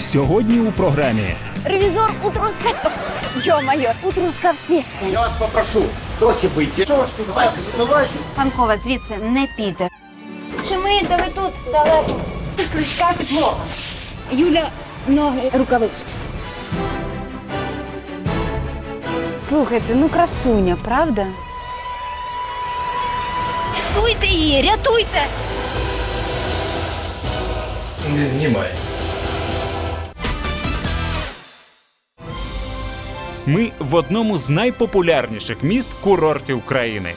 Сьогодні у програмі Ревізор у Трускавці. Йо-майо, у Трускавці. Я вас попрошу трохи вийти. Що ж, давайте, давайте. Панкова звідси не піде. Чи миєте ви тут далеко? Слизька підлога. Юля, ноги, рукавички. Слухайте, ну красуня, правда? Рятуйте її, рятуйте! Не знімай. Ми в одному з найпопулярніших міст курортів країни.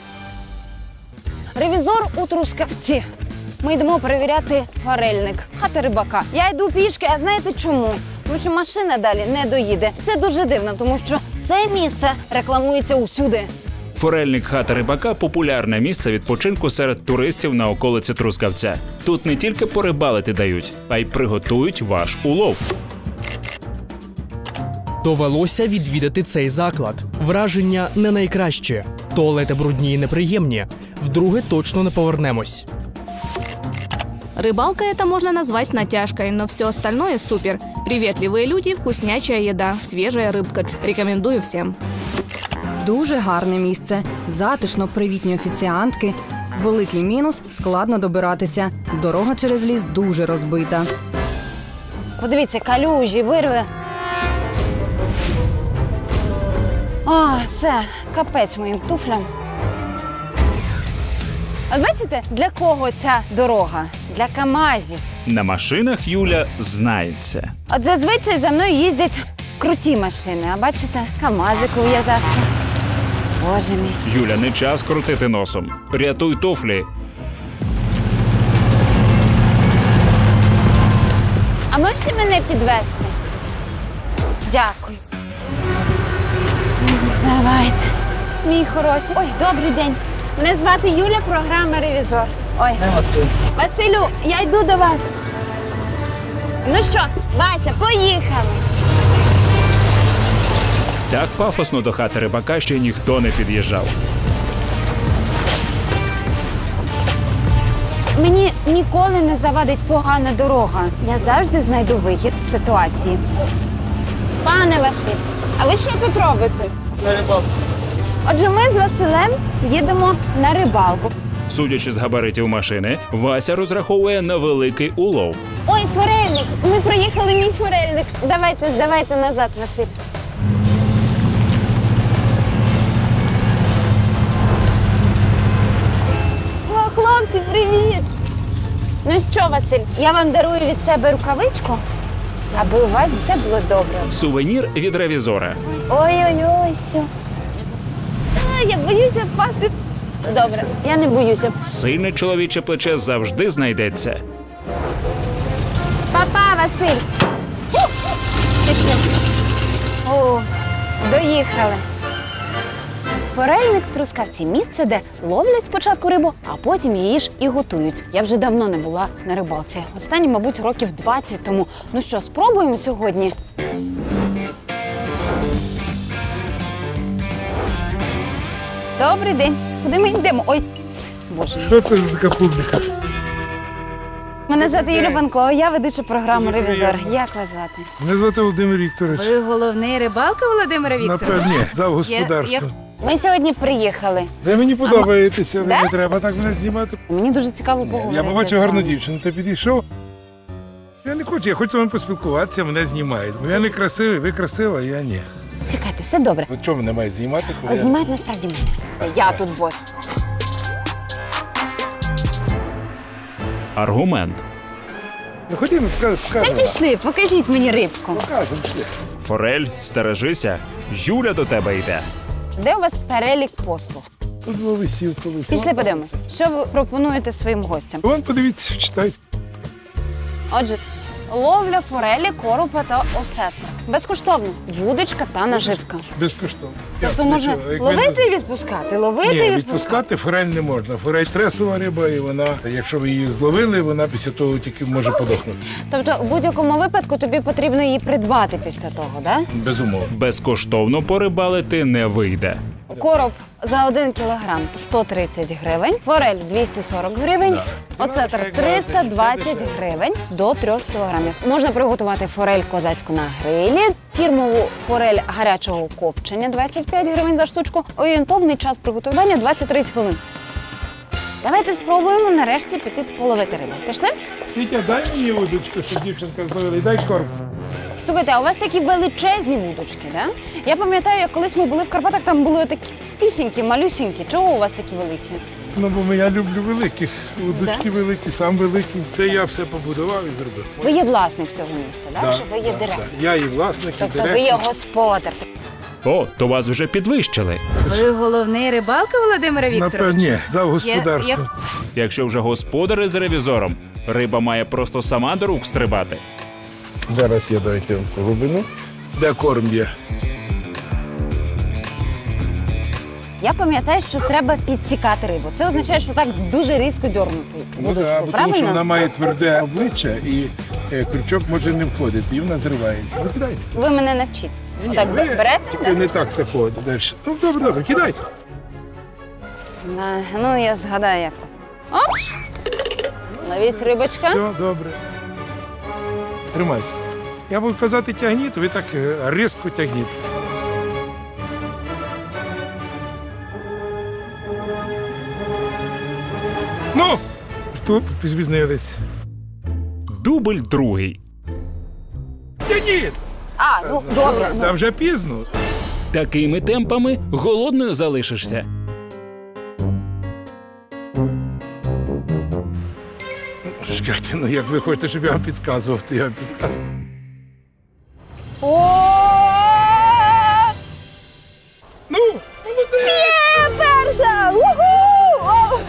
Ревізор у Трускавці. Ми йдемо перевіряти форельник, хата рибака. Я йду пішки, а знаєте чому? Тому що машина далі не доїде. Це дуже дивно, тому що це місце рекламується усюди. Форельник хата рибака популярне місце відпочинку серед туристів на околиці Трускавця. Тут не тільки порибалити дають, а й приготують ваш улов. Довелося відвідати цей заклад. Враження не найкраще. Туалети брудні і неприємні. Вдруге точно не повернемось. Рыбалка это можно назвать натяжкой, но все остальное супер. Приветливые люди, вкуснячая еда, свежая рыбка. Рекомендую всем. Дуже гарне місце, затишно, привітні офіціантки. Великий мінус складно добиратися. Дорога через ліс дуже розбита. Подивіться, калюжі, вирви. О, все, капець моїм туфлям. От бачите, для кого ця дорога? Для Камазів. На машинах Юля знається. От зазвичай за мною їздять круті машини, а бачите, Камазик ув'язався. Боже мій. Юля, не час крутити носом. Рятуй туфлі. А можете мене підвести? Дякую. Давайте. Мій хороший. Ой, добрий день. Мене звати Юля, програма Ревізор. Ой. Василю, я йду до вас. Ну що, Вася, поїхали. Так пафосно до хати рибака ще ніхто не під'їжджав. Мені ніколи не завадить погана дорога. Я завжди знайду вихід з ситуації. Пане Василь, а ви що тут робите? На рибалку. Отже, ми з Василем їдемо на рибалку. Судячи з габаритів машини, Вася розраховує на великий улов. Ой, форельник! Ми проїхали мій форельник. Давайте, давайте назад, Василь. О, хлопці, привіт! Ну що, Василь, я вам дарую від себе рукавичку, аби у вас все було добре. Сувенір від ревізора. Ой-ой-ой, все. А, я боюся впасти. Добре, я не боюся. Сильне чоловіче плече завжди знайдеться. Папа, Василь. Пішли. О, доїхали. Форельник в Трускавці місце, де ловлять спочатку рибу, а потім її ж і готують. Я вже давно не була на рибалці. Останні, мабуть, років 20 тому. Ну що, спробуємо сьогодні? Добрий день. Куди ми йдемо? Ой, боже. Що це за така публіка? Мене звати Юля Банкова, я ведуча програму Ревізор. Як вас звати? Мене звати Володимир Вікторович. Ви головний рибалка Володимира Вікторовича? Напевне, за господарство. Ми сьогодні приїхали. Ви мені подобаєтеся, ви Да? не треба так мене знімати. Мені дуже цікаво поговорити. Я побачив гарну дівчину, ти підійшов. Я не хочу, я хочу з вами поспілкуватися, мене знімають. Бо я не красивий, ви красива, а я ні. Чекайте, все добре. От чому мене мають знімати? коли знімають насправді мене. Я тут бос. Аргумент. Ну ходімо, покажемо. Та покажемо. пішли, покажіть мені рибку. Покажемо, пішли. Форель, стережися. Юля до тебе йде. Де у вас перелік послуг? Тут висів, повисів. Пішли подивимось. Що ви пропонуєте своїм гостям? Вон, подивіться, читайте. Отже, ловля форелі, коропа та осетра. Безкоштовно. Вудочка та наживка. Безкоштовно. Тобто Як, можна? Ловити і відпускати, ловити Ні, відпускати. відпускати форель не можна. Форель стресова риба, і вона, якщо ви її зловили, вона після того тільки може подохнути. Тобто, в будь-якому випадку тобі потрібно її придбати після того, так? Да? Безумовно. Безкоштовно порибалити не вийде. Короб за 1 кілограм 130 гривень, форель 240 гривень, оцетр 320 гривень до 3 кілограмів. Можна приготувати форель козацьку на грилі, фірмову форель гарячого копчення 25 гривень за штучку. Орієнтовний час приготування 20-30 хвилин. Давайте спробуємо нарешті піти половити рибу. Пішли? Вітя, дай мені удочку, щоб дівчинка зловила, і дай корм. Слухайте, а у вас такі величезні вудочки, да? Я пам'ятаю, як колись ми були в Карпатах, там були такі пюсінькі, малюсінькі. Чого у вас такі великі? Ну, бо я люблю великих. Удочки Да? великі, сам великий. Це я все побудував і зробив. Ви є власник цього місця, да? Чи ви є да, директор? да. Я і власник, і Тобто ви директор. є господар. О, то вас вже підвищили. Ви головний рибалка, Володимира Напевно, ні, за господарство. Якщо вже господар із ревізором, риба має просто сама до рук стрибати. Зараз я дайте глибину. Де корм є? Я пам'ятаю, що треба підсікати рибу. Це означає, що так дуже різко дьорнути Ну, да, бо тому що вона має тверде обличчя і е, крючок може не входити, і вона зривається. Закидайте. Ви мене навчіть. Отак Ви берете? Тільки не так такого далі. Ну, добре, добре, кидайте. На- Ну, я згадаю, як це. Навісь рибочка. Все, добре. Тримайте. Я буду казати тягніть, ви так е, різко тягніть. Ну! Тут спізнились. Дубль другий. Тягніть! А, ну добре. Та вже пізно. Такими темпами голодною залишишся. Ну як ви хочете, щоб я вам підказував, то я вам підказував. О! Ну, молодець! Є перша! Уху!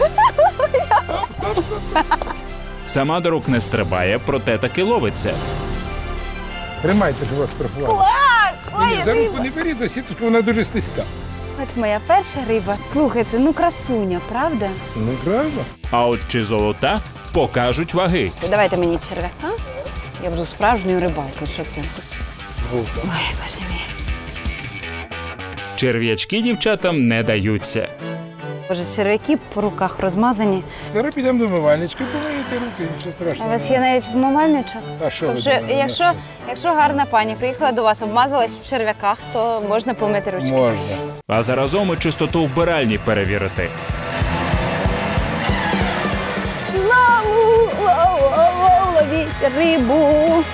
Сама до рук не стрибає, проте таки ловиться. Тримайте, щоб вас приховали. Клас! Ні, Ой, за руку не беріть, за сіточку, вона дуже слизька. От моя перша риба. Слухайте, ну красуня, правда? Ну, правда? А от чи золота покажуть ваги. Давайте мені черв'яка. Я буду справжньою рибалкою. Що це? Ой, боже мій. Черв'ячки дівчатам не даються. Боже, черв'яки по руках розмазані. Зараз підемо до мивальнички, помиєте руки, нічого У вас є навіть вмивальничок. А що ви Тобто, думаєте, якщо, якщо гарна пані приїхала до вас, обмазалась в черв'яках, то можна помити ручки. Можна. А заразом і чистоту вбиральні перевірити. Лову, ловіть рибу.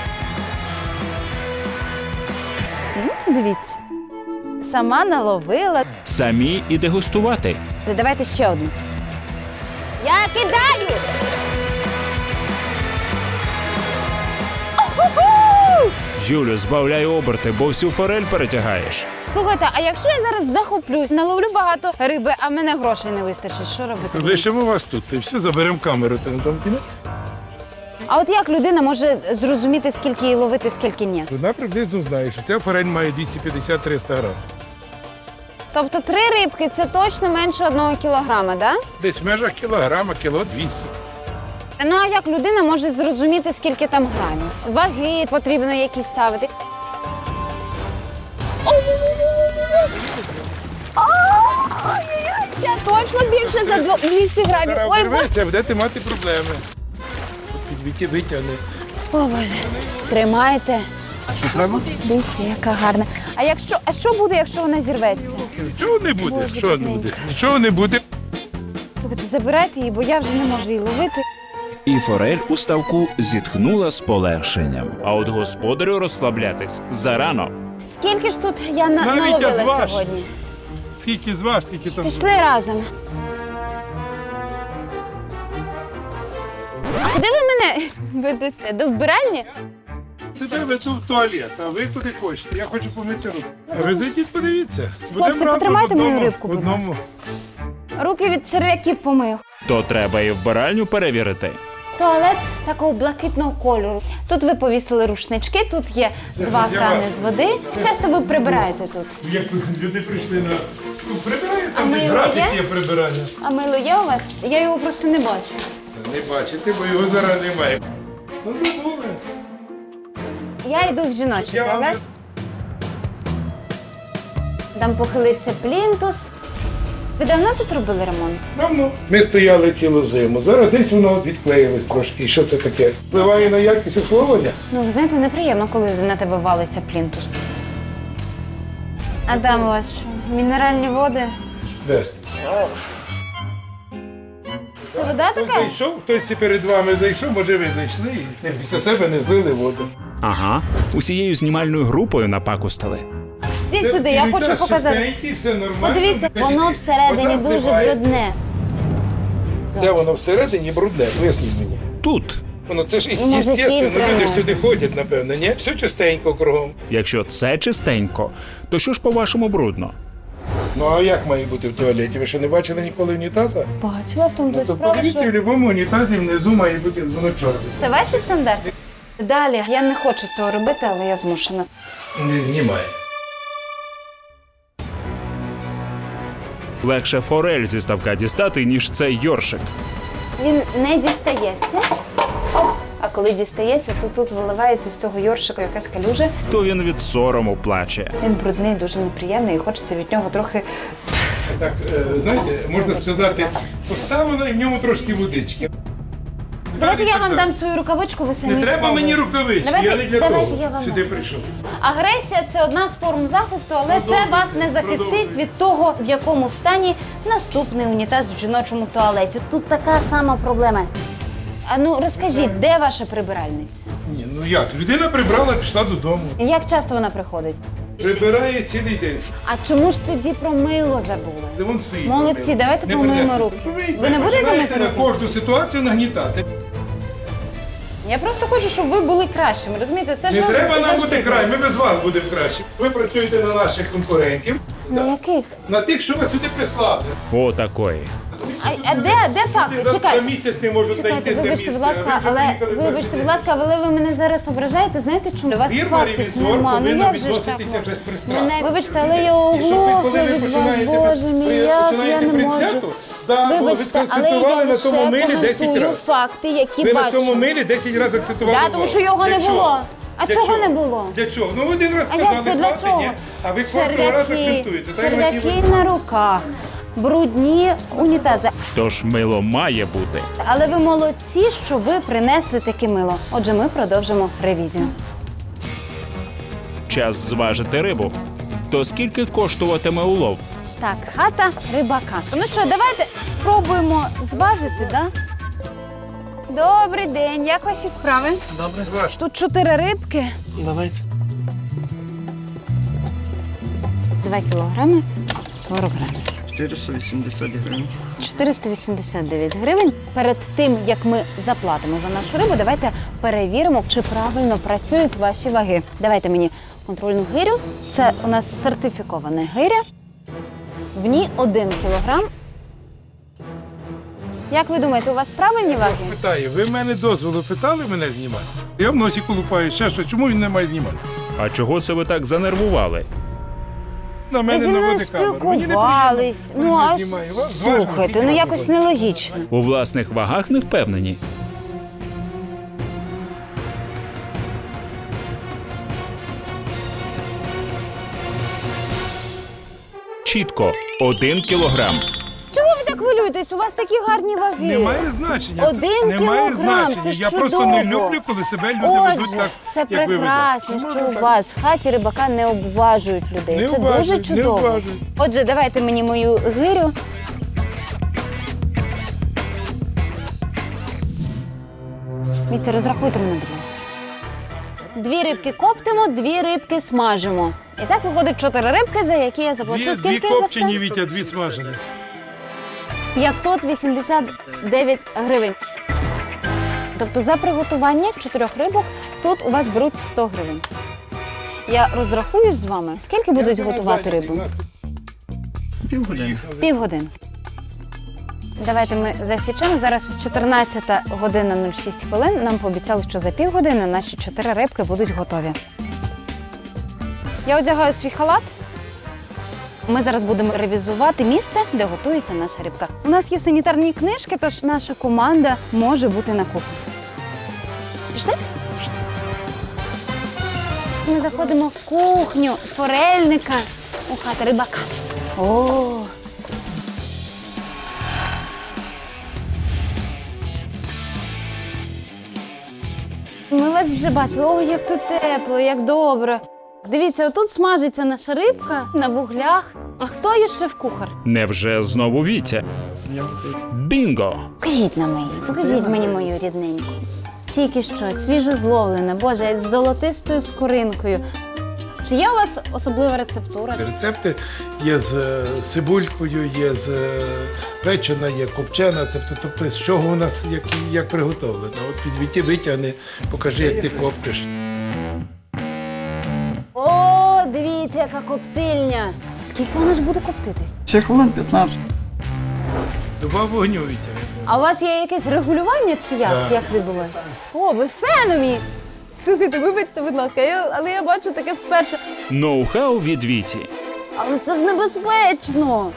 Дивіться. Сама наловила. Самі і дегустувати. Давайте ще одну. Я кидаю. Юлю, збавляй оберти, бо всю форель перетягаєш. Слухайте, а якщо я зараз захоплюсь, наловлю багато риби, а мене грошей не вистачить, що робити? Лишимо вас тут, і все, заберемо камеру, та на тому кінець. А от як людина може зрозуміти, скільки її ловити, скільки ні? Вона приблизно знає, що ця форель має 250-300 грам. Тобто три рибки це точно менше одного кілограма, да? Десь в межах кілограма, кіло 200. Ну а як людина може зрозуміти, скільки там грамів? Ваги потрібно якісь ставити. Ой-ой-ой, Це точно більше за дво- 200 грамів. Зараз Ой, обірветься, будете мати проблеми. Витягне. О, Боже. Тримайте. Що треба? Дивіться, яка гарна. А якщо, а що буде, якщо вона зірветься? Нічого не буде. Боже, Що не бідненька. буде? Нічого не буде. Слухайте, забирайте її, бо я вже не можу її ловити. І форель у ставку зітхнула з полегшенням. А от господарю розслаблятись зарано. Скільки ж тут я на- Навіть я наловила зваж. сьогодні? Скільки з вас, скільки там. Пішли разом. А куди ви мене ведете? До вбиральні? Це веду в туалет, а ви куди хочете. Я хочу помити руки. А ви зайдіть, подивіться. Будемо Хлопці, разом потримайте в одному- мою рибку, в будь одному. Руки від черв'яків помию. То треба і вбиральню перевірити. Туалет такого блакитного кольору. Тут ви повісили рушнички, тут є два я крани вас- з води. Часто ви прибираєте тут. Як люди прийшли на. Ну, А там десь мило графік є? є прибирання. А мило є у вас? Я його просто не бачу. Не бачите, бо його зараз немає. Ну забули. Я йду в жіночий Я туалет. Там похилився плінтус. Ви давно тут робили ремонт? Давно. Ми стояли цілу зиму. Зараз десь воно відклеїлось трошки. І що це таке? Впливає на якість обслуговування? Ну, ви знаєте, неприємно, коли на тебе валиться плінтус. А там у вас що? Мінеральні води? Де? Це вода така? зайшов, хтось перед вами зайшов, може ви зайшли і після себе не злили воду. Ага, усією знімальною групою напакустили. Йдіть сюди, я хочу показати. все нормально. Подивіться, воно всередині Вода дуже зливається. брудне. Де воно всередині брудне? Поясніть мені. Тут, Воно це ж Ну, може, естественно, фільтри люди ж сюди ходять, напевно, ні? Все чистенько кругом. якщо це чистенько, то що ж по-вашому брудно? Ну а як має бути в туалеті? Ви що не бачили ніколи унітаза? Бачила в тому Ну, то справа, подивіться, в що... будь-якому унітазі внизу має бути воно чорне. Це ваші стандарти? Далі, я не хочу цього робити, але я змушена. Не знімає. Легше форель зі ставка дістати, ніж цей йоршик. Він не дістається. А коли дістається, то тут виливається з цього йоршику якась калюжа. То він від сорому плаче. Він брудний, дуже неприємний, і хочеться від нього трохи. Так, е, знаєте, можна сказати, поставила і в ньому трошки водички. Давайте я вам дам свою рукавичку, ви самі Не треба мені рукавички, Давайте- я не для того я вам сюди прийшов. Агресія це одна з форм захисту, але це вас не захистить від того, в якому стані наступний унітаз в жіночому туалеті. Тут така сама проблема. А ну розкажіть, де ваша прибиральниця? Ні, ну як, людина прибрала, пішла додому. Як часто вона приходить? Прибирає цілий день. А чому ж тоді про мило забули? Де вон стоїть. Молодці, давайте Не помиємо руки. Помийте, Ви не будете починаєте мити на руки? кожну ситуацію нагнітати. Я просто хочу, щоб ви були кращими. Розумієте, це ж Не треба нам бути бізнес. край, ми без вас будемо краще. Ви працюєте на наших конкурентів, На яких? на тих, що ви сюди прислали. О, такої. А, а де, де факти? Люди за, місяць не можуть Чекайте, знайти це вибачте, місце. будь ласка, Ви але приїхали вибачте, будь ласка, але ви мене зараз ображаєте. Знаєте чому? У вас Фірма фактів «Ревізор» нема. Ну повинна як же ж так відноситися можна? безпристрасно. Мене, вибачте, але я І ви, коли ви від вас, починаєте боже мій, при- як я починаєте не можу. да, ви Вибачте, але сконцентрували я на тому лише милі 10 коментую разів. факти, які Ви на бачу. цьому милі 10 разів акцентували. Да, увагу. тому що його Для не чого? було. А Для чого не було? Для чого? Ну один раз А сказали, це для чого? ні? А ви кожного разу акцентуєте. На ті черв'яки на руках, брудні унітази. Тож мило має бути. Але ви молодці, що ви принесли таке мило. Отже, ми продовжимо ревізію. Час зважити рибу. То скільки коштуватиме улов? Так, хата рибака. Ну що, давайте спробуємо зважити, да? Добрий день, як ваші справи? Добре. Тут чотири рибки, Давайте. два кілограми 40 грамів. 480 гривень. 489 гривень. Перед тим як ми заплатимо за нашу рибу, давайте перевіримо, чи правильно працюють ваші ваги. Давайте мені контрольну гирю. Це у нас сертифікована гиря. В ній 1 кілограм. Як ви думаєте, у вас правильні ваги? Питаю, ви в мене дозволу питали мене знімати? Я в носі колупаю ще що, чому він не має знімати? А чого це ви так занервували? На Ви мене зі мною наводить камеру. Мені спілкувались. Ну а знімає. Слухайте, скільки ну вам якось виходить? нелогічно. У власних вагах не впевнені. Чітко один кілограм. Хвилюєтесь? У вас такі гарні ваги. Немає значення. Один Немає кілограм, значення. це ж Я просто не чудово. люблю, коли себе люди ведуть Отже, так, це як ви ведете. прекрасно, Може, що у так. вас в хаті рибака не обважують людей. Не це дуже не чудово. обважують. Отже, давайте мені мою гирю. Віця, розрахуйте мене, будь ласка. Дві рибки коптимо, дві рибки смажимо. І так виходить чотири рибки, за які я заплачу Дві, дві скільки за копчені, все? Вітя, дві смажені. 589 гривень. Тобто за приготування чотирьох рибок тут у вас беруть 100 гривень. Я розрахую з вами, скільки будуть готувати рибу? Півгодини. Півгодини. Давайте ми засічемо. Зараз 14 година 06 хвилин. Нам пообіцяли, що за півгодини наші чотири рибки будуть готові. Я одягаю свій халат. Ми зараз будемо ревізувати місце, де готується наша рибка. У нас є санітарні книжки, тож наша команда може бути на кухні. Пішли? Ми заходимо в кухню форельника. у хати рибака. О. Ми вас вже бачили. Ой, як тут тепло, як добре. Дивіться, отут смажиться наша рибка на вуглях. А хто є шеф-кухар? Невже знову Вітя? Бінго! Покажіть нам її, покажіть мені мою рідненьку. Тільки що, свіжо зловлена, боже, з золотистою скоринкою. Чи є у вас особлива рецептура? Рецепти є з е, цибулькою, є з е, печена, є копчена. Тобто, тобто з чого у нас як, як приготовлено. От від віті витягни, покажи, як ти коптиш. Яка коптильня. Скільки вона ж буде коптитись? Ще хвилин 15. Добав вогню вітя. А у вас є якесь регулювання чи як? Да. Як відбувається? О, ви феномі! Слухайте, вибачте, будь ласка, я, але я бачу таке вперше. Ноу-хау від Віті. Але це ж небезпечно.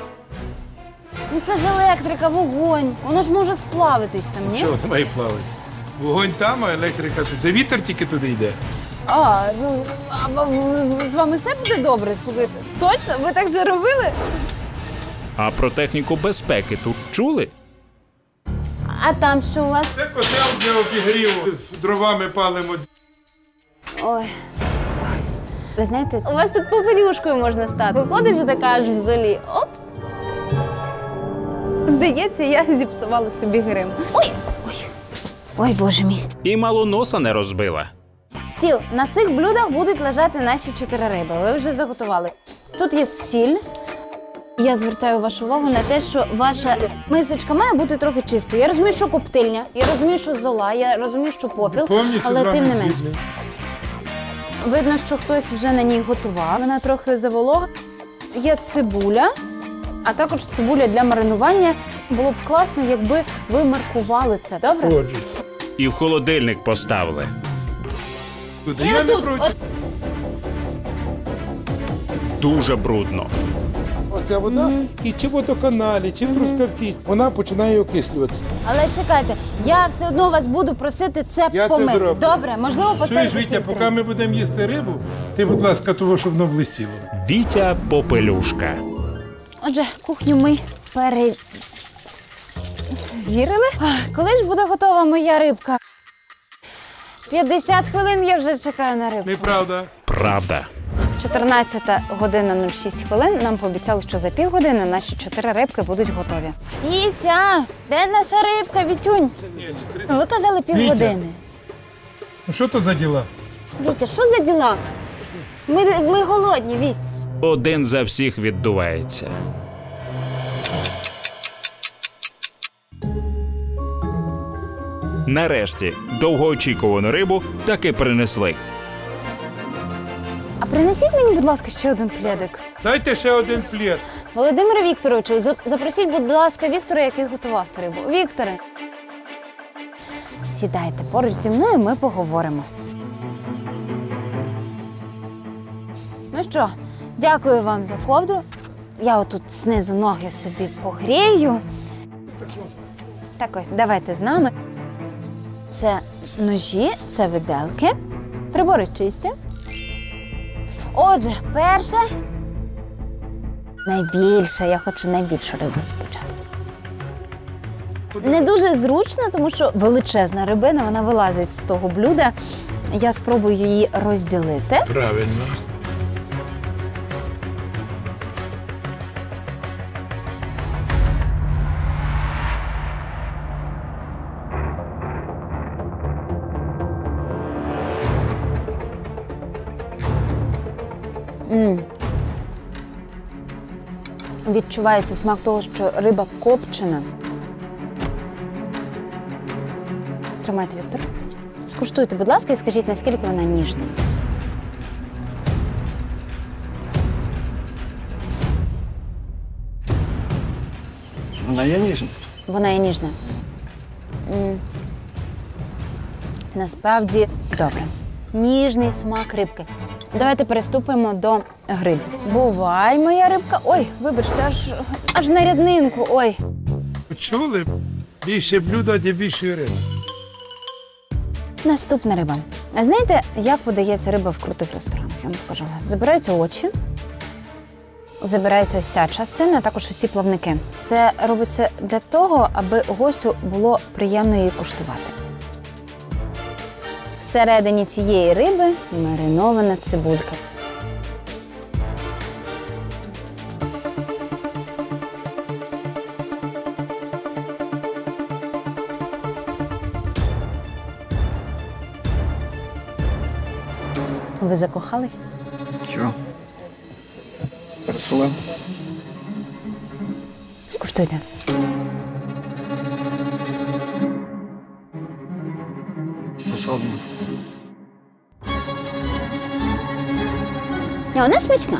Ну це ж електрика, вогонь. Воно ж може сплавитись там, ні? Чого немає плавиться? Вогонь там, а електрика тут. Це вітер тільки туди йде. А, ну а в- з вами все буде добре, слухайте. Точно? Ви так вже робили? А про техніку безпеки тут чули? А там що у вас? Це котел для обігріву. Дровами палимо. Ой. Ой. Ви знаєте, у вас тут попелюшкою можна стати. Виходиш і така аж в золі. Оп. Здається, я зіпсувала собі грим. Ой! Ой! Ой, боже мій. І мало носа не розбила. Стіл. На цих блюдах будуть лежати наші чотири риби. Ви вже заготували. Тут є сіль. Я звертаю вашу увагу на те, що ваша мисочка має бути трохи чистою. Я розумію, що коптильня, я розумію, що зола, я розумію, що попіл, Повністю але тим не менш. згідний. Видно, що хтось вже на ній готував. Вона трохи заволога. Є цибуля, а також цибуля для маринування. Було б класно, якби ви маркували це. Добре? Отже. І в холодильник поставили. Куди? Я не проти. от Дуже брудно. Оця вода, і чи в водоканалі, чи в Трускавці, вона починає окислюватися. Але чекайте, я все одно вас буду просити це Я це помити. зроблю. Добре, можливо, Чуєш, поставити Вітя, фільтри. поки ми будемо їсти рибу, ти, будь ласка, того, щоб воно блистіло. Вітя Попелюшка. Отже, кухню ми пере... Вірили? Ах, Коли ж буде готова моя рибка? 50 хвилин я вже чекаю на рибку. Неправда. Правда. 14 година 06 хвилин. Нам пообіцяли, що за півгодини наші чотири рибки будуть готові. Вітя, де наша рибка, Вітюнь? Чотири. Ви казали півгодини. Ну що то за діла? Вітя, що за діла? Ми, ми голодні, Віть. Один за всіх віддувається. Нарешті довгоочікувану рибу таки принесли. А принесіть мені, будь ласка, ще один пледик. Дайте ще один плід. Володимире Вікторовичу, за- запросіть, будь ласка, Віктора, який готував ту рибу. Вікторе. Сідайте поруч зі мною, ми поговоримо. Ну що, дякую вам за ковдру. Я отут знизу ноги собі погрію. Так ось, давайте з нами. Це ножі, це виделки. Прибори чисті. Отже, перше Найбільше, я хочу найбільшу рибу спочатку. Не дуже зручно, тому що величезна рибина, вона вилазить з того блюда. Я спробую її розділити. Правильно. Відчувається смак того, що риба копчена. Тримайте, Віктор. Скуштуйте, будь ласка, і скажіть, наскільки вона ніжна. Вона є ніжна. Вона є ніжна. М. Насправді добре. Ніжний смак рибки. Давайте переступимо до гри. Бувай, моя рибка. Ой, вибачте, аж, аж на ряднинку. Ой. Чули? Більше блюда, де більше риби. Наступна риба. А знаєте, як подається риба в крутих ресторанах? Я вам покажу. Забираються очі. забирається ось ця частина, а також усі плавники. Це робиться для того, аби гостю було приємно її куштувати. Всередині цієї риби маринована цибулька. Ви закохались? Чого? Переселив? Скуштуйте. Пособно. Ні, вона смачна.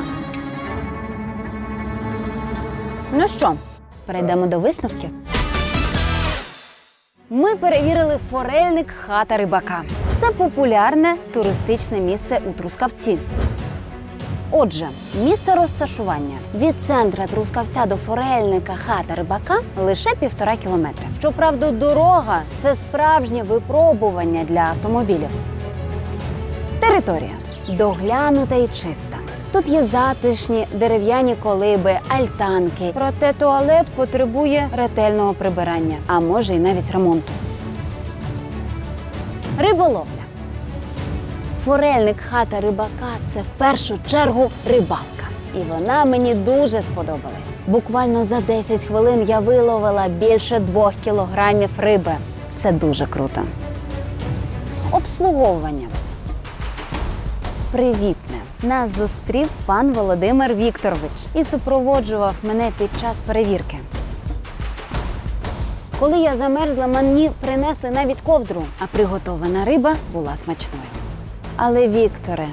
Ну що, перейдемо до висновків. Ми перевірили форельник хата рибака. Це популярне туристичне місце у Трускавці. Отже, місце розташування від центра Трускавця до форельника хата рибака лише півтора кілометра. Щоправда, дорога це справжнє випробування для автомобілів. Територія доглянута і чиста. Тут є затишні дерев'яні колиби, альтанки. Проте туалет потребує ретельного прибирання, а може й навіть ремонту. Риболовля. Форельник хата рибака це в першу чергу рибалка. І вона мені дуже сподобалась. Буквально за 10 хвилин я виловила більше двох кілограмів риби. Це дуже круто. Обслуговування. Привітне. Нас зустрів пан Володимир Вікторович і супроводжував мене під час перевірки. Коли я замерзла, мені принесли навіть ковдру, а приготована риба була смачною. Але, Вікторе,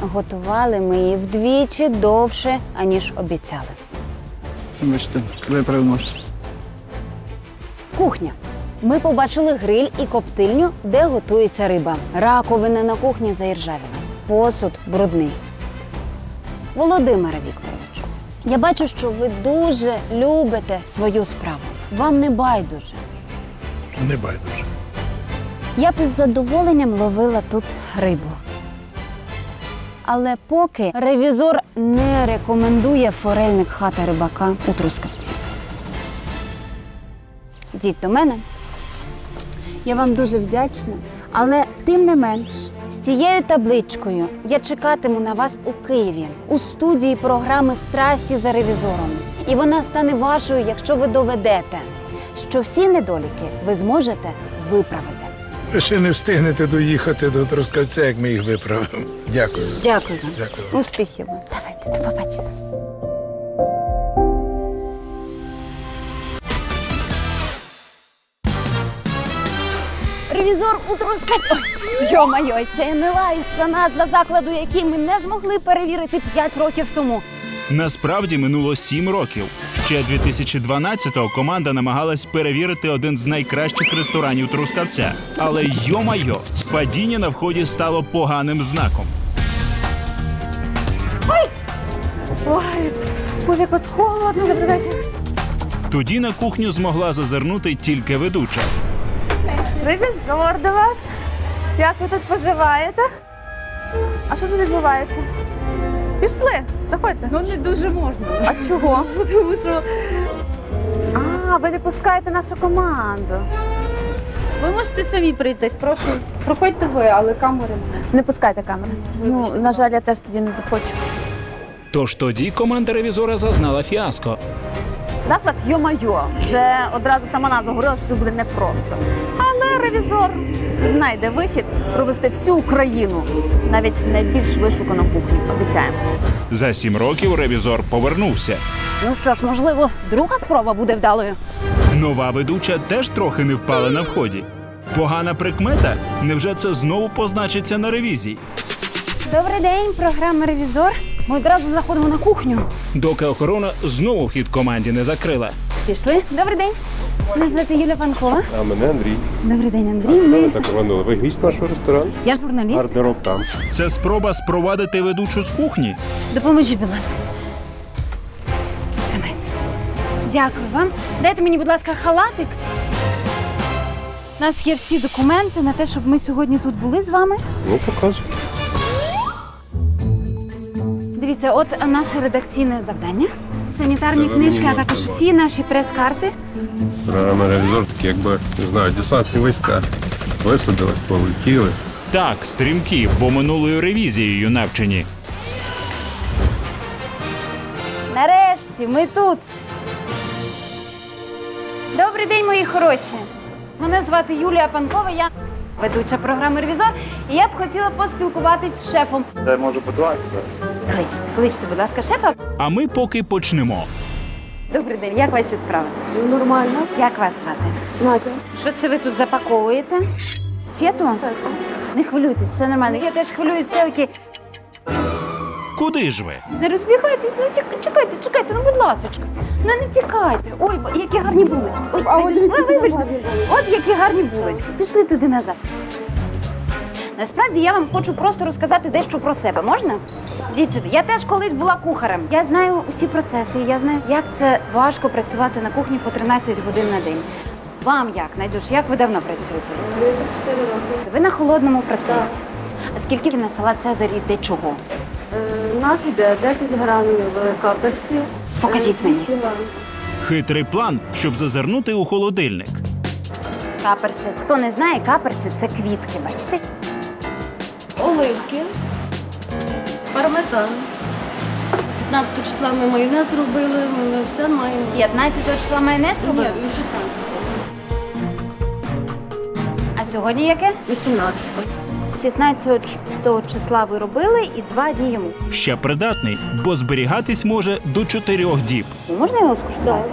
готували ми її вдвічі довше, аніж обіцяли. Вибачте, виправив нос. Кухня. Ми побачили гриль і коптильню, де готується риба. Раковина на кухні заіржавіла. Посуд брудний. Володимире Вікторовичу, я бачу, що ви дуже любите свою справу. Вам не байдуже. Не байдуже. Я б із задоволенням ловила тут рибу. Але поки ревізор не рекомендує форельник хата рибака у Трускавці. Йдіть до мене. Я вам дуже вдячна, але тим не менш, з цією табличкою я чекатиму на вас у Києві у студії програми Страсті за ревізором. І вона стане вашою, якщо ви доведете, що всі недоліки ви зможете виправити. Ви ще не встигнете доїхати до Трускавця, як ми їх виправимо. Дякую. Дякую вам. Дякую. Успіхів вам. Давайте, до побачення. Ревізор у Трускавці. Ой, Йо-майой, це не лайс, це назва закладу, який ми не змогли перевірити 5 років тому. Насправді минуло сім років. Ще 2012-го команда намагалась перевірити один з найкращих ресторанів Трускавця. Але йо-майо, падіння на вході стало поганим знаком. Ой, боже, якось холодно, добрий вечір. Тоді на кухню змогла зазирнути тільки ведуча. Ревізор до вас. Як ви тут поживаєте? А що тут відбувається? Пішли, заходьте. Ну не дуже можна. А чого? Тому що А, ви не пускаєте нашу команду. ви можете самі прийтись. Прошу, проходьте ви, але камери немає. Не пускайте камери. Ну, на жаль, я теж тоді не захочу. Тож тоді команда ревізора зазнала фіаско. Заклад йо-майо. Вже одразу сама назва говорила, що тут буде непросто. Але ревізор знайде вихід провести всю Україну, навіть найбільш вишукану кухню. Обіцяємо. За сім років ревізор повернувся. Ну що ж, можливо, друга спроба буде вдалою. Нова ведуча теж трохи не впала на вході. Погана прикмета? Невже це знову позначиться на ревізії? Добрий день, програма Ревізор. Ми одразу заходимо на кухню. Доки охорона знову вхід команді не закрила. Пішли. Добрий день. Мене звати Юля Панкова. А мене Андрій. Добрий день, Андрій. Ми... Так рванули. Ви гість нашого ресторану? Я журналіст. Гардероб там. Це спроба спровадити ведучу з кухні. Допоможіть, будь ласка. Тримайте. Дякую вам. Дайте мені, будь ласка, халатик. У нас є всі документи на те, щоб ми сьогодні тут були з вами. Ну, показуй. Дивіться, от наше редакційне завдання. Санітарні книжки, а також всі наші прес-карти. Програма ревізор такі, якби, не знаю, десантні війська. Висадили, полетіли. Так, стрімкі, бо минулою ревізією навчені. Нарешті, ми тут. Добрий день, мої хороші. Мене звати Юлія Панкова, я ведуча програми Ревізор. І я б хотіла поспілкуватись з шефом. Я можу позвати. Кличте, кличте, будь ласка, шефа. А ми поки почнемо. Добрий день, як ваші справи? Нормально. Як вас звати? Надя. Що це ви тут запаковуєте? Фету? Не хвилюйтесь, все нормально. Я теж хвилююсь, все окей. Куди ж ви? Не розбігайтесь, ну тік- чекайте, чекайте, ну будь ласочка. Ну не тікайте. Ой, які гарні булочки. Ой, Надюш, ви вибачте. От які гарні булочки. Пішли туди назад. Насправді я вам хочу просто розказати дещо про себе. Можна? Йдіть сюди. Я теж колись була кухарем. Я знаю усі процеси, я знаю, як це важко працювати на кухні по 13 годин на день. Вам як, Надюш, як ви давно працюєте? 4 роки. Ви на холодному процесі. А скільки на салат Цезарь йде чого? У нас йде 10 грамів каперсів. Покажіть мені. Хитрий план, щоб зазирнути у холодильник. Каперси. Хто не знає, каперси це квітки, бачите? Оливки, пармезан. 15 числа ми майонез робили, ми все маємо. 15 числа майонез Ні, робили? і 16. А сьогодні яке? 18. 16 числа ви робили і два дні йому. Ще придатний, бо зберігатись може до чотирьох діб. Можна його скуштувати?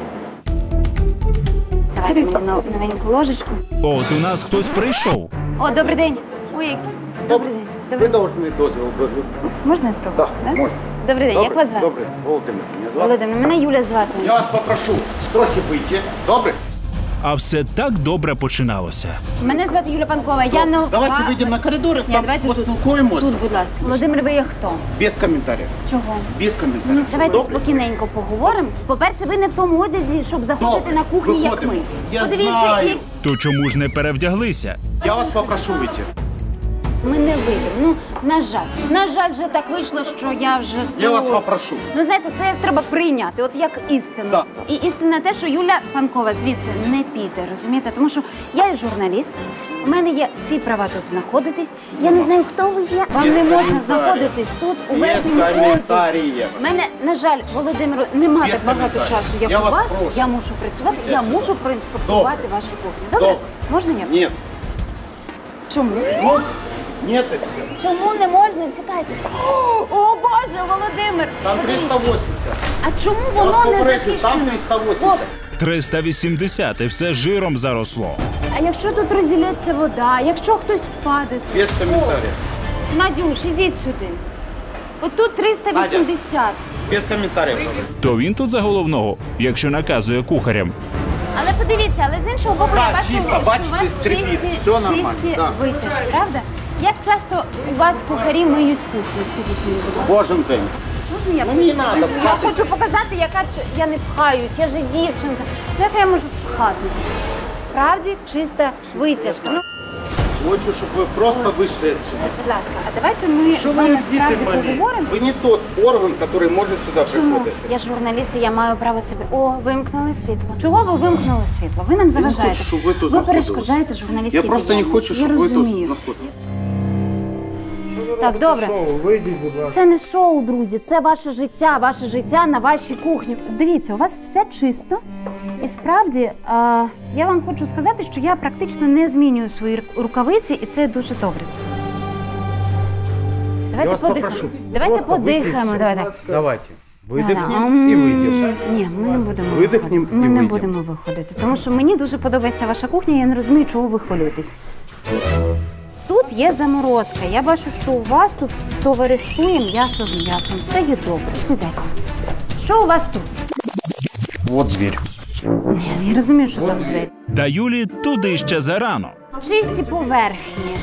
Давайте мені на ложечку. От у нас хтось прийшов. О, добрий день. Ой, добрий день. Ви Добрий день. повинні дозвіл. Можна я спробую? Так, можна. Добрий день, як вас звати? Добре, Володимир, мене звати. Володимир, мене Юля звати. Я вас попрошу трохи вийти. Добре? А все так добре починалося. Мене звати Юля Панкова. Я нова... Давайте вийдемо на коридор, Ні, там давайте тут. поспілкуємося. Тут, будь ласка. Володимир, ви є хто? Без коментарів. Чого? Без коментарів. Ну, давайте Добре? спокійненько поговоримо. По-перше, ви не в тому одязі, щоб заходити Добре, на кухні, як виходимо. ми. Я Подивіться, знаю. як То чому ж не перевдяглися? Я вас попрошу вийти. Ми не вийдемо. Ну, на жаль. На жаль, вже так вийшло, що я вже Я тут. вас попрошу. Ну, знаєте, це як треба прийняти, от як істину. І істина те, що Юля Панкова звідси не піде, розумієте? Тому що я є журналіст, у мене є всі права тут знаходитись. Я не знаю, хто ви є. Вам не можна знаходитись тут у Без верхньому коментарів. У мене, на жаль, Володимиру, нема так багато часу, як Я у вас вас. прошу. Я мушу працювати, я сюди. мушу проінспектувати Добре. вашу кухню. Добре? Добре. Можна я? Ні. Чому? Ну, ні, це все. Чому не можна? Чекайте. О, Боже, Володимир! Там подивіться. 380. А чому Я вас воно не попереджую, там 380. 380 і все жиром заросло. А якщо тут розділиться вода, якщо хтось впаде? Без коментарів. О, Надюш, ідіть сюди. Отут 380. Без коментарів. То він тут за головного, якщо наказує кухарям. Але подивіться, але з іншого боку, я Так, бачу, чисто, що у бачите, вас скрипить, чисті, все нормально, чисті да. витяжки, правда? Як часто у вас кухарі миють кухню, скажіть мені, будь ласка. Кожен день. Можна я Ну, не надо Я пхатися. хочу показати, яка ч- я не пхаюсь, я же дівчинка. Ну як я можу пхатися? Справді чиста витяжка. Ну, Хочу, щоб ви просто вийшли відсюди. будь ласка, а давайте ми з вами справді поговоримо. Ви не тот орган, який може сюди Чому? приходити. Я журналіст, і я маю право це. ви- О, вимкнули світло. Чого ви вимкнули світло? Ви нам заважаєте. хочу, щоб ви тут ви знаходились. перешкоджаєте журналістській Я просто не діяльності. хочу, щоб я ви тут розумію. знаходились. Так, добре. Вийдіть, будь ласка. Це не шоу, друзі, це ваше життя, ваше життя на вашій кухні. Дивіться, у вас все чисто. І справді, е, я вам хочу сказати, що я практично не змінюю свої рукавиці, і це дуже добре. Давайте вас подихаємо. попрошу, Давайте просто подихаємо. Давайте. Давайте. Видихнемо і вийдемо. Ні, ми не будемо виходити. і Ми не вийдемо. будемо виходити, тому що мені дуже подобається ваша кухня, я не розумію, чого ви хвилюєтесь. Тут є заморозка. Я бачу, що у вас тут товаришує м'ясо з м'ясом. Це є добре. Далі. Що у вас тут? Вот дверь. Ні, я розумію, що там двері. Та Юлі туди ще зарано. Чисті поверхні,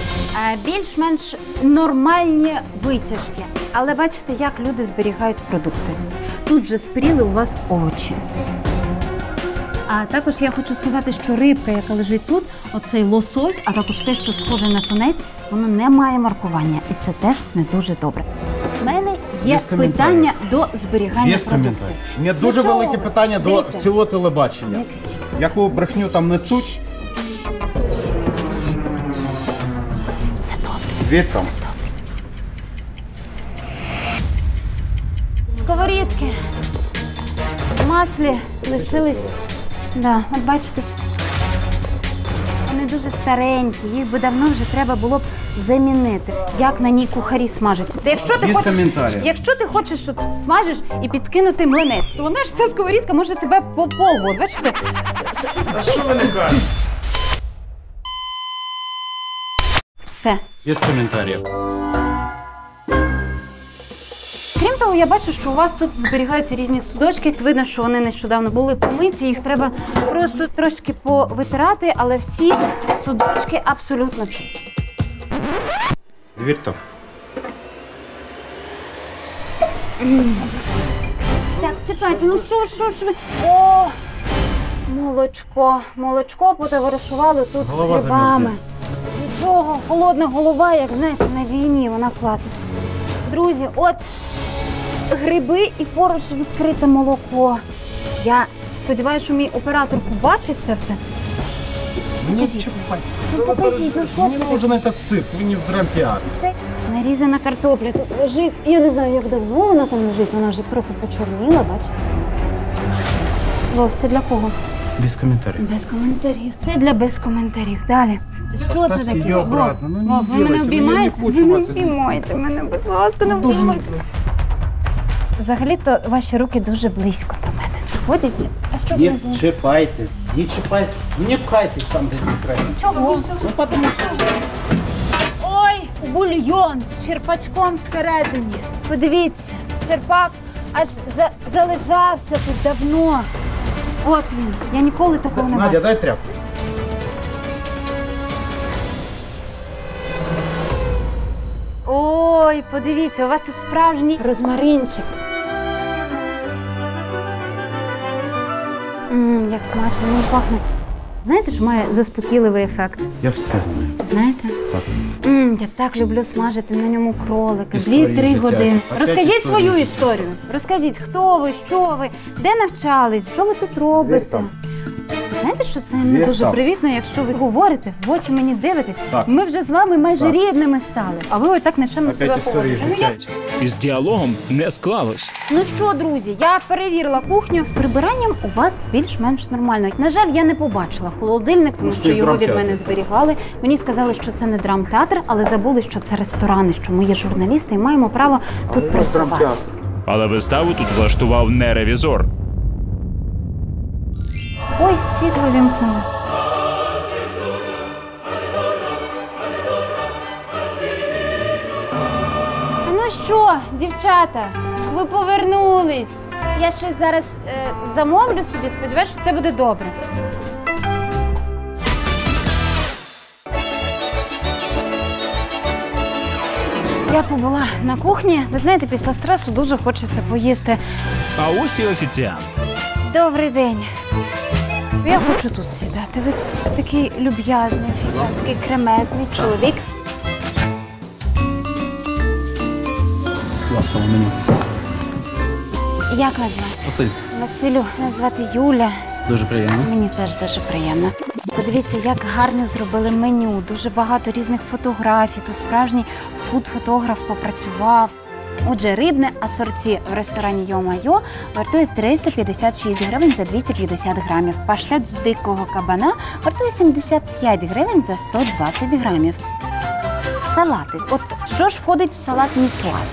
е, більш-менш нормальні витяжки. Але бачите, як люди зберігають продукти. Тут вже спріли у вас овочі. А також я хочу сказати, що рибка, яка лежить тут, оцей лосось, а також те, що схоже на тунець, воно не має маркування, і це теж не дуже добре. В мене є Без питання до зберігання Без продуктів. У мене дуже чого велике ви? питання до Дивіться. всього телебачення. Яку брехню там несуть? Все добре. Все добре. Сковорідки. В маслі лишились. Да, от бачите. Вони дуже старенькі, їх би давно вже треба було б замінити. Як на ній кухарі смажать. Та якщо ти Без хочеш, коментарів. якщо ти хочеш, що смажеш і підкинути млинець, то вона ж ця сковорідка може тебе по полбу. От Бачите? А що ви не кажете? Все. Без коментарів. Того, я бачу, що у вас тут зберігаються різні судочки. Видно, що вони нещодавно були помиті. Їх треба просто трошки повитирати, але всі судочки абсолютно чисті. Вітром. Так, чекайте, ну що, що ж ви? О, молочко, молочко потоваришувало тут Голова з грибами. Нічого, холодна голова, як знаєте, на війні, вона класна. Друзі, от гриби і поруч відкрите молоко. Я сподіваюся, що мій оператор побачить це все. Мені чіпайте. Ну, покажіть, ну що Мені це? нужен этот цирк, ви не в драмтеатрі. Це нарізана картопля тут лежить. Я не знаю, як давно вона там лежить, вона вже трохи почорніла, бачите? Вов, це для кого? Без коментарів. Без коментарів. Це для без коментарів. Далі. Що це Поставте таке? її Вов, обратно. Ну, не Вов, ви делайте, мене ну, обіймаєте? я не хочу Ви не вас обіймати. мене, будь ласка, не Дуже обіймайте. Взагалі-то ваші руки дуже близько до мене знаходяться. А що Не внизу? чіпайте, не чіпайте, не пхайтесь там, де не треба. Чого? Ну, потому що Ой, бульйон з черпачком всередині. Подивіться, черпак аж за- залежався тут давно. От він. Я ніколи такого не Надя, бачила. дай тряпку. Ой, подивіться, у вас тут справжній розмаринчик. Ммм, як смачно, він пахне. Знаєте, що має заспокійливий ефект? Я все знаю. Знаєте? Так. Ммм, я так люблю смажити на ньому кролика. Дві-три години. Опять Розкажіть історії свою життя. історію. Розкажіть, хто ви, що ви, де навчались, що ви тут робите. там. Знаєте, що це не дуже привітно, якщо ви говорите, в очі мені дивитесь. Так. Ми вже з вами майже Так. рідними стали. А ви отак нечемно себе Опять історії поводите. Ну, я життя. Із діалогом не склалось. Ну що, друзі, я перевірила кухню. З прибиранням у вас більш-менш нормально. На жаль, я не побачила холодильник, тому Ну, що його від драмтеатр. мене зберігали. Мені сказали, що це не драмтеатр, але забули, що це ресторани, що ми є журналісти і маємо право тут працювати. Але виставу тут влаштував не ревізор. Ой, світло вімкнуло. Та Ну що, дівчата, ви повернулись. Я щось зараз е, замовлю собі, сподіваюся, що це буде добре. Я побула на кухні. Ви знаєте, після стресу дуже хочеться поїсти. А ось і офіціант. Добрий день. Я хочу тут сідати. Ви такий люб'язний офіціант, такий кремезний чоловік. Мені. Як вас звати? Василь, Василю, мене звати Юля. дуже приємно. Мені теж дуже приємно. Подивіться, як гарно зробили меню. Дуже багато різних фотографій. Тут справжній фуд-фотограф попрацював. Отже, рибне асорті в ресторані Йо-Майо вартує 356 гривень за 250 грамів. Паштет з дикого кабана вартує 75 гривень за 120 грамів. Салати. От що ж входить в салат місуаз?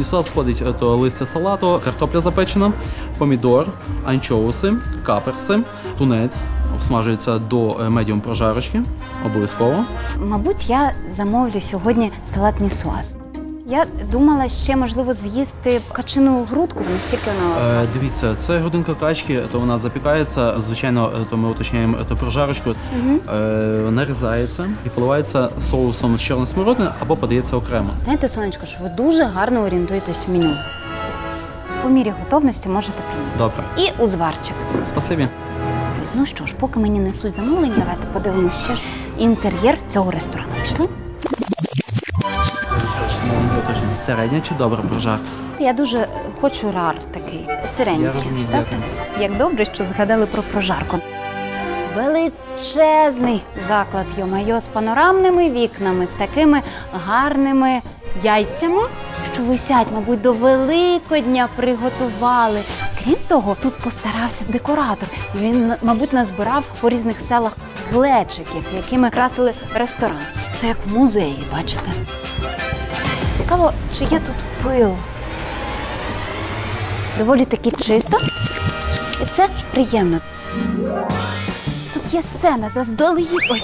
І сюди входить е, то листя салату, картопля запечена, помідор, анчоуси, каперси, тунець. Обсмажується до е, медіум прожарочки, обов'язково. Мабуть, я замовлю сьогодні салат місуаз. Я думала ще можливо з'їсти качину грудку, наскільки вона у вас. Е, дивіться, це годинка качки, то вона запікається. Звичайно, е, то ми уточняємо е, то прожарочку, Мгм. е, нарізається і поливається соусом з чорної смородини або подається окремо. Знаєте, сонечко, що ви дуже гарно орієнтуєтесь в меню. По мірі готовності можете принести. Добре. І узварчик. Спасибі. Ну що ж, поки мені несуть замовлення, давайте подивимося ще ж інтер'єр цього ресторану. Пішли? Середня чи добра прожарка? Я дуже хочу рар такий, сиренький. Я розумію, так? Як добре, що згадали про прожарку. Величезний заклад Йомайо з панорамними вікнами, з такими гарними яйцями, що висять, мабуть, до Великодня приготували. Крім того, тут постарався декоратор. Він, мабуть, назбирав по різних селах глечиків, якими красили ресторан. Це як в музеї, бачите? Цікаво, чи є тут пил. Доволі таки чисто. І це приємно. Тут є сцена заздалегідь. Ой,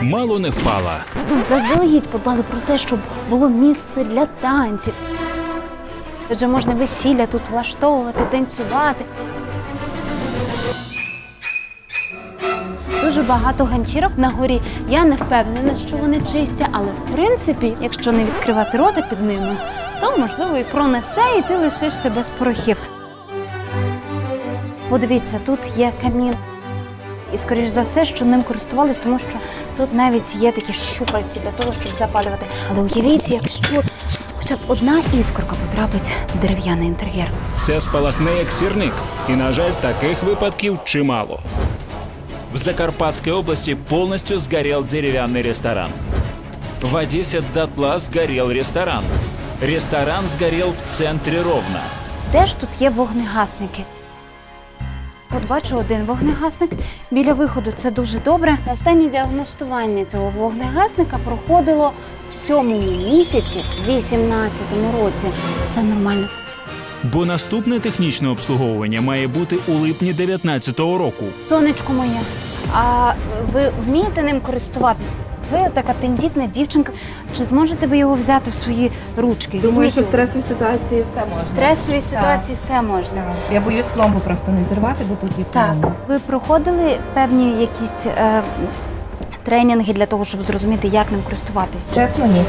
Мало не впала. тут заздалегідь подбали про те, щоб було місце для танців. Отже, можна весілля тут влаштовувати, танцювати. Дуже багато ганчірок на горі. Я не впевнена, що вони чисті, але в принципі, якщо не відкривати рота під ними, то можливо і пронесе, і ти лишишся без порохів. Подивіться, тут є камін. І скоріш за все, що ним користувались, тому що тут навіть є такі щупальці для того, щоб запалювати. Але уявіть, якщо хоча б одна іскорка потрапить в дерев'яний інтер'єр. Все спалахне як сірник. І, на жаль, таких випадків чимало. В Закарпатской области полностью сгорел деревянный ресторан. В Одессе дотла сгорел ресторан. Ресторан сгорел в центре Ровно. Де ж тут є вогнегасники? От бачу один вогнегасник біля виходу. Це дуже добре. Останнє діагностування цього вогнегасника проходило в сьомому місяці, 18-му році. Це нормально. Бо наступне технічне обслуговування має бути у липні 19-го року. Сонечко моє, а ви вмієте ним користуватись? Ви така тендітна дівчинка. Чи зможете ви його взяти в свої ручки? Думаю, Візьміть що в стресовій ситуації все можна. в стресовій ситуації все можна. Я боюсь пломбу просто не зірвати, бо тут є Так, пломба. ви проходили певні якісь е, тренінги для того, щоб зрозуміти, як ним користуватися? Чесно, ні.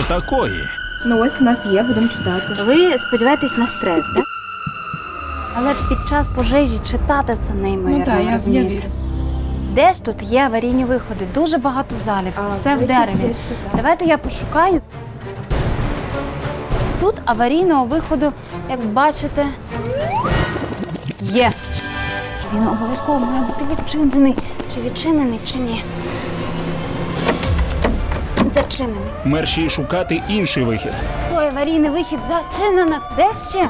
Отакої. Ну ось у нас є, будемо читати. Ви сподіваєтесь на стрес, так? Але під час пожежі читати це неймовірно, Ну так, я, я розумієте? вірю. Де ж тут є аварійні виходи? Дуже багато залів, А, все в вихід дереві. є ще, так. Давайте я пошукаю. Тут аварійного виходу, як бачите, є. Він обов'язково має бути відчинений. Чи відчинений, чи ні. Зачинений. Мерші шукати інший вихід. Той аварійний вихід зачинено. Де ще?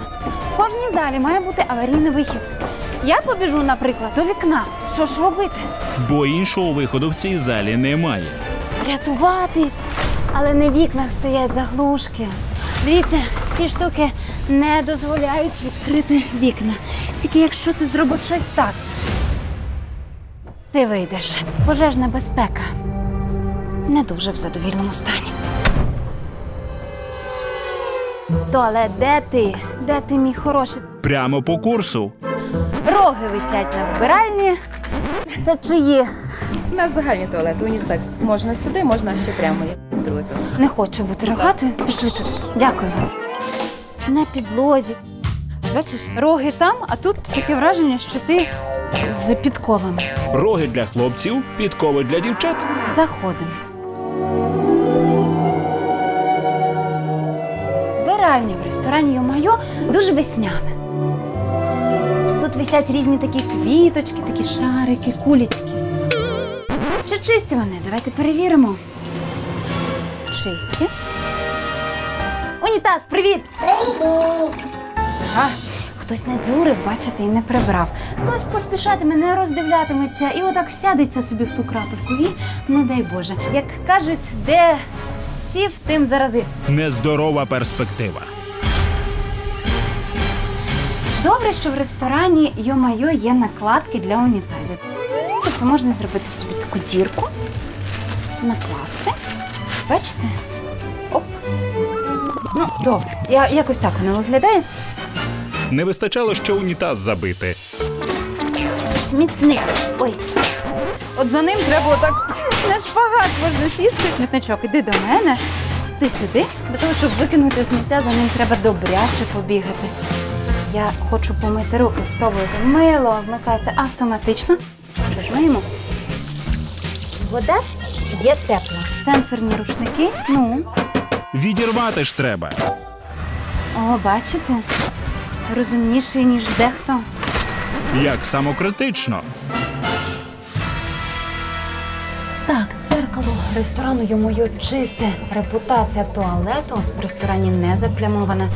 В кожній залі має бути аварійний вихід. Я побіжу, наприклад, до вікна. Що ж робити? Бо іншого виходу в цій залі немає. Рятуватись. Але на вікнах стоять заглушки. Дивіться, ці штуки не дозволяють відкрити вікна. Тільки якщо ти зробиш щось так, ти вийдеш. Пожежна безпека не дуже в задовільному стані. Туалет, де ти? Де ти, мій хороший? Прямо по курсу. Роги висять на вбиральні. Це чиї? У нас загальні туалети, унісекс. Можна сюди, можна ще прямо. є. Другий. Не хочу бути рогатою. Пішли туди. Дякую. На підлозі. Бачиш, роги там, а тут таке враження, що ти з підковами. Роги для хлопців, підкови для дівчат. Заходимо. Вбиральня в ресторані Йомайо дуже весняне. Тут висять різні такі квіточки, такі шарики, кулічки. Чи чисті вони? Давайте перевіримо. Чисті. Унітаз, привіт! Привіт! Ага. Хтось не дзурив, бачите, і не прибрав. Хтось поспішатиме, не роздивлятиметься і отак сядеться собі в ту крапельку. І не дай Боже. Як кажуть, де сів, тим заразився. Нездорова перспектива. Добре, що в ресторані Йо-Майо є накладки для унітазів. Тобто можна зробити собі таку дірку, накласти. Бачите? Оп. Ну, добре. Я, якось так воно виглядає. Не вистачало ще унітаз забити. Смітник. Ой. От за ним треба отак на шпагат можна сісти. Смітничок, іди до мене. Ти сюди. Для того, щоб викинути сміття, за ним треба добряче побігати. Я хочу помити руки, спробувати. Мило вмикається автоматично. Зажмемо. Вода є тепла. Сенсорні рушники. Ну, Відірвати ж треба. О, бачите? Розумніший, ніж дехто. Як самокритично. Ресторану йому чисте. Репутація туалету в ресторані не заплямована.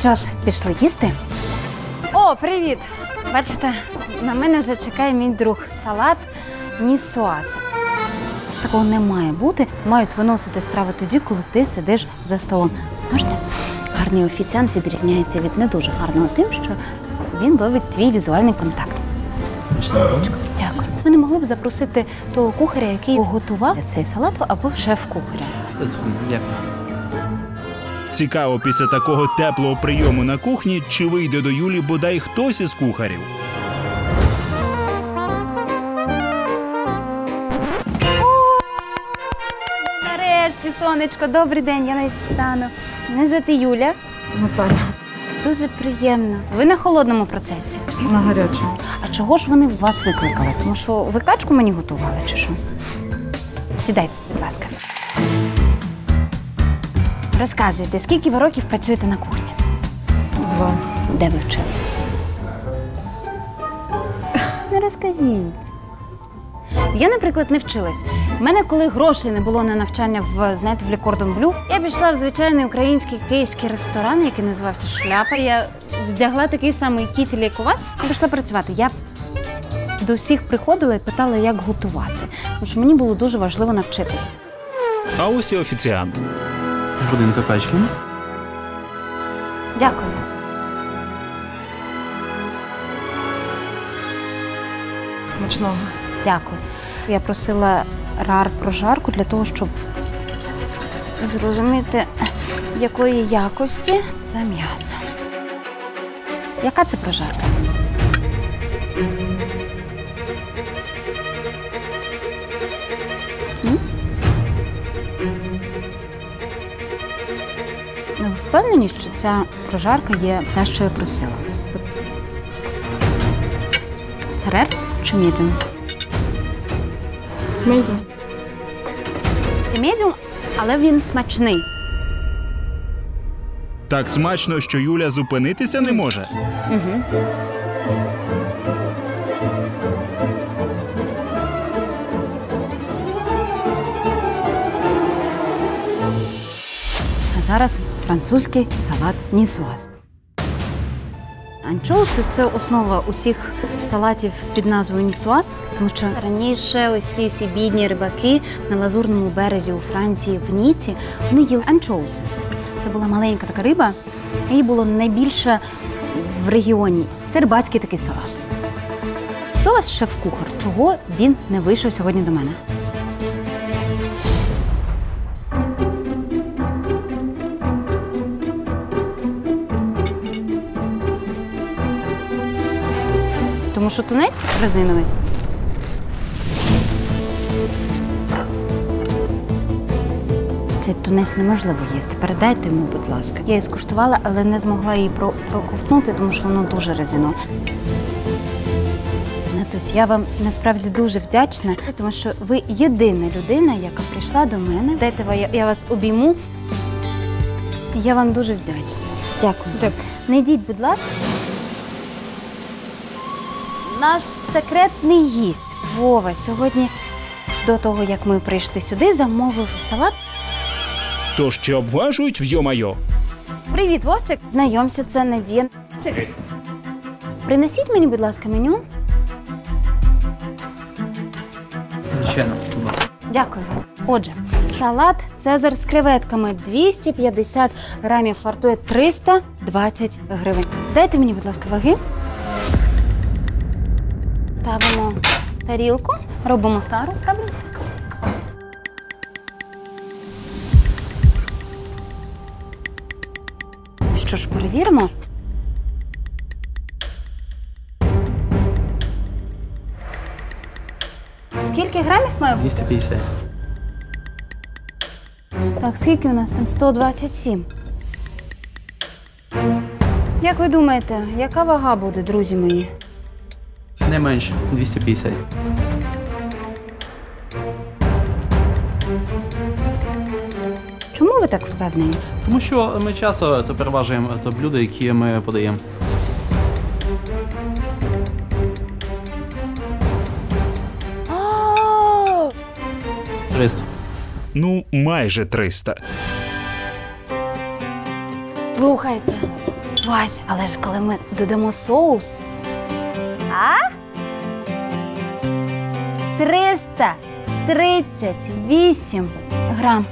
Що ж, пішли їсти? О, привіт! Бачите, на мене вже чекає мій друг салат нісуаз. Такого не має бути. Мають виносити страви тоді, коли ти сидиш за столом. Можете? Гарний офіціант відрізняється від не дуже гарного тим, що він ловить твій візуальний контакт. Дякую. Ви не могли б запросити того кухаря, який готував цей салат, або шеф-кухаря. Дякую. Цікаво, після такого теплого прийому на кухні, чи вийде до Юлі бодай хтось із кухарів. Нарешті, сонечко, добрий день, я навіть стану. Мене звати Юля. Наталя. Дуже приємно. Ви на холодному процесі. На гарячому. А чого ж вони вас викликали? Тому що ви качку мені готували, чи що? Сідайте, будь ласка. Розказуйте, скільки ви років працюєте на кухні? Два. Де ви вчились? Не розкажіть. Я, наприклад, не вчилась. У мене, коли грошей не було на навчання в знаєте, в Лікордон Блю, я пішла в звичайний український київський ресторан, який називався Шляпа. Я вдягла такий самий кітель, як у вас, і пішла працювати. Я до всіх приходила і питала, як готувати. Тому що мені було дуже важливо навчитись. А ось і офіціант. Годинка печки. Дякую. Смачного. Дякую. Я просила рар прожарку для того, щоб зрозуміти, якої якості це м'ясо. Яка це прожарка? М? Ну, впевнені, що ця прожарка є те, що я просила? Це рер чи мідіум? Медіум. Це медіум, але він смачний. Так смачно, що Юля зупинитися не може. Угу. А зараз французький салат нісуаз. Анчоуси це основа усіх салатів під назвою нісуаз, тому що раніше ось ці всі бідні рибаки на лазурному березі у Франції в Ніці вони їли анчоуси. Це була маленька така риба, її було найбільше в регіоні. Це рибацький такий салат. Хто у вас шеф-кухар? Чого він не вийшов сьогодні до мене? Тому що тунець резиновий. Тунець неможливо їсти. Передайте йому, будь ласка. Я її скуштувала, але не змогла її проковтнути, тому що воно дуже резинове. Натусь, я вам насправді дуже вдячна, тому що ви єдина людина, яка прийшла до мене. Дайте я, вас обійму. Я вам дуже вдячна. Дякую. вам. Не йдіть, будь ласка. Наш секретний гість Вова сьогодні, до того як ми прийшли сюди, замовив салат. Тож чи обважують в Йо-майо? Привіт, Вовчик. Знайомся, це Надія. Вовчик, Принесіть мені, будь ласка, меню. Звичайно, будь ласка. Дякую. Отже, салат Цезар з креветками 250 грамів вартує 320 гривень. Дайте мені, будь ласка, ваги. Ставимо тарілку, робимо тару, правда? Що ж, перевіримо. Скільки грамів має бути? 250. Так, скільки у нас там? 127. Як ви думаєте, яка вага буде, друзі мої? Не менше 250. Ви так впевнені? Тому що ми часто то переважуємо то блюда, які ми подаємо. Жесть. Ну, майже 300. Слухайте, Вась, але ж коли ми додамо соус. А? 338 грам.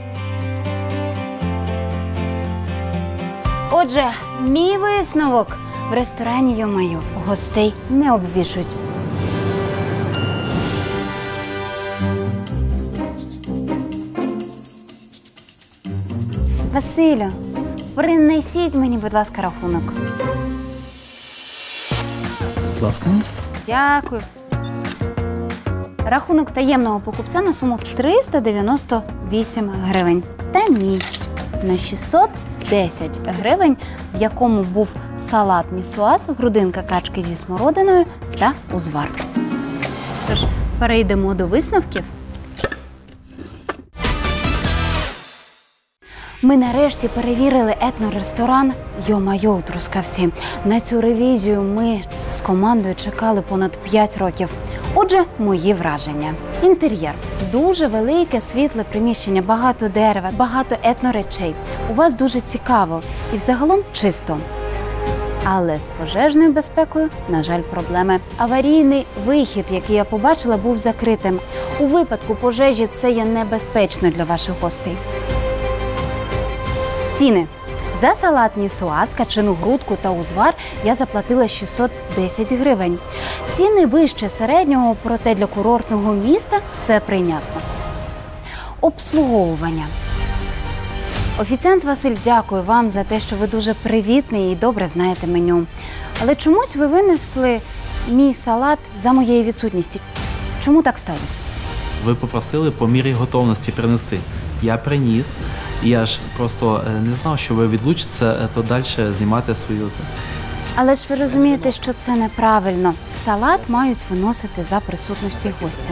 Отже, мій висновок в ресторані Йомаю гостей не обвішують. Василю, принесіть мені, будь ласка, рахунок. Будь ласка. Дякую. Рахунок таємного покупця на суму 398 гривень. Та мій на 610 гривень, в якому був салат місуаз, грудинка качки зі смородиною та узвар. Тож, перейдемо до висновків. Ми нарешті перевірили етноресторан Йо-Майо у Трускавці. На цю ревізію ми з командою чекали понад 5 років. Отже, мої враження. Інтер'єр дуже велике, світле приміщення, багато дерева, багато етноречей. У вас дуже цікаво і взагалом чисто. Але з пожежною безпекою, на жаль, проблеми. Аварійний вихід, який я побачила, був закритим. У випадку пожежі це є небезпечно для ваших гостей. Ціни. За салат нісуаз, качану грудку та узвар я заплатила 610 гривень. Ціни вище середнього, проте для курортного міста це прийнятно. Обслуговування. Офіціант Василь, дякую вам за те, що ви дуже привітний і добре знаєте меню. Але чомусь ви винесли мій салат за моєї відсутністі. Чому так сталося? Ви попросили по мірі готовності принести. Я приніс, я ж просто е, не знав, що ви відлучитеся, е, то далі знімати свою. Але ж ви розумієте, що це неправильно. Салат мають виносити за присутності гостя.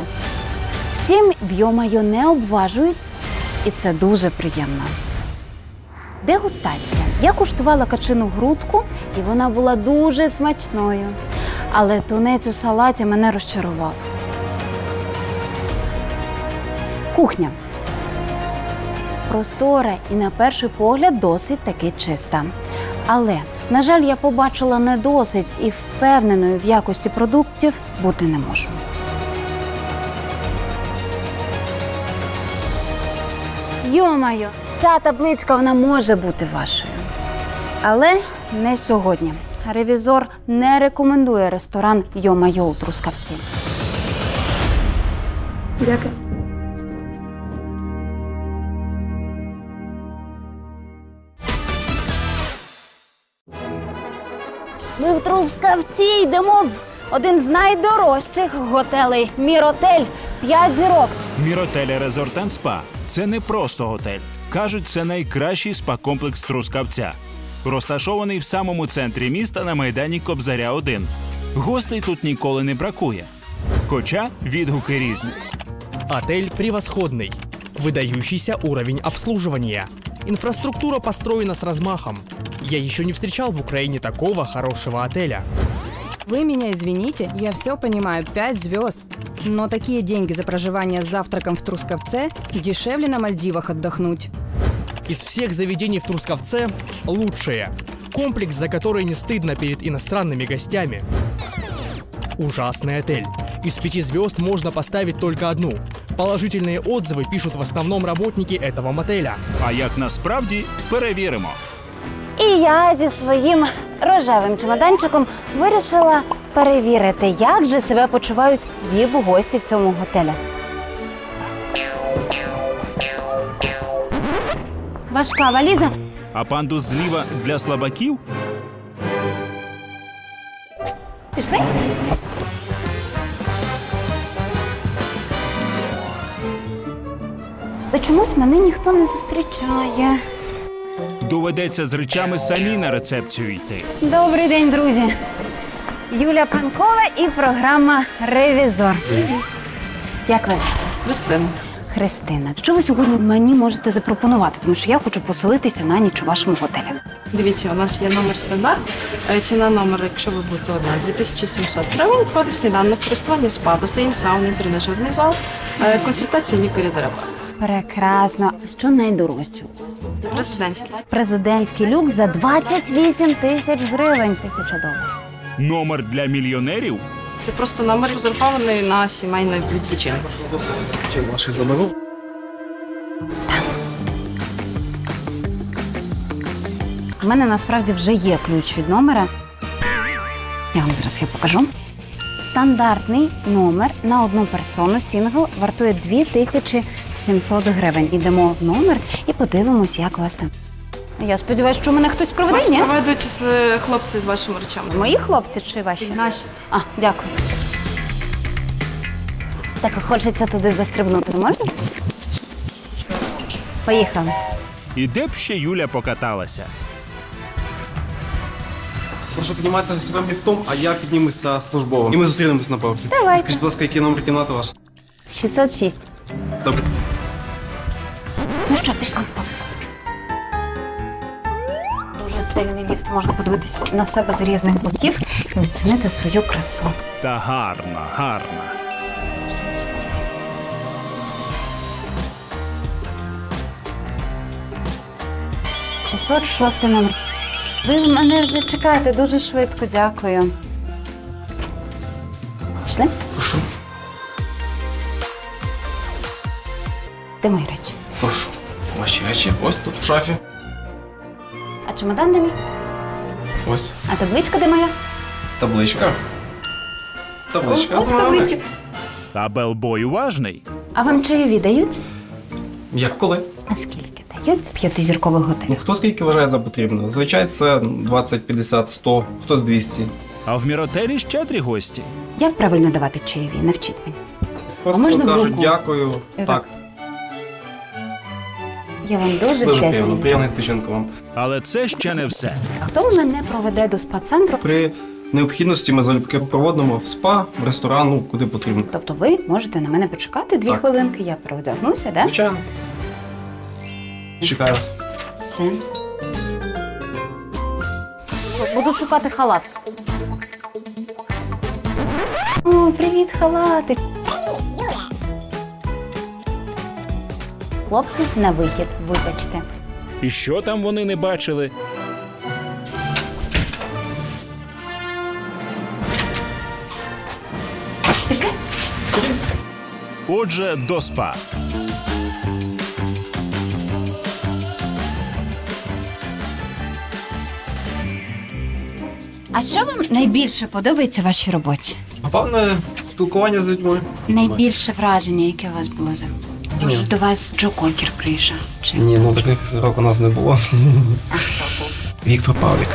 Втім, в Йомайо не обважують, і це дуже приємно. Дегустація. Я куштувала качину грудку, і вона була дуже смачною. Але тунець у салаті мене розчарував. Кухня. Простора і на перший погляд досить таки чиста. Але, на жаль, я побачила не досить і впевненою в якості продуктів бути не можу. Йомайо, ця табличка вона може бути вашою. Але не сьогодні. Ревізор не рекомендує ресторан Йомайо у Трускавці. Дякую. Ми в Трускавці йдемо в один з найдорожчих готелей Міротель. П'ять зірок. Міротель Резорт Спа – це не просто готель. Кажуть, це найкращий спа-комплекс Трускавця. Розташований в самому центрі міста на майдані Кобзаря 1. Гостей тут ніколи не бракує. Хоча відгуки різні. Отель превосходный. Выдающийся уровень обслуживания. Инфраструктура построена с размахом. Я еще не встречал в Украине такого хорошего отеля. Вы меня извините, я все понимаю, 5 звезд. Но такие деньги за проживание с завтраком в Трусковце дешевле на Мальдивах отдохнуть. Из всех заведений в Трусковце лучшее. Комплекс, за который не стыдно перед иностранными гостями. Ужасный отель. Из пяти звезд можно поставить только одну. Положительные отзывы пишут в основном работники этого мотеля. А як насправді перевіримо. І я зі своїм рожевим чемоданчиком вирішила перевірити, як же себе почувають віп-гості в цьому готелі. Важка валіза. А пандус зліва для слабаків? Пішли? Та чомусь мене ніхто не зустрічає. Доведеться з речами самі на рецепцію йти. Добрий день, друзі. Юля Панкова і програма Ревізор. Як вас? Христина. Христина, що ви сьогодні мені можете запропонувати? Тому що я хочу поселитися на ніч у вашому готелі. Дивіться, у нас є номер стандарт. Е, Ціна номера, якщо ви будете одна, 2700 гривень. Входить сніданок, користування спа, басейн, сауна, тренажерний зал, е, консультація лікаря-терапевта. Прекрасно. Що найдорожче? Президентський. Президентський люк за 28 тисяч гривень, тисяча доларів. Номер для мільйонерів Це просто номер розрахований на сімейний відпочинок. Чи ваших заберу? У мене насправді вже є ключ від номера. Я вам зараз його покажу. Стандартний номер на одну персону сінгл вартує 2700 гривень. Ідемо в номер і подивимось, як вас там. Я сподіваюся, що мене хтось проведе, Вас ні? проведуть з е, хлопці з вашими речами. Мої хлопці чи ваші? Наші. А, дякую. Так хочеться туди застрибнути. Можна? Поїхали. і де б ще Юля покаталася. Прошу підніматися себе ліфтом, а я піднімуся службово. І ми зустрінемось на поверсі. Давайте. Скажіть, будь ласка, який номер кімнати ваш? 606. Добре. Ну що, пішли, хлопці. Дуже стильний ліфт, можна подивитись на себе з різних боків і оцінити свою красу. Та гарна, гарна. — 606 номер. Ви мене вже чекаєте дуже швидко, дякую. Пішли? Прошу. Де мої речі? Прошу. Ваші речі. Ось тут в шафі. А чемодан де мій? Ось А табличка де моя? табличка. Табличка О, з вами. таблички. Та белбой уважний. А вам чайові дають? Як коли? А скільки дають п'ятизіркових готелях? Ну хто скільки вважає за потрібно? Зазвичай це 20, 50, 100, хтось 200. А в міротелі щедрі гості. Як правильно давати чайові? Навчіть мене. Просто можна в кажуть руку? дякую. І Так, Я вам дуже, дуже вдячна. приємно. Приємного відпочинку вам. Але це ще не все. Хто мене проведе до спа-центру? При необхідності ми залюбки проводимо в спа, в ресторан, ну, куди потрібно. Тобто ви можете на мене почекати дві Так. хвилинки, я переодягнуся, да? Звичайно. Чекаю вас. Буду шукати халат. О, привіт, халатик. Хлопці, на вихід, вибачте. І що там вони не бачили? Пішли? Отже, до спа. А що вам найбільше подобається в вашій роботі? Напевне, спілкування з людьми. Найбільше враження, яке у вас було за Може, до вас Джо Кокер приїжджав? Чи... Ні, ну таких зірок у нас не було. Віктор Павлік.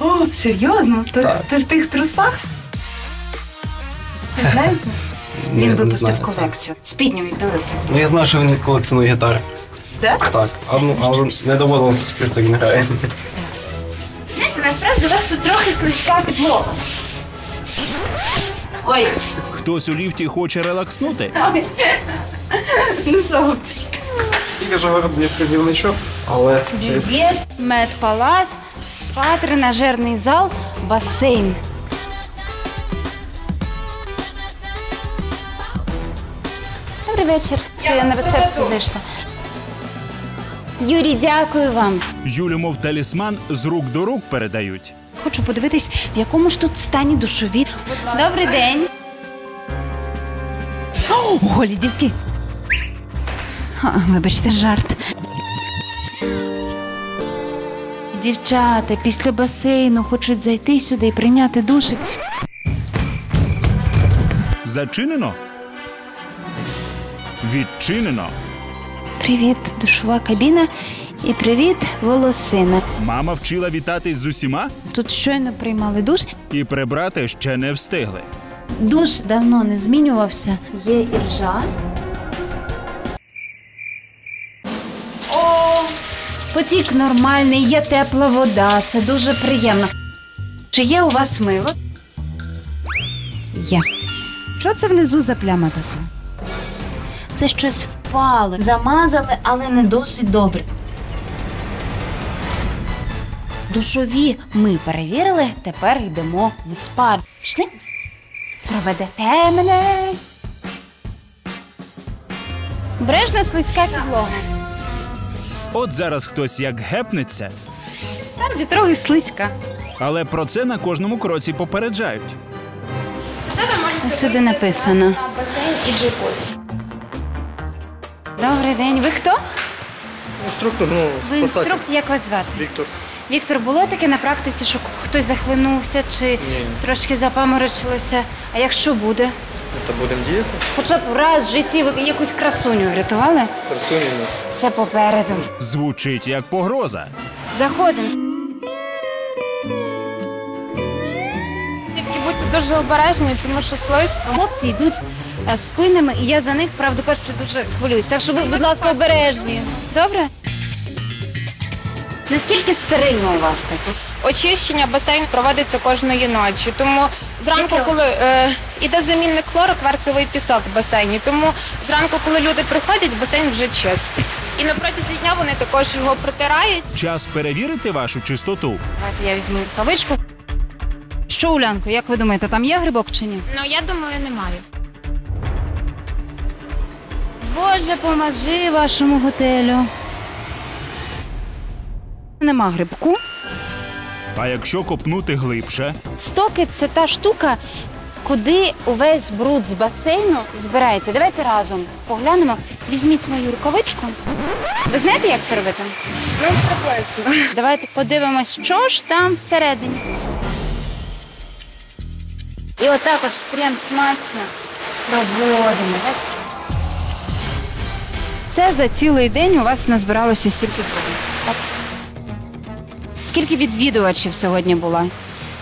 О, серйозно? То, Так. то в тих трусах? Ви знаєте? Ні, Він не випустив знаю. колекцію. Спідню і дивився. Ну я знаю, що він колекціонує гітари. Так? Так, а, ну, але не доводилось, що він грає. Знаєте, насправді у вас трохи слизька підлога. Ой, Хтось у ліфті хоче релакснути. ну що? Тільки ж говорив вказівничок, але Бювет, медпалас, спа, тренажерний зал, басейн. Добрий вечір. Це я на рецепцію зайшла. Юрій, дякую вам. Юлю, мов талісман, з рук до рук передають. Хочу подивитись, в якому ж тут стані душові. Добрий день. О, голі дівки. А, Вибачте, жарт. Дівчата після басейну хочуть зайти сюди і прийняти душик. Зачинено? Відчинено. Привіт, душова кабіна і привіт, волосина. Мама вчила вітатись з усіма Тут щойно приймали душ. і прибрати ще не встигли. Душ давно не змінювався. Є іржа. О, потік нормальний, є тепла вода. Це дуже приємно. Чи є у вас мило? Є. Що це внизу за пляма така? Це щось попало. Замазали, але не досить добре. Душові ми перевірили, тепер йдемо в спа. Пішли? Проведете мене. Брежна слизька підлога. От зараз хтось як гепнеться, Справді трохи слизька. але про це на кожному кроці попереджають. Сюди написано. Басейн і джакузі. Добрий день. Ви хто? Інструктор, ну, Ви інструктор, як вас звати? Віктор. Віктор, було таке на практиці, що хтось захлинувся чи трошки запаморочилося. А якщо буде? То будемо діяти. Хоча б раз в житті ви якусь красуню врятували? Красуніно. Все попереду. Звучить як погроза. Заходимо. Тільки будьте дуже обережні, тому що слизько. Хлопці йдуть е, спинами, і я за них, правду кажучи, дуже хвилююсь. Так що ви, будь ласка, обережні. Добре? Наскільки стерильно у вас тут? Очищення басейну проводиться кожної ночі. Тому зранку, Яке коли е, іде замінник хлору, кварцевий пісок в басейні. Тому зранку, коли люди приходять, басейн вже чистий. І на протязі дня вони також його протирають. Час перевірити вашу чистоту. Давайте я візьму кавичку. Що, Улянко, як ви думаєте, там є грибок чи ні? Ну я думаю, немає. Боже, поможи вашому готелю. Нема грибку. А якщо копнути глибше, Стоки це та штука, куди увесь бруд з басейну збирається. Давайте разом поглянемо. Візьміть мою рукавичку. Ви знаєте, як це робити? Ну, приблизно. Давайте подивимось, що ж там всередині. І отак ось прям смачно проводимо. так? Це за цілий день у вас назбиралося стільки. Так? Скільки відвідувачів сьогодні було?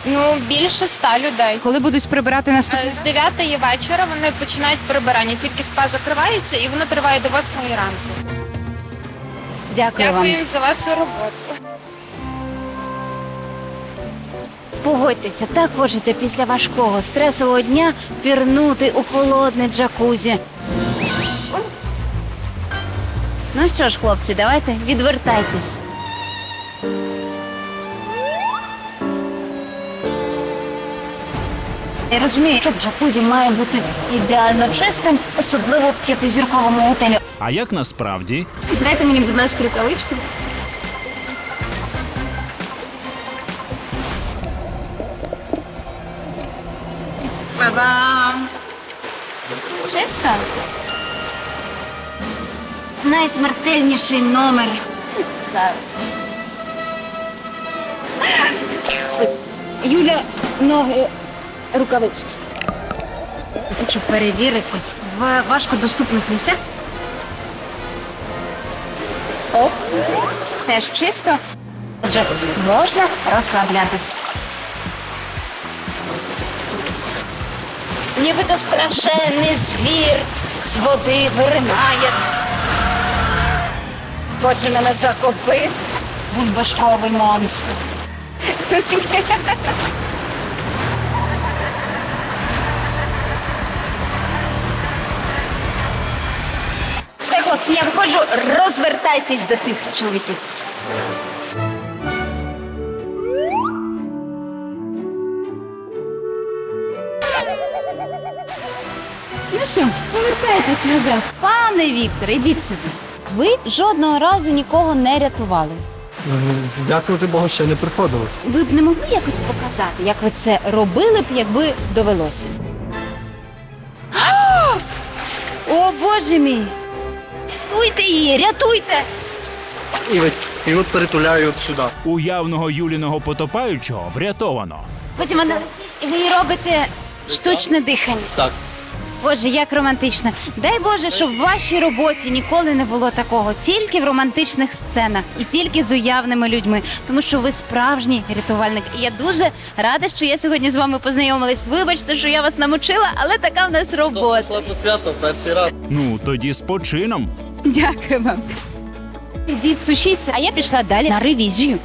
Ну, більше ста людей. Коли будуть прибирати наступні? Е, З 9 вечора вони починають прибирання. Тільки спа закривається і воно триває до 8 ранку. Дякую, вам. Дякую за вашу роботу. Погодьтеся, так хочеться після важкого стресового дня пірнути у холодне джакузі. Ну що ж, хлопці, давайте відвертайтесь. Я розумію, що джакузі має бути ідеально чистим, особливо в п'ятизірковому готелі. а як насправді? Дайте мені, будь ласка, рукавичку. Ба-бам! Чисто? Найсмертельніший номер. Зараз. Юля, ноги, рукавички. Хочу перевірити в важкодоступних місцях. Оп, теж чисто. Отже, можна розслаблятись. Нібито страшенний звір з води виринає. Хоче мене захопити. Бульбашковий монстр. Все, хлопці, я виходжу, розвертайтесь до тих чоловіків. Ну що, повертайтесь назад. Пане Вікторе, ідіть сюди. Ви жодного разу нікого не рятували. Дякувати Богу, ще не приходилось. Ви б не могли якось показати, як ви це робили б, якби довелося? О, Боже мій! Рятуйте її, рятуйте! І, от- і от перетуляю от сюди. Уявного Юліного потопаючого врятовано. Потім вона і ви їй робите штучне дихання. Так. Боже, як романтично. Дай Боже, щоб в вашій роботі ніколи не було такого, тільки в романтичних сценах і тільки з уявними людьми, тому що ви справжній рятувальник. І я дуже рада, що я сьогодні з вами познайомилась. Вибачте, що я вас намочила, але така в нас робота. по свято перший раз. Ну, тоді з почином. Дякую вам. Ідіть, сушіться, а я пішла далі на ревізію.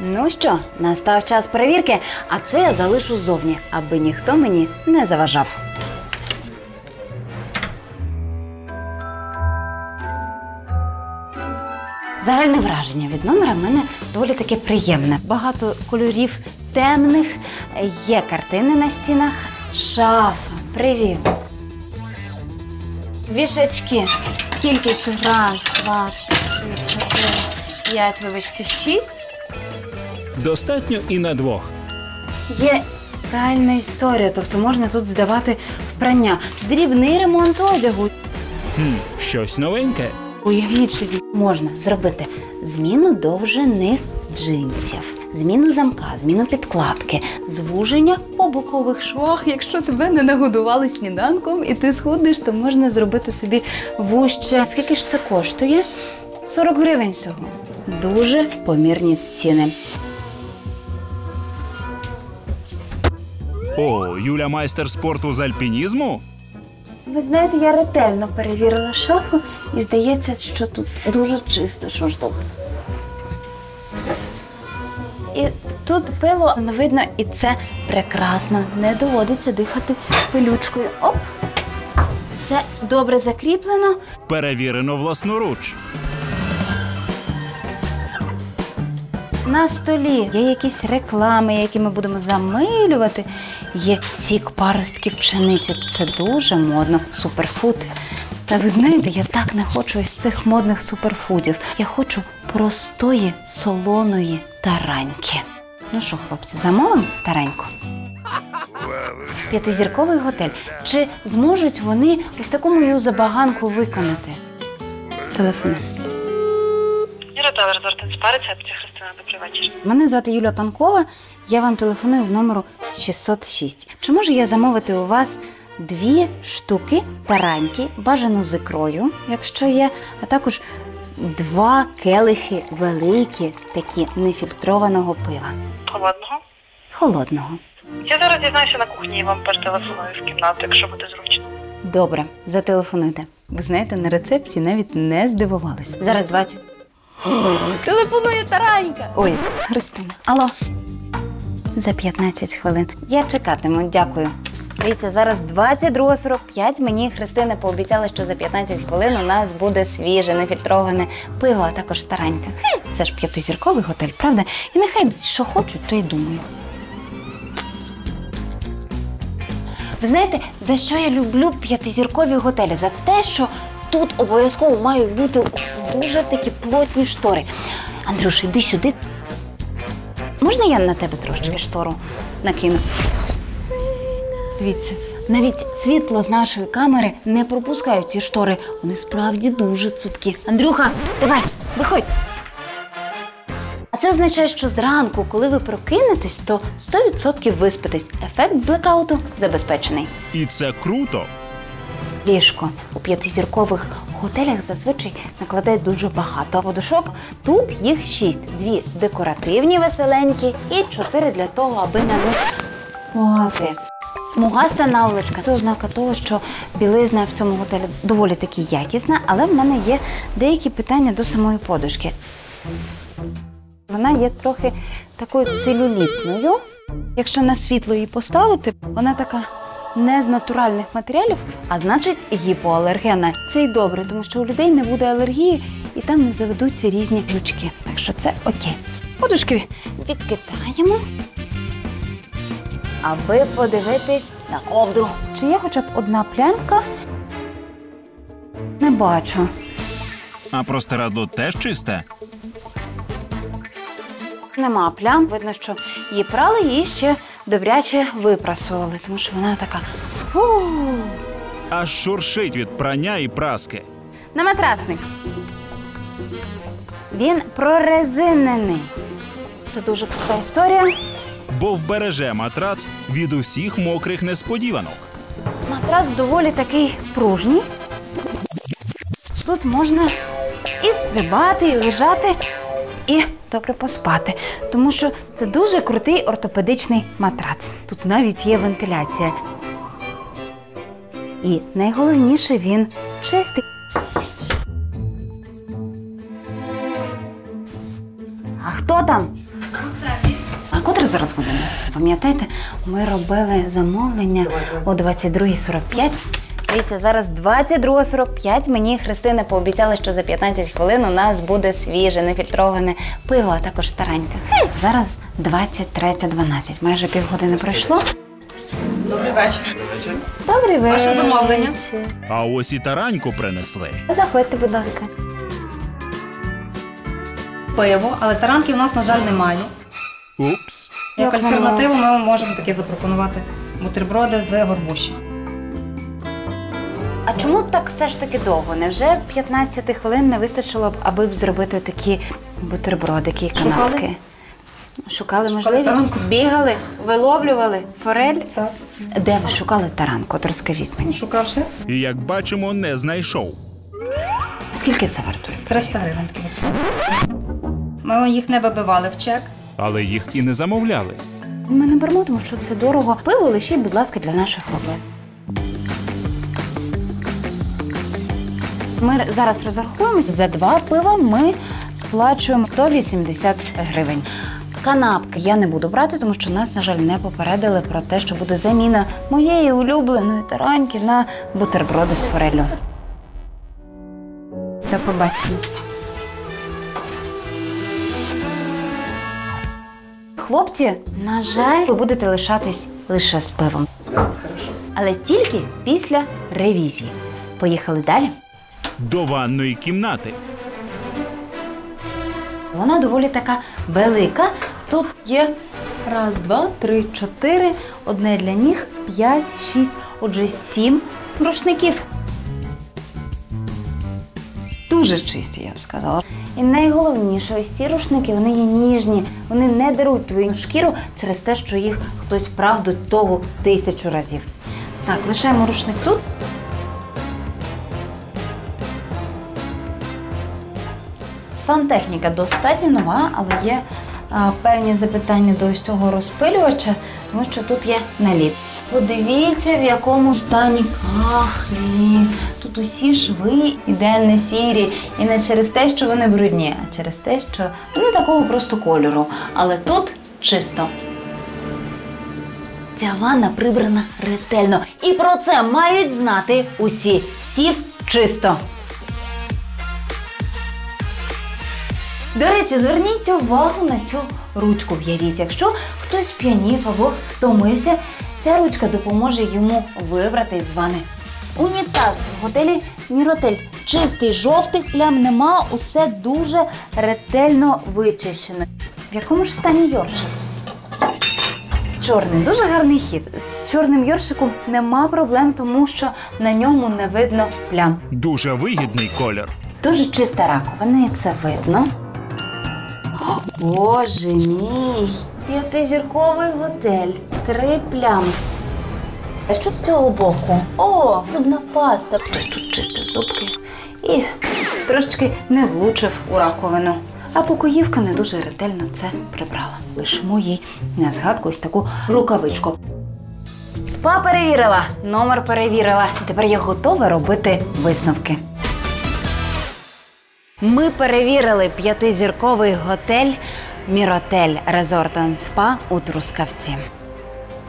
Ну що, настав час перевірки, а це я залишу зовні, аби ніхто мені не заважав. Загальне враження від номера в мене доволі таке приємне. Багато кольорів темних, є картини на стінах, шафа. Привіт. Вішачки. Кількість раз, два, три, чотири, п'ять, вибачте, шість. Достатньо і на двох. Є пральна історія, тобто можна тут здавати впрання. Дрібний ремонт одягу. Хм, щось новеньке. Уявіть собі, можна зробити зміну довжини джинсів, зміну замка, зміну підкладки, звуження по бокових швах. Якщо тебе не нагодували сніданком і ти схуднеш, то можна зробити собі вуще. Скільки ж це коштує? 40 гривень всього. Дуже помірні ціни. О, Юля майстер спорту з альпінізму? Ви знаєте, я ретельно перевірила шафу і здається, що тут дуже чисто. Що ж тут? І тут пило не видно, і це прекрасно. Не доводиться дихати пилючкою. Оп! Це добре закріплено. Перевірено власноруч. На столі є якісь реклами, які ми будемо замилювати. Є сік паростків пшениці. Це дуже модно. Суперфуд. Та ви знаєте, я так не хочу ось цих модних суперфудів. Я хочу простої солоної тараньки. Ну що, хлопці, замовимо тараньку? П'ятизірковий готель. Чи зможуть вони ось таку мою забаганку виконати? Телефон. Міротел резорт Інспа, рецепція Христина, добрий вечір. Мене звати Юля Панкова. Я вам телефоную з номеру 606. Чи можу я замовити у вас дві штуки тараньки, бажано з ікрою, якщо є, а також два келихи великі, такі нефільтрованого пива. Холодного. Холодного. Я зараз дізнаюся на кухні і вам перетелефоную в кімнату, якщо буде зручно. Добре, зателефонуйте. Ви знаєте, на рецепції навіть не здивувалися. Зараз 20. Телефонує таранька. Ой, Христина. Алло. За 15 хвилин. Я чекатиму, дякую. Дивіться, зараз 22.45. Мені Христина пообіцяла, що за 15 хвилин у нас буде свіже, нефільтроване пиво, а також таранька. Це ж п'ятизірковий готель, правда? І нехай що хочуть, то й думають. Ви знаєте, за що я люблю п'ятизіркові готелі? За те, що тут обов'язково мають бути дуже такі плотні штори. Андрюш, іди сюди. Можна я на тебе трошечки штору накину? Дивіться, навіть світло з нашої камери не пропускають ці штори. Вони справді дуже цупкі. Андрюха, давай, виходь. А це означає, що зранку, коли ви прокинетесь, то 100% виспитесь. Ефект блекауту забезпечений. І це круто. Ліжко у п'ятизіркових готелях зазвичай накладають дуже багато подушок. Тут їх шість: дві декоративні, веселенькі і чотири для того, аби на них спати. Смугаста наволочка це ознака того, що білизна в цьому готелі доволі таки якісна, але в мене є деякі питання до самої подушки. Вона є трохи такою целюлітною. Якщо на світло її поставити, вона така не з натуральних матеріалів, а значить гіпоалергенна. Це й добре, тому що у людей не буде алергії і там не заведуться різні жучки. Так що це окей. Подушки відкидаємо, аби подивитись на ковдру. Чи є хоча б одна плянка? Не бачу. А простирадло теж чисте. Нема плям. Видно, що її прали, її ще добряче випрасували, тому що вона така. Фу. Аж шуршить від прання і праски. На матрасник. Він прорезинений. Це дуже крута історія. Бо вбереже матрац від усіх мокрих несподіванок. Матрац доволі такий пружній. Тут можна і стрибати, і лежати, і добре поспати. Тому що це дуже крутий ортопедичний матрац. Тут навіть є вентиляція. І найголовніше він чистий. А хто там? Скажи зараз годину. Пам'ятаєте, ми робили замовлення о 22.45. Дивіться, зараз 22.45. Мені Христина пообіцяла, що за 15 хвилин у нас буде свіже, нефільтроване пиво, а також таранька. Зараз 23.12. Майже півгодини пройшло. Добрий вечір. Добрий вечір. Ваше замовлення. А ось і тараньку принесли. Заходьте, будь ласка. Пиво, але таранки у нас, на жаль, немає. Упс. Як Як альтернативу ми можемо таке запропонувати бутерброди з горбуші. А чому так все ж таки довго? Невже 15 хвилин не вистачило б, аби б зробити такі бутербродики і канапки? Шукали, Шукали можливість? таранку. Бігали, виловлювали форель? Так. Де ви шукали таранку? От розкажіть мені. Шукав шеф. І як бачимо, не знайшов. Скільки це вартує? 300 гривень скільки. Ми їх не вибивали в чек. Але їх і не замовляли. Ми не беремо, тому що це дорого. Пиво лишіть, будь ласка, для наших хлопців. Ми зараз розрахуємося. За два пива ми сплачуємо 180 гривень. Канапки я не буду брати, тому що нас, на жаль, не попередили про те, що буде заміна моєї улюбленої тараньки на бутерброди з фореллю. До побачення. Хлопці, на жаль, ви будете лишатись лише з пивом. Але тільки після ревізії. Поїхали далі. До ванної кімнати. Вона доволі така велика. Тут є раз, два, три, чотири. Одне для ніг, п'ять, шість, отже, сім рушників. Дуже чисті, я б сказала. І найголовніше, ось ці рушники вони є ніжні, вони не деруть твою шкіру через те, що їх хтось прав до того тисячу разів. Так, лишаємо рушник тут. Сантехніка достатньо нова, але є певні запитання до ось цього розпилювача, тому що тут є наліт. Подивіться, в якому стані кахлі. Тут усі шви ідеально сірі. І не через те, що вони брудні, а через те, що вони такого просто кольору. Але тут чисто. Ця ванна прибрана ретельно. І про це мають знати усі. Сів чисто. До речі, зверніть увагу на цю ручку в'явіть. Якщо хтось п'янів або втомився, ця ручка допоможе йому вибратись з вани. Унітаз в готелі Міротель. Чистий, жовтих плям нема, усе дуже ретельно вичищено. В якому ж стані Йоршик? Чорний, дуже гарний хід. З чорним Йоршиком нема проблем, тому що на ньому не видно плям. Дуже вигідний колір. Дуже чиста раковина, і це видно. Боже мій! П'ятизірковий готель. Три плями. А що з цього боку? О, зубна паста. Хтось тут чистив зубки і трошечки не влучив у раковину. А покоївка не дуже ретельно це прибрала. Лишимо їй на згадку ось таку рукавичку. Спа перевірила, номер перевірила. Тепер я готова робити висновки. Ми перевірили п'ятизірковий готель Міротель Резорт Спа у Трускавці.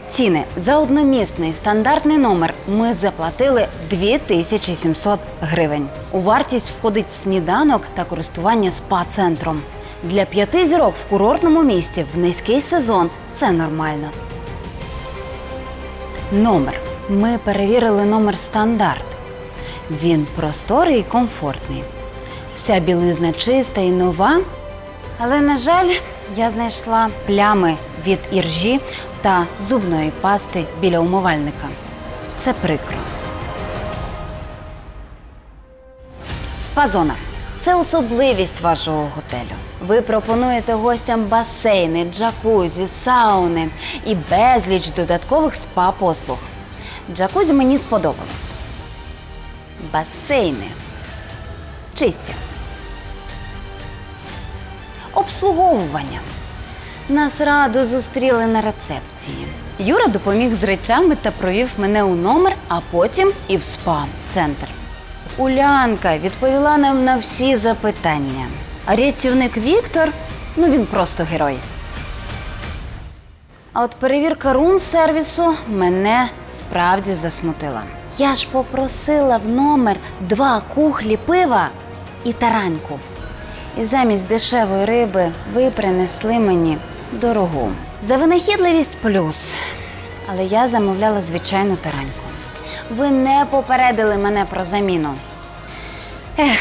Ціни за одномісний стандартний номер ми заплатили 2700 гривень. У вартість входить сніданок та користування спа-центром. Для п'яти зірок в курортному місті в низький сезон це нормально. Номер. Ми перевірили номер стандарт. Він просторий і комфортний. Вся білизна чиста і нова. Але, на жаль, я знайшла плями від іржі та зубної пасти біля умивальника. Це прикро. Спа-зона – це особливість вашого готелю. Ви пропонуєте гостям басейни, джакузі, сауни і безліч додаткових спа-послуг. Джакузі мені сподобалось. Басейни чисті. Обслуговування. Нас радо зустріли на рецепції. Юра допоміг з речами та провів мене у номер, а потім і в спа-центр. Улянка відповіла нам на всі запитання. А рятівник Віктор ну він просто герой. А от перевірка рум-сервісу мене справді засмутила. Я ж попросила в номер два кухлі пива і тараньку. І замість дешевої риби ви принесли мені дорогу. За винахідливість плюс. Але я замовляла звичайну тараньку. Ви не попередили мене про заміну. Ех,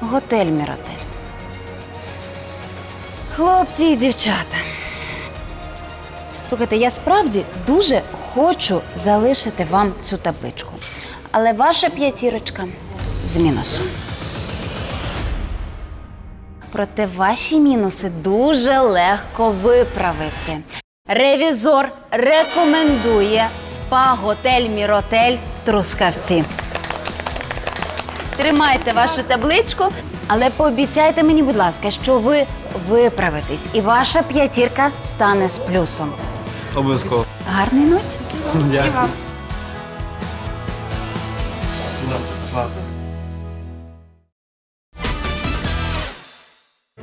готель Міротель. Хлопці і дівчата. Слухайте, я справді дуже хочу залишити вам цю табличку. Але ваша п'ятірочка з мінусом. Проте ваші мінуси дуже легко виправити. Ревізор рекомендує спа-готель Міротель в Трускавці. Тримайте вашу табличку, але пообіцяйте мені, будь ласка, що ви виправитесь і ваша п'ятірка стане з плюсом. Обов'язково. Гарній ноті. Дякую. Клас,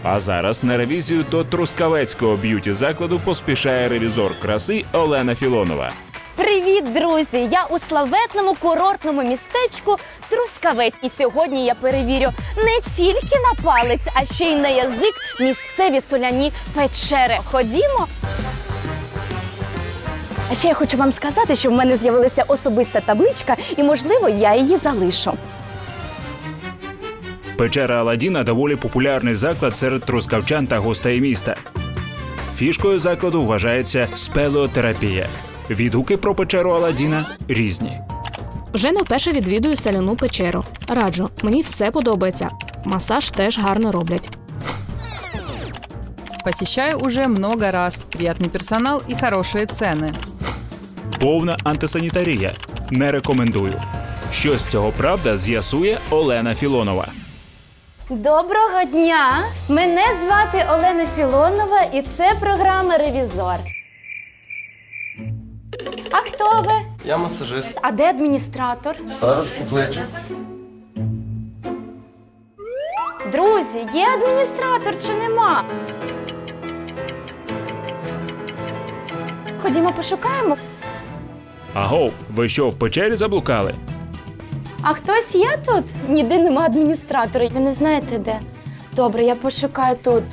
А зараз на ревізію до трускавецького beauty закладу поспішає ревізор краси Олена Філонова. Привіт, друзі! Я у славетному курортному містечку Трускавець. І сьогодні я перевірю не тільки на палець, а ще й на язик місцеві соляні печери. Ходімо. А ще я хочу вам сказати, що в мене з'явилася особиста табличка, і можливо я її залишу. Печера Аладдіна доволі популярний заклад серед трускавчан та гостей міста. Фішкою закладу вважається спелеотерапія. Відгуки про печеру Аладдіна різні. Вже не вперше відвідую соляну печеру. Раджу, мені все подобається. Масаж теж гарно роблять. Посещаю уже много раз. Приятный персонал и хорошие цены. Повна антисанітарія. Не рекомендую. Що з цього правда, з'ясує Олена Філонова. Доброго дня! Мене звати Олена Філонова, і це програма Ревізор. А хто ви? Я масажист. А де адміністратор? Зараз покличу. Друзі, є адміністратор чи нема? Ходімо, пошукаємо. Аго, ви що в печері заблукали? А хтось є тут? Ніде нема адміністратора. Ви не знаєте де? Добре, я пошукаю тут.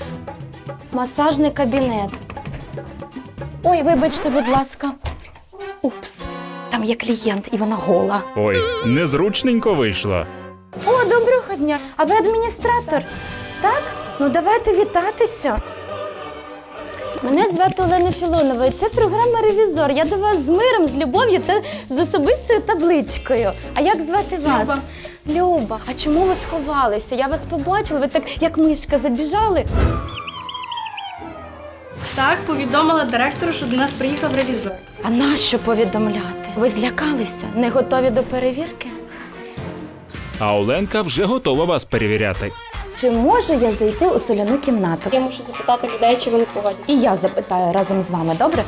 Масажний кабінет. Ой, вибачте, будь ласка. Упс, там є клієнт, і вона гола. Ой, незручненько вийшло. О, доброго дня! А ви адміністратор? Так? Ну давайте вітатися. Мене звати Олена Філонова, і це програма Ревізор. Я до вас з миром, з любов'ю та з особистою табличкою. А як звати вас? Люба. Люба. А чому ви сховалися? Я вас побачила, ви так як мишка забіжали. Так, повідомила директору, що до нас приїхав ревізор. А нащо повідомляти? Ви злякалися? Не готові до перевірки? А Оленка вже готова вас перевіряти. Чи можу я зайти у соляну кімнату? Я мушу запитати людей, чи вони погодять. І я запитаю разом з вами, добре?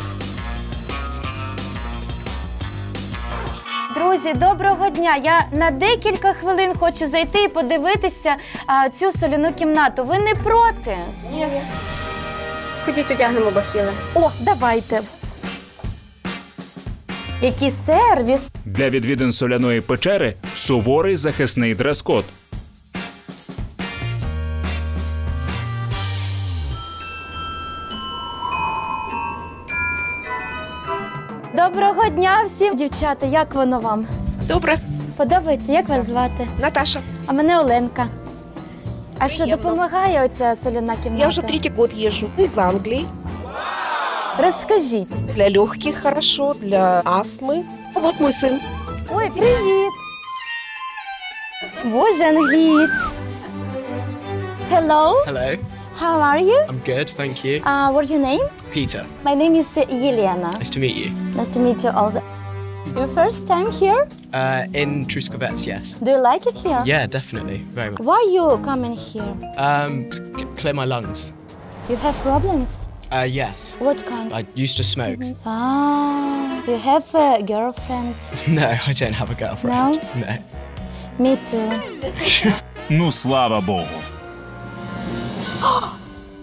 Друзі, доброго дня! Я на декілька хвилин хочу зайти і подивитися а, цю соляну кімнату. Ви не проти? Ні. Ходіть, одягнемо бахіли. О, давайте. Який сервіс? Для відвідин соляної печери суворий захисний дрес-код. Доброго дня всім, дівчата. Як воно вам? Добре. Подобається? Як вас звати? Наташа. А мене Оленка. А що допомагає оця соляна кімната? Я уже третий год езжу из Англии. Розкажіть. Для легких хорошо, для астмы. Вот мой сын. Ой, привіт! Боже, англієць. Hello. Hello, How are you? I'm good, thank you. Uh, what's your name? Peter, My name is Yelena. nice to meet you. Nice to meet you also. Your first time here? Uh, in Truskavets, yes. Do you like it here? Yeah, definitely, very much. Why you coming here? Um, to c- clear my lungs. You have problems? Uh, yes. What kind? I used to smoke. Ah, you have a girlfriend? No, I don't have a girlfriend. No. Me too. Ну, слава Богу.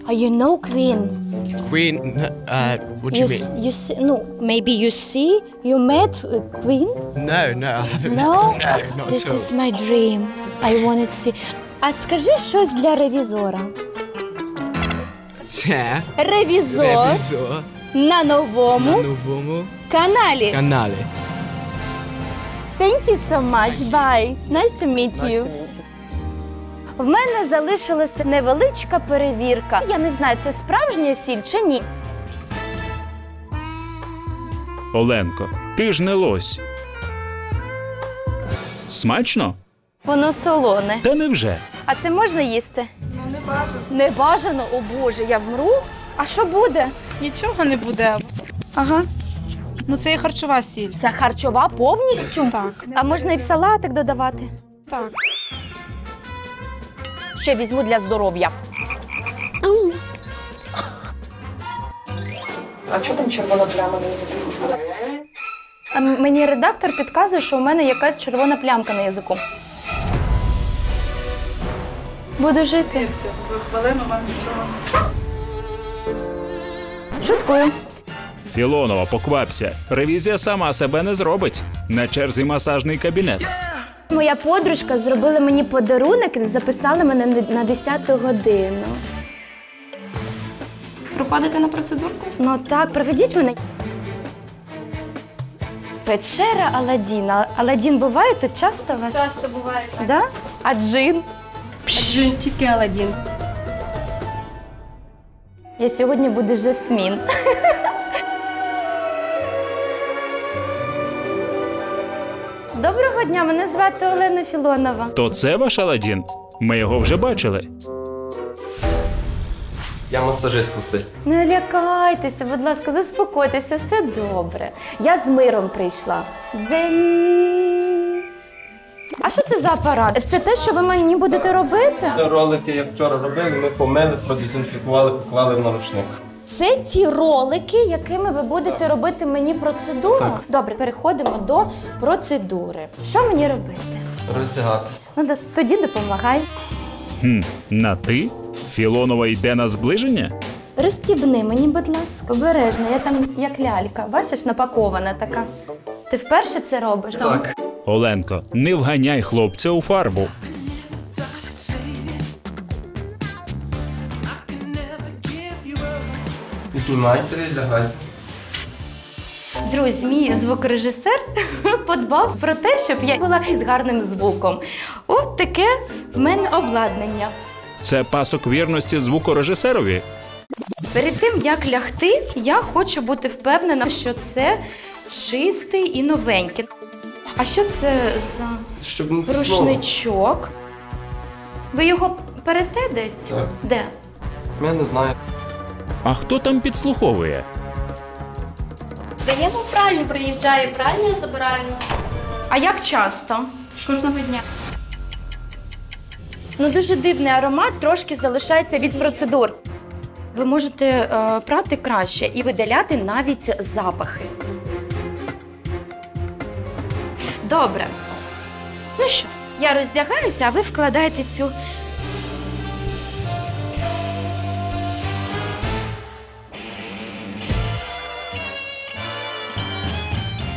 Are you know Queen? Queen. n- Uh, what do you, s- mean? you see, no, maybe you see, you met uh, Queen? No, no, I haven't. No? no, not This at all. is my dream. I want to see. А скажи щось для ревізора. Це Ревізор ревізор на новому на новому каналі. каналі. Thank you so much. Bye. Nice to meet you. В мене залишилася невеличка перевірка. Я не знаю, це справжня сіль чи ні. Оленко, ти ж не лось. Смачно? Воно солоне. Та невже? А це можна їсти? Ну, не бажано. Не бажано, о Боже, я вмру. А що буде? Нічого не буде. Ага. Ну це є харчова сіль. Це харчова повністю? Так. А можна і в салатик додавати? Так. Ще візьму для здоров'я. А чому там червона пляма на язику? А мені редактор підказує, що у мене якась червона плямка на язику. Буду жити. За хвилину вам нічого. Шуткую. Філонова, поквапся. Ревізія сама себе не зробить. На черзі масажний кабінет. Моя подружка зробила мені подарунок і записала мене на- на 10 годину. Пропадете на процедурку? Ну так, проведіть мене. Печера Аладдіна. Аладдін буває тут часто у вас? Часто буває. Да? А джин? Джин тільки Аладдін. Я сьогодні буду жасмін. Доброго дня, мене звати Олена Філонова. То це ваш Аладдін? Ми його вже бачили. Я масажист Василь. Не лякайтеся, будь ласка, заспокойтеся, все добре. Я з миром прийшла. Дзень. А що це за апарат? Це те, що ви мені будете робити? Ролики, як вчора робили, ми помили, продезінфікували, поклали в нарушник. Це ті ролики, якими ви будете робити мені процедуру? Так. Добре, переходимо до процедури. Що мені робити? Роздягатися. Ну, тоді допомагай. Хм, на ти? Філонова йде на зближення? Розстібни мені, будь ласка, обережно. Я там як лялька. Бачиш, напакована така. Ти вперше це робиш? Так. Оленко, не вганяй хлопця у фарбу. Знімайте, лягайте. Друзі, мій звукорежисер подбав про те, щоб я була з гарним звуком. От таке в мене обладнання. Це пасок вірності звукорежисерові. Перед тим як лягти, я хочу бути впевнена, що це чистий і новенький. А що це за Щоб не рушничок? Ви його перете десь? Так. Де? Я не знаю. А хто там підслуховує? Даємо пральню, приїжджає пральня, забираємо. А як часто? Кожного дня. Ну, дуже дивний аромат, трошки залишається від процедур. Ви можете е, прати краще і видаляти навіть запахи. Добре. Ну що, я роздягаюся, а ви вкладаєте цю.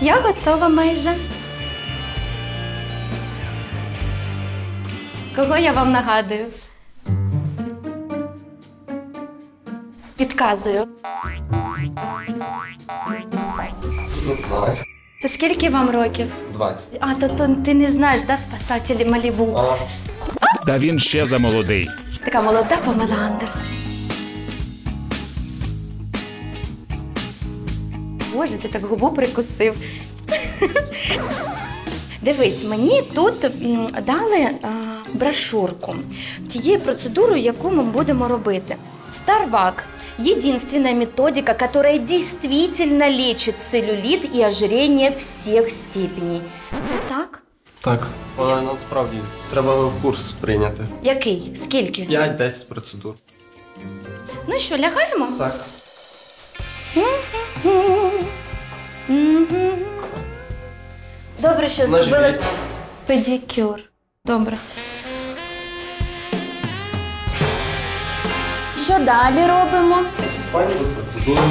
Я готова майже. Кого я вам нагадую? Підказую. Не знаю. То скільки вам років? 20. А, то, то ти не знаєш, да, спасателі Малібу? Та він ще замолодий. Така молода Памела Андерс. Боже, ти так губу прикусив. Дивись, мені тут м, дали а, брошурку тієї процедури, яку ми будемо робити. Старвак – единственная методика, которая действительно лечит целлюлит и ожирение всех степеней. Це так? так. Але насправді треба курс прийняти. Який? Скільки? 5-10 процедур. Ну що, лягаємо? Так. Добре, що зробили беріть. педикюр. Добре. що далі робимо? Пані процедуру.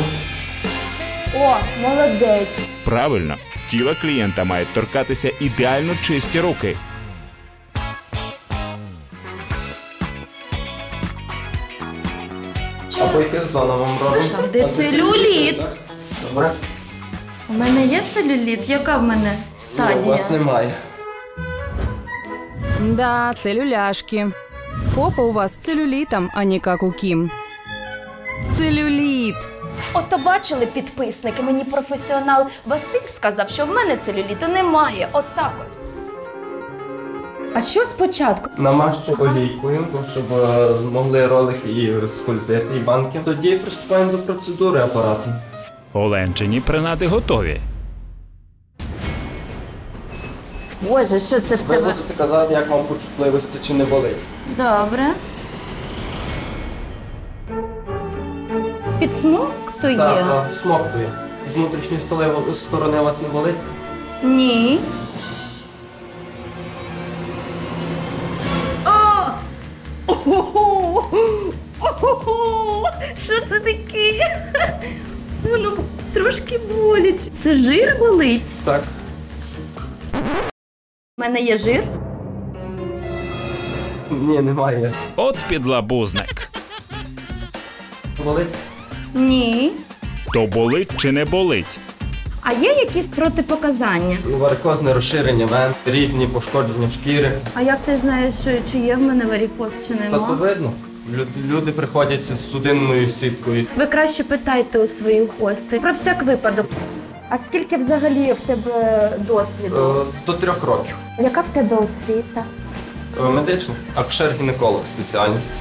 О, молодець. Правильно, тіла клієнта мають торкатися ідеально чисті руки. Або яке зона вам робимо? Там, де целюліт. Добре. У мене є целюліт? Яка в мене Ні, у вас немає. Да, це люляшки. Попа у вас з целюлітом, а не як у Кім. Целюліт. Ото бачили підписники, мені професіонал Василь сказав, що в мене целюліту немає. Отак от. А що спочатку? Намащу олійкою, щоб е, змогли ролики і скользити, і банки. Тоді приступаємо до процедури апарату. Оленчині принади готові. Боже, що це в Ви тебе? будете казати, як вам по чутливості чи не болить. Добре. Підсмоктує? Так, так, смоктує. З внутрішньої столи- сторони вас не болить? Ні. О! Ого! Ого! Що це таке? Воно трошки боляче. Це жир болить? Так. У мене є жир? Ні, немає. От підлабузник. Болить? Ні. То болить чи не болить? А є якісь протипоказання? Варикозне розширення вен, різні пошкодження шкіри. А як ти знаєш, чи є в мене варікоз, чи Та то видно. Лю- Люди приходять з судинною сіткою. Ви краще питайте у своїх гостей про всяк випадок. А скільки взагалі в тебе досвіду? Е, До трьох років. Яка в тебе освіта? Е, Медичний, акушер-гінеколог спеціальність.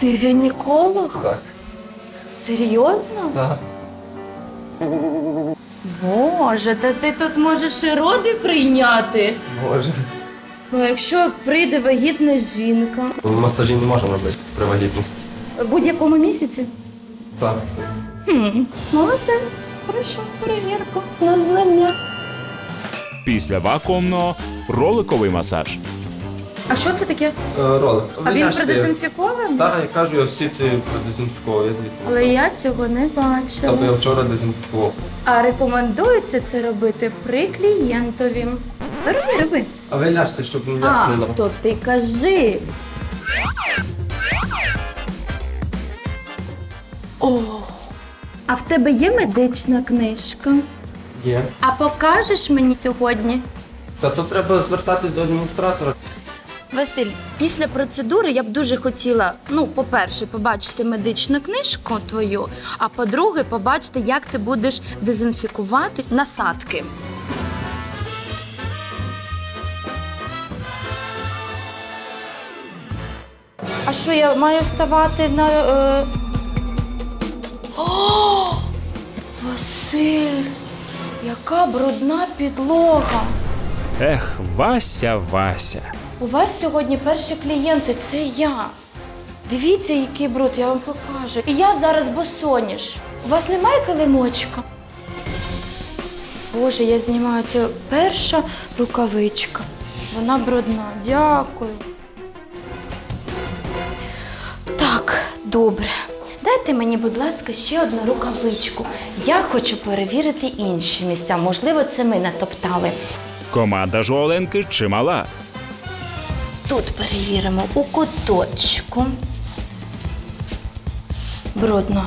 Ти гінеколог? Так. Серйозно? Так. Боже, та ти тут можеш і роди прийняти. Боже. Ну, якщо прийде вагітна жінка Масажі не можна робити при вагітності. в будь-якому місяці. Так. Хм, молодець. Пройшов перевірку на знання. Після вакуумного роликовий масаж. А що це таке? Е, Ролик. А він продезінфікований? Так, я кажу, я всі ці я звідти. Але я цього не Тобто я вчора дезінфікував. А рекомендується це робити при клієнтові. Роби, роби. А ви ляжте, щоб м'яс А, не то ти кажи. О, а в тебе є медична книжка? Є. А покажеш мені сьогодні? Та то треба звертатись до адміністратора. Василь, після процедури я б дуже хотіла, ну, по-перше, побачити медичну книжку твою, а по-друге, побачити, як ти будеш дезінфікувати насадки. А що я маю ставати на. Е... О! Василь! Яка брудна підлога! Ех, Вася, Вася. У вас сьогодні перші клієнти, це я. Дивіться, який бруд, я вам покажу. І я зараз босоніж. У вас немає килимочка? Боже, я знімаю це перша рукавичка. Вона брудна. Дякую. Так, добре. Дайте мені, будь ласка, ще одну рукавичку. Я хочу перевірити інші місця. Можливо, це ми натоптали. Команда ж у Оленки чимала. Тут перевіримо у куточку. Брудно.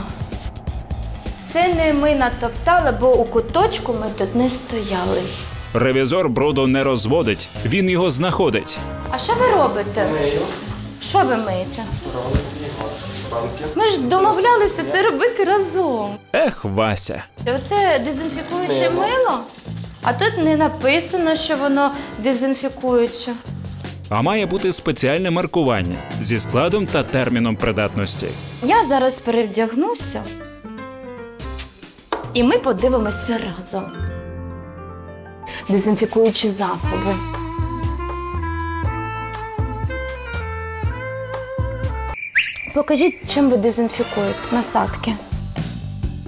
Це не ми натоптали, бо у куточку ми тут не стояли. Ревізор бруду не розводить, він його знаходить. А що ви робите? Що ви миєте? Ми ж домовлялися це робити разом. Ех, Вася. Оце дезінфікуюче мило, а тут не написано, що воно дезінфікуюче. А має бути спеціальне маркування зі складом та терміном придатності. Я зараз перевдягнуся, і ми подивимося разом. Дезінфікуючі засоби. Покажіть, чим ви дезінфікуєте насадки.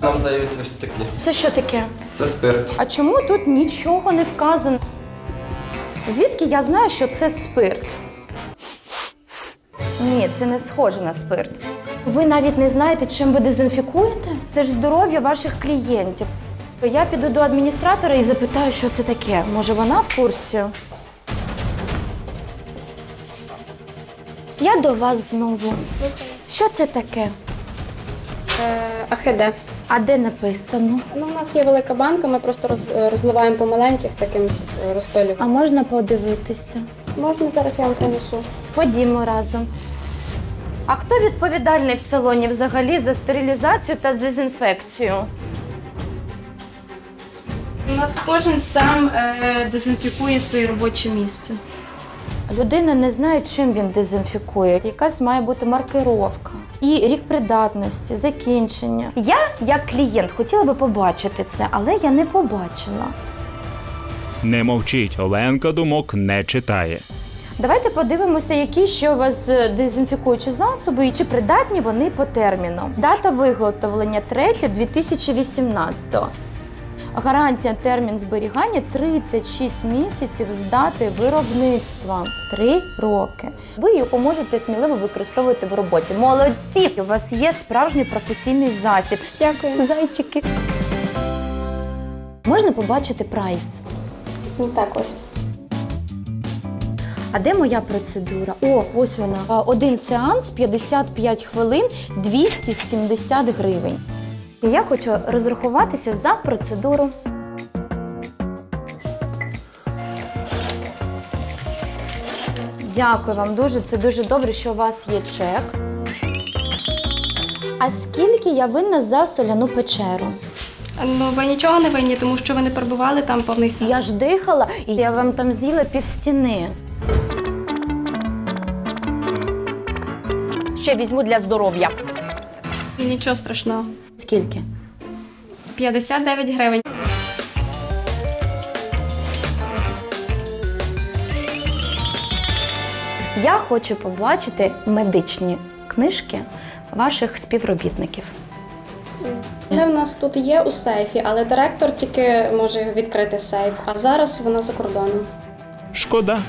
Нам дають ось такі. Це що таке? Це спирт. А чому тут нічого не вказано? Звідки я знаю, що це спирт? Ні, це не схоже на спирт. Ви навіть не знаєте, чим ви дезінфікуєте? Це ж здоров'я ваших клієнтів. Я піду до адміністратора і запитаю, що це таке. Може, вона в курсі? Я до вас знову. Що це таке? АХД. А де написано? Ну, у нас є велика банка, ми просто роз- розливаємо по маленьких таким е, розпилюванням. А можна подивитися? Можна зараз я вам принесу. Ходімо разом. А хто відповідальний в салоні взагалі за стерилізацію та дезінфекцію? У нас кожен сам е, дезінфікує своє робоче місце. Людина не знає, чим він дезінфікує. Якась має бути маркировка. І рік придатності, закінчення. Я, як клієнт, хотіла би побачити це, але я не побачила. Не мовчіть, Оленка думок не читає. Давайте подивимося, які ще у вас е, дезінфікуючі засоби і чи придатні вони по терміну. Дата виготовлення 3 2018. Гарантія термін зберігання 36 місяців з дати виробництва 3 роки. Ви його можете сміливо використовувати в роботі. Молодці! У вас є справжній професійний засіб. Дякую, зайчики. Можна побачити прайс. Так ось. А де моя процедура? О, ось вона. Один сеанс 55 хвилин 270 гривень. І я хочу розрахуватися за процедуру. Дякую вам дуже. Це дуже добре, що у вас є чек. А скільки я винна за соляну печеру? Ну, ви нічого не винні, тому що ви не перебували там повний сеанс. Я ж дихала, і я вам там з'їла півстіни. Ще візьму для здоров'я. Нічого страшного. Скільки? 59 гривень. Я хочу побачити медичні книжки ваших співробітників. Вони в нас тут є у сейфі, але директор тільки може відкрити сейф, а зараз вона за кордоном. Шкода.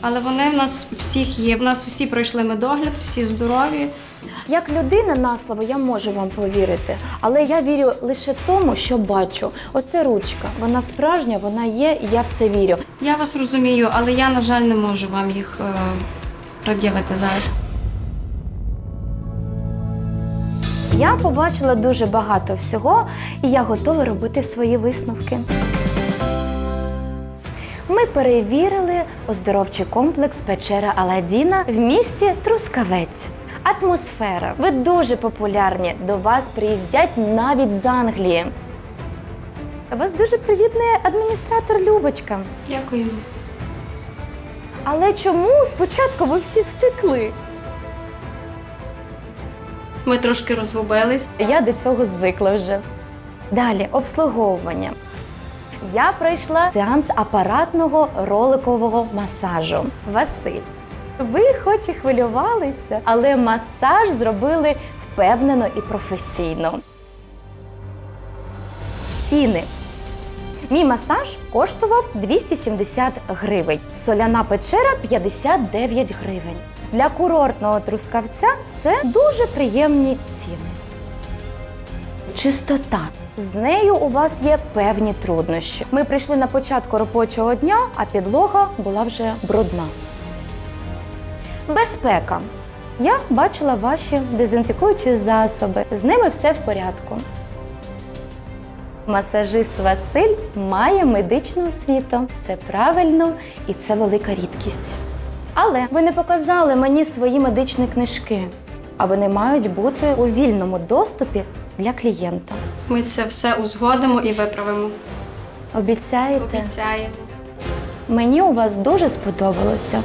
Але вони в нас всіх є. В нас всі пройшли медогляд, всі здорові. Як людина на слово, я можу вам повірити, але я вірю лише тому, що бачу. Оце ручка. Вона справжня, вона є, і я в це вірю. Я вас розумію, але я, на жаль, не можу вам їх е, пред'явити зараз. Я побачила дуже багато всього, і я готова робити свої висновки. Ми перевірили оздоровчий комплекс печера Аладдіна в місті Трускавець. Атмосфера. Ви дуже популярні. До вас приїздять навіть з Англії. Вас дуже привітний адміністратор Любочка. Дякую. Але чому спочатку ви всі втекли? Ми трошки розгубились. Я до цього звикла вже. Далі обслуговування. Я пройшла сеанс апаратного роликового масажу. Василь. Ви хоч і хвилювалися, але масаж зробили впевнено і професійно. Ціни. Мій масаж коштував 270 гривень. Соляна печера 59 гривень. Для курортного трускавця це дуже приємні ціни. Чистота. З нею у вас є певні труднощі. Ми прийшли на початку робочого дня, а підлога була вже брудна. Безпека. Я бачила ваші дезінфікуючі засоби. З ними все в порядку. Масажист Василь має медичну освіту. Це правильно і це велика рідкість. Але ви не показали мені свої медичні книжки, а вони мають бути у вільному доступі для клієнта. Ми це все узгодимо і виправимо. Обіцяєте? Обіцяємо. Мені у вас дуже сподобалося.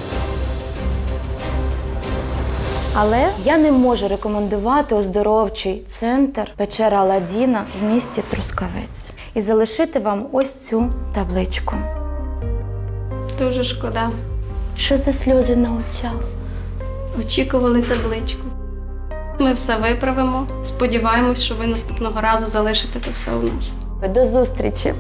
Але я не можу рекомендувати оздоровчий центр печера Аладдіна в місті Трускавець і залишити вам ось цю табличку. Дуже шкода. Що за сльози на очах? Очікували табличку. Ми все виправимо. Сподіваємось, що ви наступного разу залишите це все у нас. До зустрічі!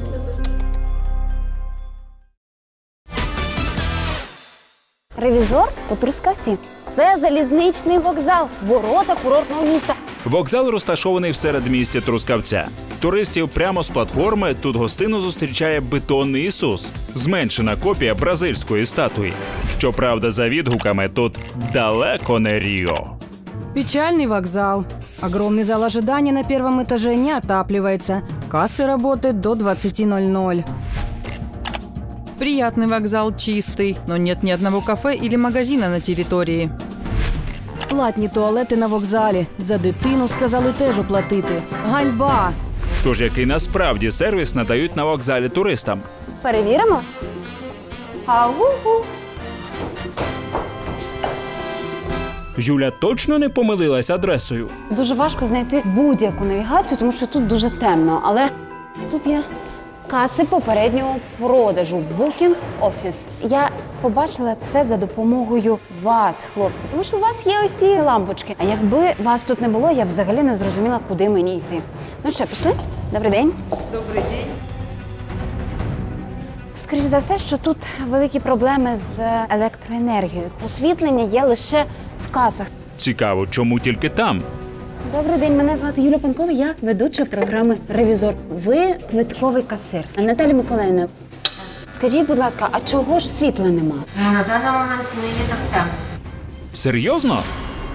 Ревізор у Трускавці. Це залізничний вокзал, ворота курортного міста. Вокзал розташований в середмісті Трускавця. Туристів прямо з платформи тут гостину зустрічає бетонний Ісус, зменшена копія бразильської статуї. Щоправда, за відгуками тут далеко не Ріо. Печальный вокзал. Огромный зал ожидания на первом этаже не отапливается. Кассы работают до 20.00. Приятный вокзал, чистый, но нет ни одного кафе или магазина на территории. Платні туалети на вокзалі. За дитину сказали теж оплатити. Ганьба! Тож який насправді сервіс надають на вокзалі туристам? Перевіримо. Агу-гу. Юля точно не помилилась адресою. Дуже важко знайти будь-яку навігацію, тому що тут дуже темно. Але тут є каси попереднього продажу Booking Office. Я побачила це за допомогою вас, хлопці, тому що у вас є ось ці лампочки. А якби вас тут не було, я б взагалі не зрозуміла, куди мені йти. Ну що, пішли? Добрий день. Добрый день. Скоріше за все, що тут великі проблеми з електроенергією. Освітлення є лише в касах. Цікаво, чому тільки там? Добрий день, мене звати Юля Панкова, я ведуча програми Ревізор. Ви квитковий касир. Наталя Миколаївна, скажіть, будь ласка, а чого ж світла нема? На даний момент не є так темно. Серйозно?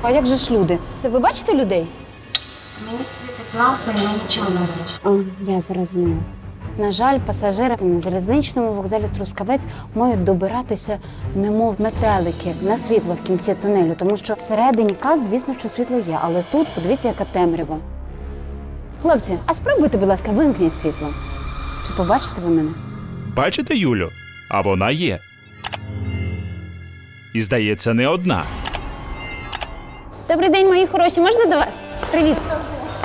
А як же ж люди? Ви бачите людей? Мені світить лампа, я нічого не бачу. О, я зрозуміла. На жаль, пасажири на залізничному вокзалі Трускавець мають добиратися, немов метелики, на світло в кінці тунелю, тому що всередині каз, звісно, що світло є, але тут подивіться, яка темрява. Хлопці, а спробуйте, будь ласка, вимкніть світло. Чи побачите ви мене? Бачите Юлю? А вона є. І здається, не одна. Добрий день, мої хороші. Можна до вас? Привіт.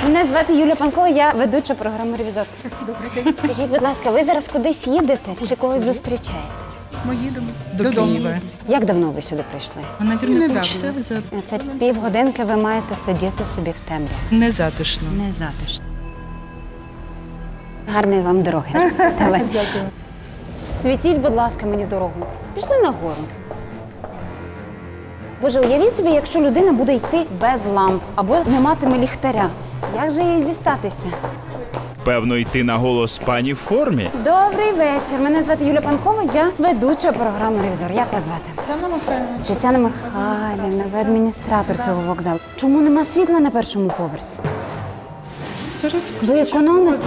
Мене звати Юля Панкова, я ведуча програми Ревізор. Добрий. Скажіть, будь ласка, ви зараз кудись їдете чи когось зустрічаєте? Ми їдемо До Києва. Як давно ви сюди прийшли? Наверное, Недавно. полчаса. Це півгодинки ви маєте сидіти собі в темряві. Незатишно. Незатишно. Гарної вам дороги. Дякую. Світіть, будь ласка, мені дорогу. Пішли нагору. Боже, уявіть собі, якщо людина буде йти без ламп або не матиме ліхтаря. Як же їй дістатися? Певно, йти на голос пані в формі. Добрий вечір. Мене звати Юля Панкова, я ведуча програми Ревізор. Як вас звати? Тетяна Михайлівна. Тетяна Михайлівна, ви адміністратор цього вокзалу. Чому нема світла на першому поверсі? Зараз Ви економите?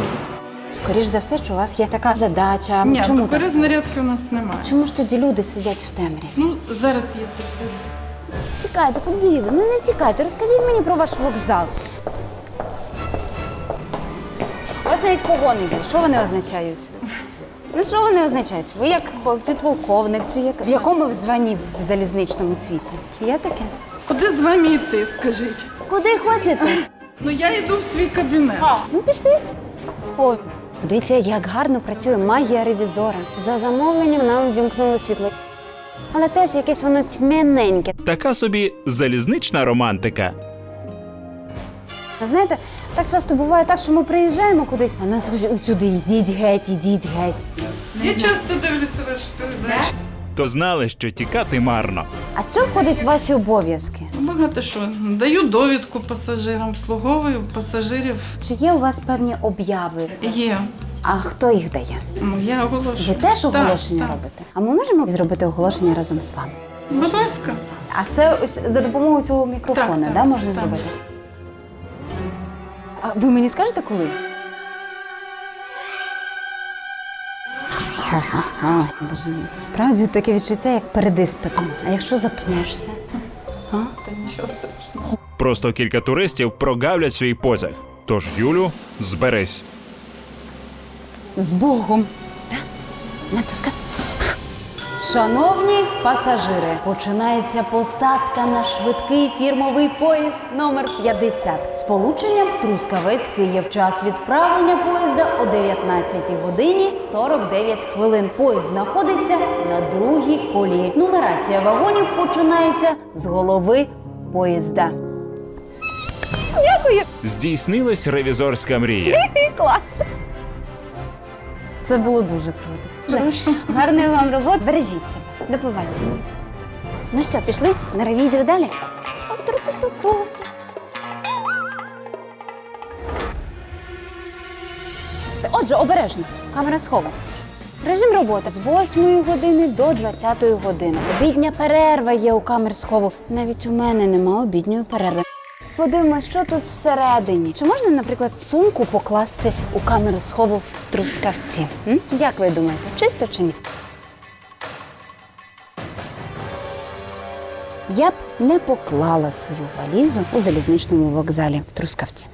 Скоріш за все, що у вас є така задача. Ні, Чому такої так? знарядки у нас немає. Чому ж тоді люди сидять в темряві? Ну, зараз є тут. Тікайте, куди ви? Ну не тікайте, розкажіть мені про ваш вокзал. Навіть погони є. Що вони означають? Ну що вони означають? Ви як підполковник, чи як в якому ви званні в залізничному світі? Чи є таке? Куди з вами йти, скажіть? Куди хочете? Ну я йду в свій кабінет. Ну пішли. О, подивіться, як гарно працює магія ревізора. За замовленням нам вімкнули світло. Але теж якесь воно тьмяненьке. Така собі залізнична романтика. Знаєте, так часто буває так, що ми приїжджаємо кудись, а нас сюди йдіть геть, йдіть геть. Я часто дивлюся ваші передачі. То знали, що тікати марно. А що входить в ваші обов'язки? Багато що. Даю довідку пасажирам, обслуговую пасажирів. Чи є у вас певні обяви? Є. А хто їх дає? Ну, я оголошую. Ви теж Так, оголошення так. робите? А ми можемо зробити оголошення разом з вами? Будь ласка. А це ось за допомогою цього мікрофона, Так, так, да, можна так. зробити? А ви мені скажете коли? Боже, справді таке відчуття, як перед іспитом. А якщо запнешся? А? Та нічого страшного. Просто кілька туристів прогавлять свій позив. Тож, Юлю, зберись. З Богом. Натискати. Шановні пасажири, починається посадка на швидкий фірмовий поїзд номер 50 з полученням Трускавець Київ. Час відправлення поїзда о 19 годині 49 хвилин. Поїзд знаходиться на другій колії. Нумерація вагонів починається з голови поїзда. Дякую! Здійснилась ревізорська мрія. Клас! Це було дуже круто. Гарної вам роботи. Бережіть себе. До побачення. Ну що, пішли на ревізію далі? Отже, обережно. Камера схову. Режим роботи з 8 години до 20 години. Обідня перерва є у камер схову. Навіть у мене нема обідньої перерви. Подивимось, що тут всередині. Чи можна, наприклад, сумку покласти у камеру схову в трускавці? Як ви думаєте, чисто чи ні? Я б не поклала свою валізу у залізничному вокзалі в Трускавці.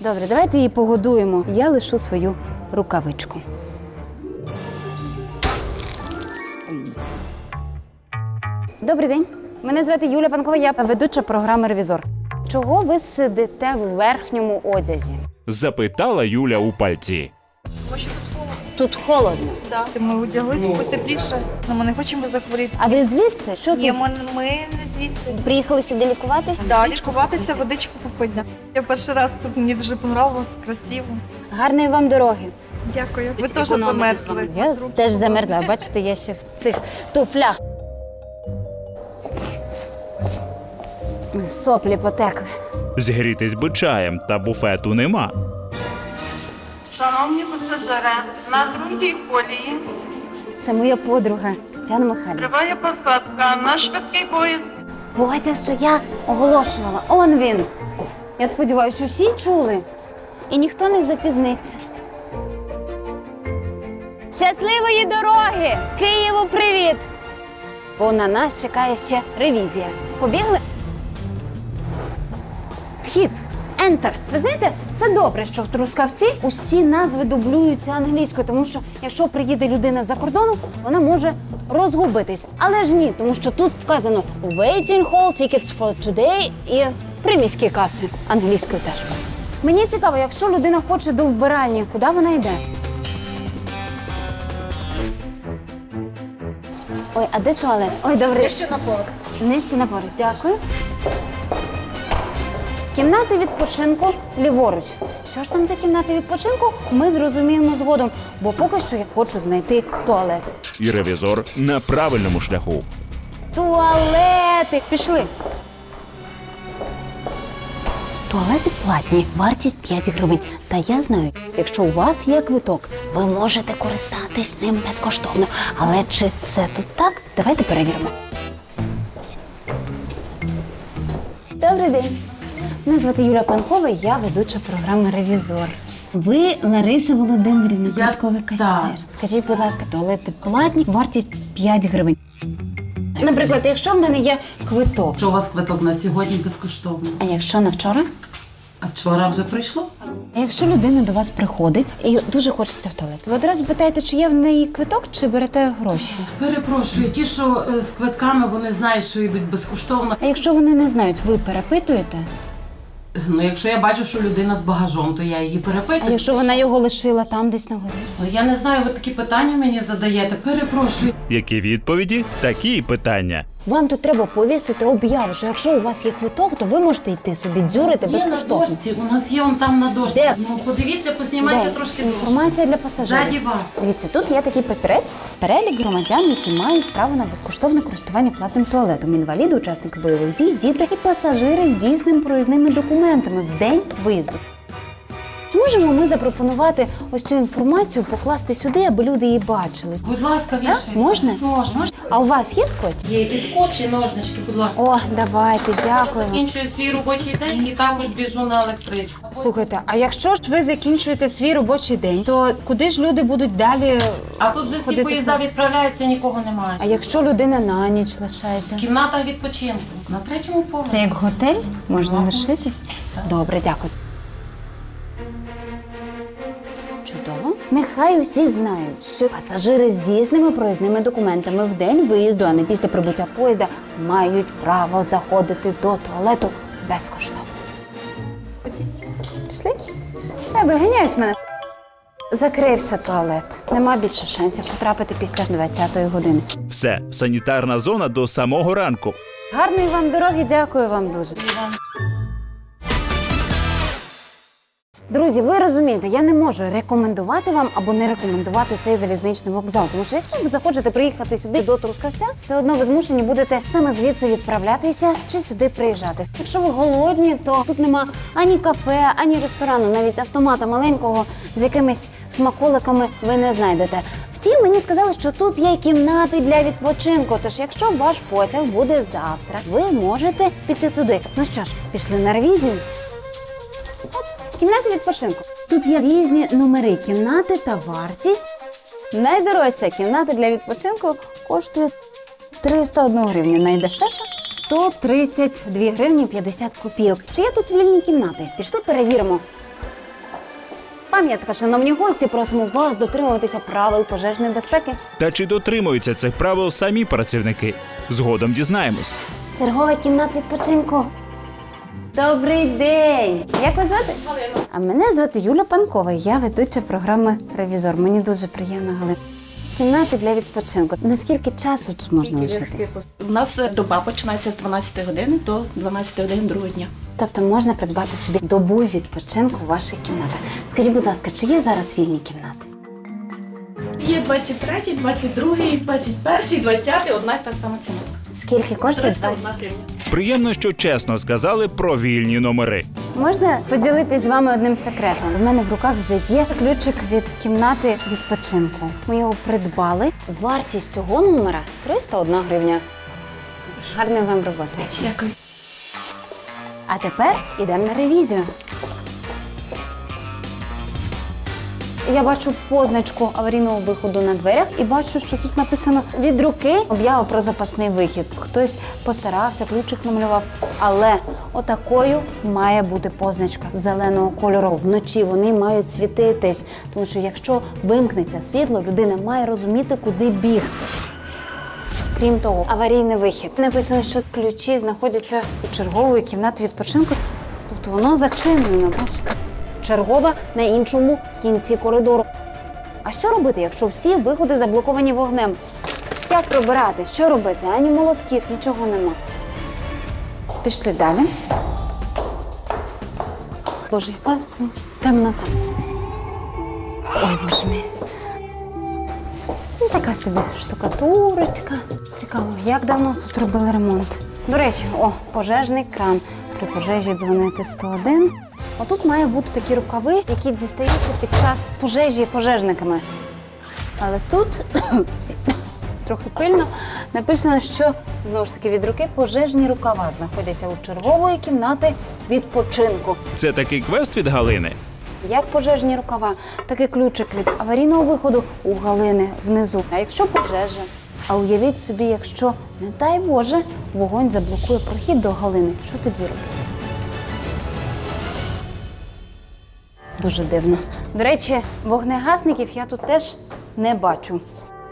Добре, давайте її погодуємо. Я лишу свою рукавичку. Добрий день. Мене звати Юля Панкова, я ведуча програми Ревізор. Чого ви сидите в верхньому одязі? Запитала Юля у пальці. Тут холодно. Да. Ми одяглись потепліше, але ми не хочемо захворіти. А ви звідси? Що Ні, тут? ми, ми не звідси. Приїхали сюди лікуватись? Да, лікуватися, водичку попити. да. Я перший раз тут мені дуже понравилось, красиво. Гарної вам дороги. Дякую. Ви теж з замерзли. Я теж замерзла. Бачите, я ще в цих туфлях. Соплі потекли. Згрітись би чаєм, та буфету нема. Шановні пасажири, на другій колії Це моя подруга Тетяна Михайлівна. триває посадка на швидкий поїзд. Бувайте, що я оголошувала. Он він. Я сподіваюся, усі чули. І ніхто не запізниться. Щасливої дороги! Києву привіт! Бо на нас чекає ще ревізія. Побігли? Вхід. Enter. Ви знаєте, це добре, що в Трускавці усі назви дублюються англійською, тому що якщо приїде людина з-за кордону, вона може розгубитись. Але ж ні, тому що тут вказано waiting hall, tickets for today і приміські каси англійською теж. Мені цікаво, якщо людина хоче до вбиральні, куди вона йде? Ой, а де туалет? Ой, добре. Нижче на поверх. Нижче на поверх. Дякую. Кімнати відпочинку ліворуч. Що ж там за кімнати відпочинку? Ми зрозуміємо згодом, бо поки що я хочу знайти туалет. І ревізор на правильному шляху. Туалети! Пішли. Туалети платні, вартість 5 гривень. Та я знаю, якщо у вас є квиток, ви можете користатись ним безкоштовно. Але чи це тут так? Давайте перевіримо. Добрий день. Мене звати Юля Панкова, я ведуча програми Ревізор. Ви Лариса Володимирівна, квитковий касир. Скажіть, будь ласка, туалети платні, вартість 5 гривень. Наприклад, якщо в мене є квиток, Що у вас квиток на сьогодні безкоштовно? а якщо на вчора? А вчора вже прийшло? А якщо людина до вас приходить і дуже хочеться в туалет, ви одразу питаєте, чи є в неї квиток, чи берете гроші? Перепрошую, ті, що е, з квитками, вони знають, що йдуть безкоштовно. А якщо вони не знають, ви перепитуєте? Ну, якщо я бачу, що людина з багажом, то я її перепитую. А якщо вона його лишила там десь на горі? Ну, Я не знаю, ви такі питання мені задаєте. Перепрошую. Які відповіді, такі і питання. Вам тут треба повісити об'яву, що якщо у вас є квиток, то ви можете йти собі дзюрити Є на безкоштовно. дошці, у нас є он там на дошці. Де? Ну, подивіться, поснімайте Де? трошки дошку. Інформація для пасажирів. Ззаді вас. Дивіться, тут є такий папірець, перелік громадян, які мають право на безкоштовне користування платним туалетом. Інваліди, учасники бойових дій, діти і пасажири з дійсними проїзними документами в день виїзду. Чи можемо ми запропонувати ось цю інформацію покласти сюди, аби люди її бачили? Будь ласка, вішайте. Можна? Можна. А у вас є скотч? Є і скотч, і ножнички, будь ласка. О, давайте, дякую. Закінчую свій робочий день і також біжу на електричку. Слухайте, а якщо ж ви закінчуєте свій робочий день, то куди ж люди будуть далі? А тут вже всі ходити поїзда відправляються, нікого немає. А якщо людина на ніч лишається? Кімната відпочинку на третьому поверсі. Це як готель? Можна лишитись? Добре, дякую. Нехай усі знають, що пасажири з дійсними проїзними документами в день виїзду, а не після прибуття поїзда, мають право заходити до туалету безкоштовно. Пішли? Все, виганяють мене. Закрився туалет. Нема більше шансів потрапити після 20-ї години. Все, санітарна зона до самого ранку. Гарної вам дороги, дякую вам дуже. Друзі, ви розумієте, я не можу рекомендувати вам або не рекомендувати цей залізничний вокзал. Тому що якщо ви захочете приїхати сюди до Трускавця, все одно ви змушені будете саме звідси відправлятися чи сюди приїжджати. Якщо ви голодні, то тут нема ані кафе, ані ресторану, навіть автомата маленького з якимись смаколиками ви не знайдете. Втім, мені сказали, що тут є кімнати для відпочинку. Тож, якщо ваш потяг буде завтра, ви можете піти туди. Ну що ж, пішли на ревізію. Кімнати відпочинку. Тут є різні номери кімнати та вартість. Найдорожча кімната для відпочинку коштує 301 гривню. Найдешевша 132 гривні 50 копійок. Чи є тут вільні кімнати? Пішли перевіримо. Пам'ятка, шановні гості, просимо вас дотримуватися правил пожежної безпеки. Та чи дотримуються цих правил самі працівники? Згодом дізнаємось. Чергова кімната відпочинку. Добрий день! Як вас звати? Галина. А мене звати Юля Панкова. Я ведуча програми Ревізор. Мені дуже приємно, Галина. Кімнати для відпочинку. Наскільки часу тут можна лишитись? У нас е, доба починається з 12 години до 12 години другого дня. Тобто можна придбати собі добу відпочинку в ваших кімнатах. Скажіть, будь ласка, чи є зараз вільні кімнати? Є 23, 22, 21, 20, одна й та сама ціна. Скільки коштує? 301 гривня. Приємно, що чесно сказали про вільні номери. Можна поділитись з вами одним секретом. У мене в руках вже є ключик від кімнати відпочинку. Ми його придбали. Вартість цього номера 301 гривня. Гарної вам роботи. Дякую. А тепер ідемо на ревізію. Я бачу позначку аварійного виходу на дверях і бачу, що тут написано від руки об'ява про запасний вихід. Хтось постарався, ключик намалював. Але отакою має бути позначка зеленого кольору. Вночі вони мають світитись, тому що якщо вимкнеться світло, людина має розуміти, куди бігти. Крім того, аварійний вихід. Написано, що ключі знаходяться у чергової кімнати відпочинку. Тобто воно зачинено, бачите? Чергова на іншому кінці коридору. А що робити, якщо всі виходи заблоковані вогнем? Як пробирати? Що робити? Ані молотків, нічого нема. Пішли далі. Боже, яка темнота. Ой, боже мій. Ну, така собі штукатурочка. Цікаво, як давно тут робили ремонт. До речі, о, пожежний кран. При пожежі дзвонити 101. Отут має бути такі рукави, які дістаються під час пожежі пожежниками. Але тут трохи пильно написано, що знову ж таки від руки пожежні рукава знаходяться у чергової кімнати відпочинку. Це такий квест від Галини. Як пожежні рукава, так і ключик від аварійного виходу у Галини внизу. А якщо пожежа, а уявіть собі, якщо, не дай Боже, вогонь заблокує прохід до Галини, що тоді робити? Дуже дивно. До речі, вогнегасників я тут теж не бачу.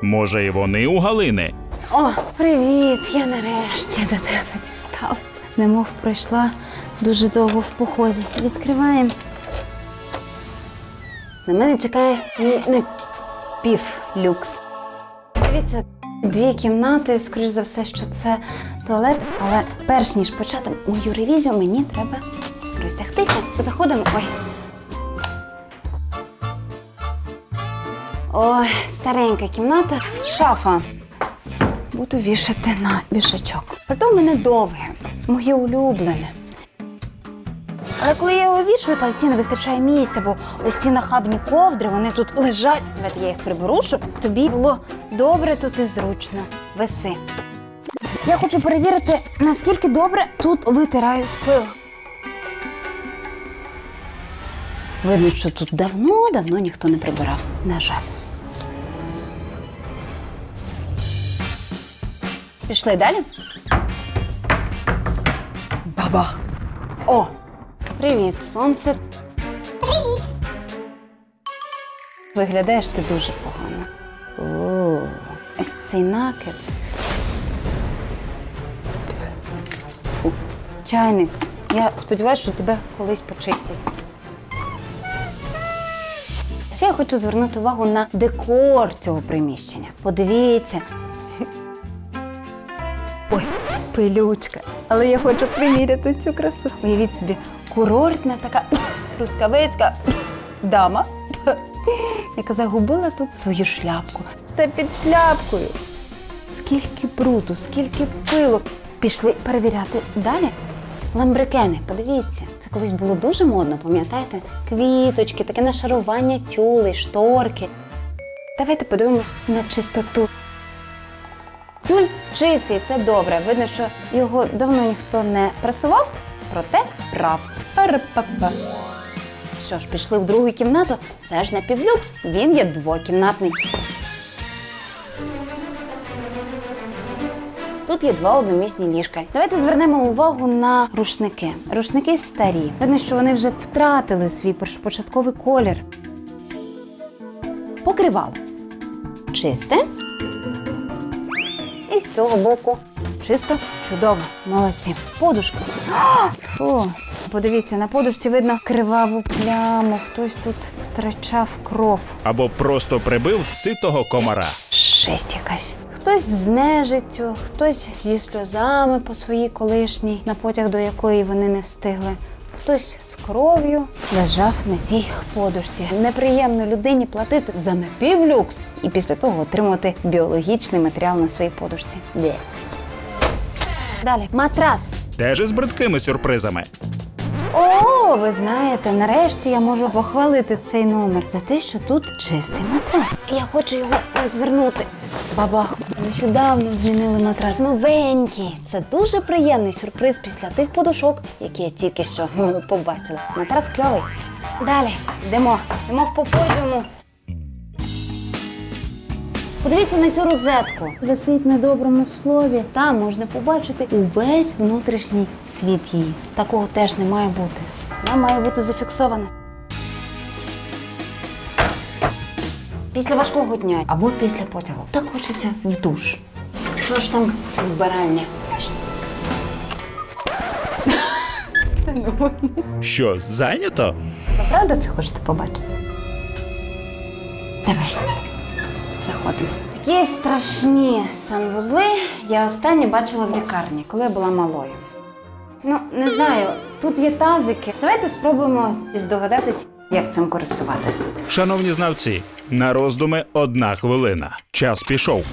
Може, і вони у Галини. О, привіт! Я нарешті до тебе дісталася. Немов пройшла дуже довго в поході. Відкриваємо. На мене чекає не, не пів люкс. Дивіться, дві кімнати, скоріш за все, що це туалет, але перш ніж почати мою ревізію, мені треба роздягтися. Заходимо. Ой. Ой, старенька кімната, шафа. Буду вішати на вішачок. Притом в мене довге, моє улюблене. Але коли я його вішую, пальці не вистачає місця, бо ось ці нахабні ковдри, вони тут лежать. Давайте я їх приберу, щоб тобі було добре тут і зручно. Веси. Я хочу перевірити, наскільки добре тут витирають пиво. Видно, що тут давно-давно ніхто не прибирав. На жаль. Пішли далі. Бабах. О, привіт, сонце. Привіт. Виглядаєш ти дуже погано. О, ось цей накид. Фу. Чайник. Я сподіваюся, що тебе колись почистять. Ще я хочу звернути увагу на декор цього приміщення. Подивіться. Ой, пилючка. Але я хочу приміряти цю красу. Уявіть собі, курортна така трускавецька дама, яка загубила тут свою шляпку. Та під шляпкою. Скільки бруду, скільки пилу. Пішли перевіряти далі. Ламбрикени, подивіться, це колись було дуже модно, пам'ятаєте? Квіточки, таке нашарування тюли, шторки. Давайте подивимось на чистоту. Тюль чистий, це добре. Видно, що його давно ніхто не прасував, проте прав. Пар-па-па. Що ж, пішли в другу кімнату. Це ж не півлюкс, він є двокімнатний. Тут є два одномісні ліжка. Давайте звернемо увагу на рушники. Рушники старі. Видно, що вони вже втратили свій першопочатковий колір. Покривало. Чисте. І з цього боку чисто, чудово. Молодці. Подушка. О, подивіться, на подушці видно криваву пляму. Хтось тут втрачав кров. Або просто прибив ситого комара. Жесть якась. Хтось з нежиттю, хтось зі сльозами по своїй колишній, на потяг до якої вони не встигли. Хтось з кров'ю лежав на цій подушці. Неприємно людині платити за напівлюкс і після того отримувати біологічний матеріал на своїй подушці. Далі матрац. Теж із бридкими сюрпризами. О, ви знаєте, нарешті я можу похвалити цей номер за те, що тут чистий матрац. Я хочу його розвернути. Бабах, нещодавно змінили матрац. Новенький. Це дуже приємний сюрприз після тих подушок, які я тільки що побачила. Матрац кльовий. Далі йдемо, йдемо по подіуму. Подивіться на цю розетку. Висить на доброму слові. Там можна побачити увесь внутрішній світ її. Такого теж не має бути. Вона має бути зафіксована. Після важкого дня або після потягу. Так хочеться в душ. Що ж там вбиральня? Що, зайнято? Ви правда це хочете побачити? Давайте. Заходимо. Такі страшні санвузли я останнє бачила в лікарні, коли я була малою. Ну, не знаю, тут є тазики. Давайте спробуємо здогадатись, як цим користуватись. Шановні знавці, на роздуми одна хвилина. Час пішов.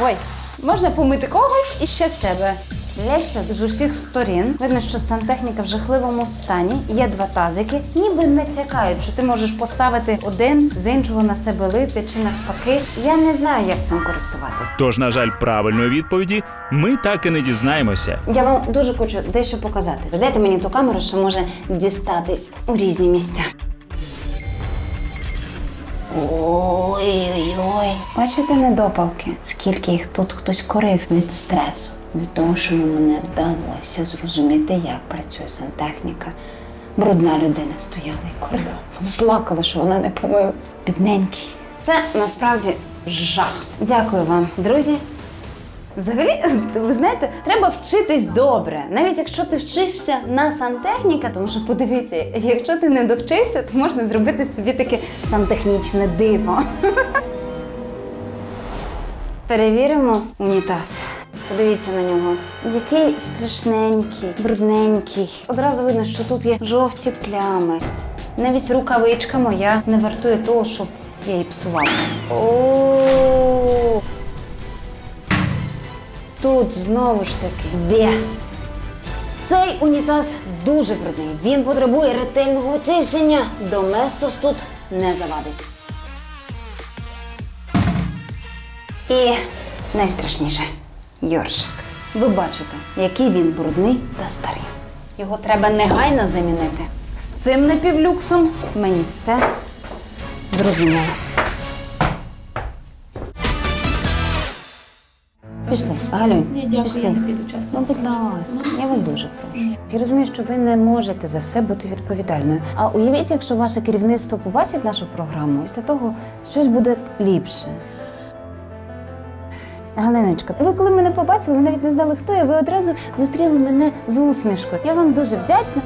Ой, можна помити когось і ще себе. Лється з усіх сторін. Видно, що сантехніка в жахливому стані. Є два тазики, ніби не цякають, що ти можеш поставити один з іншого на себе лити чи навпаки. Я не знаю, як цим користуватись. Тож, на жаль, правильної відповіді ми так і не дізнаємося. Я вам дуже хочу дещо показати. Дайте мені ту камеру, що може дістатись у різні місця. Ой-ой-ой. Бачите недопалки? Скільки їх тут хтось корив від стресу, від того, що йому не вдалося зрозуміти, як працює сантехніка. Брудна людина стояла і корила. Вона плакала, що вона не помила. Бідненький. Це насправді жах. Дякую вам, друзі. Взагалі, ви знаєте, треба вчитись добре. Навіть якщо ти вчишся на сантехніка, тому що подивіться, якщо ти не довчився, то можна зробити собі таке сантехнічне диво. Перевіримо унітаз. Подивіться на нього. Який страшненький, брудненький. Одразу видно, що тут є жовті плями. Навіть рукавичка моя не вартує того, щоб я її псувала. О. Тут знову ж таки бє. Цей унітаз дуже брудний. Він потребує ретельного очищення. Доместос тут не завадить. І найстрашніше Йоршик. Ви бачите, який він брудний та старий. Його треба негайно замінити. З цим напівлюксом мені все зрозуміло. Пішли, Галюнь, Ні, дякую, пішли. я не піду, чесно. Ну, будь ласка, я вас дуже прошу. Я розумію, що ви не можете за все бути відповідальною. А уявіть, якщо ваше керівництво побачить нашу програму, після того щось буде ліпше. Галиночка, ви коли мене побачили, ви навіть не знали, хто я. Ви одразу зустріли мене з усмішкою. Я вам дуже вдячна.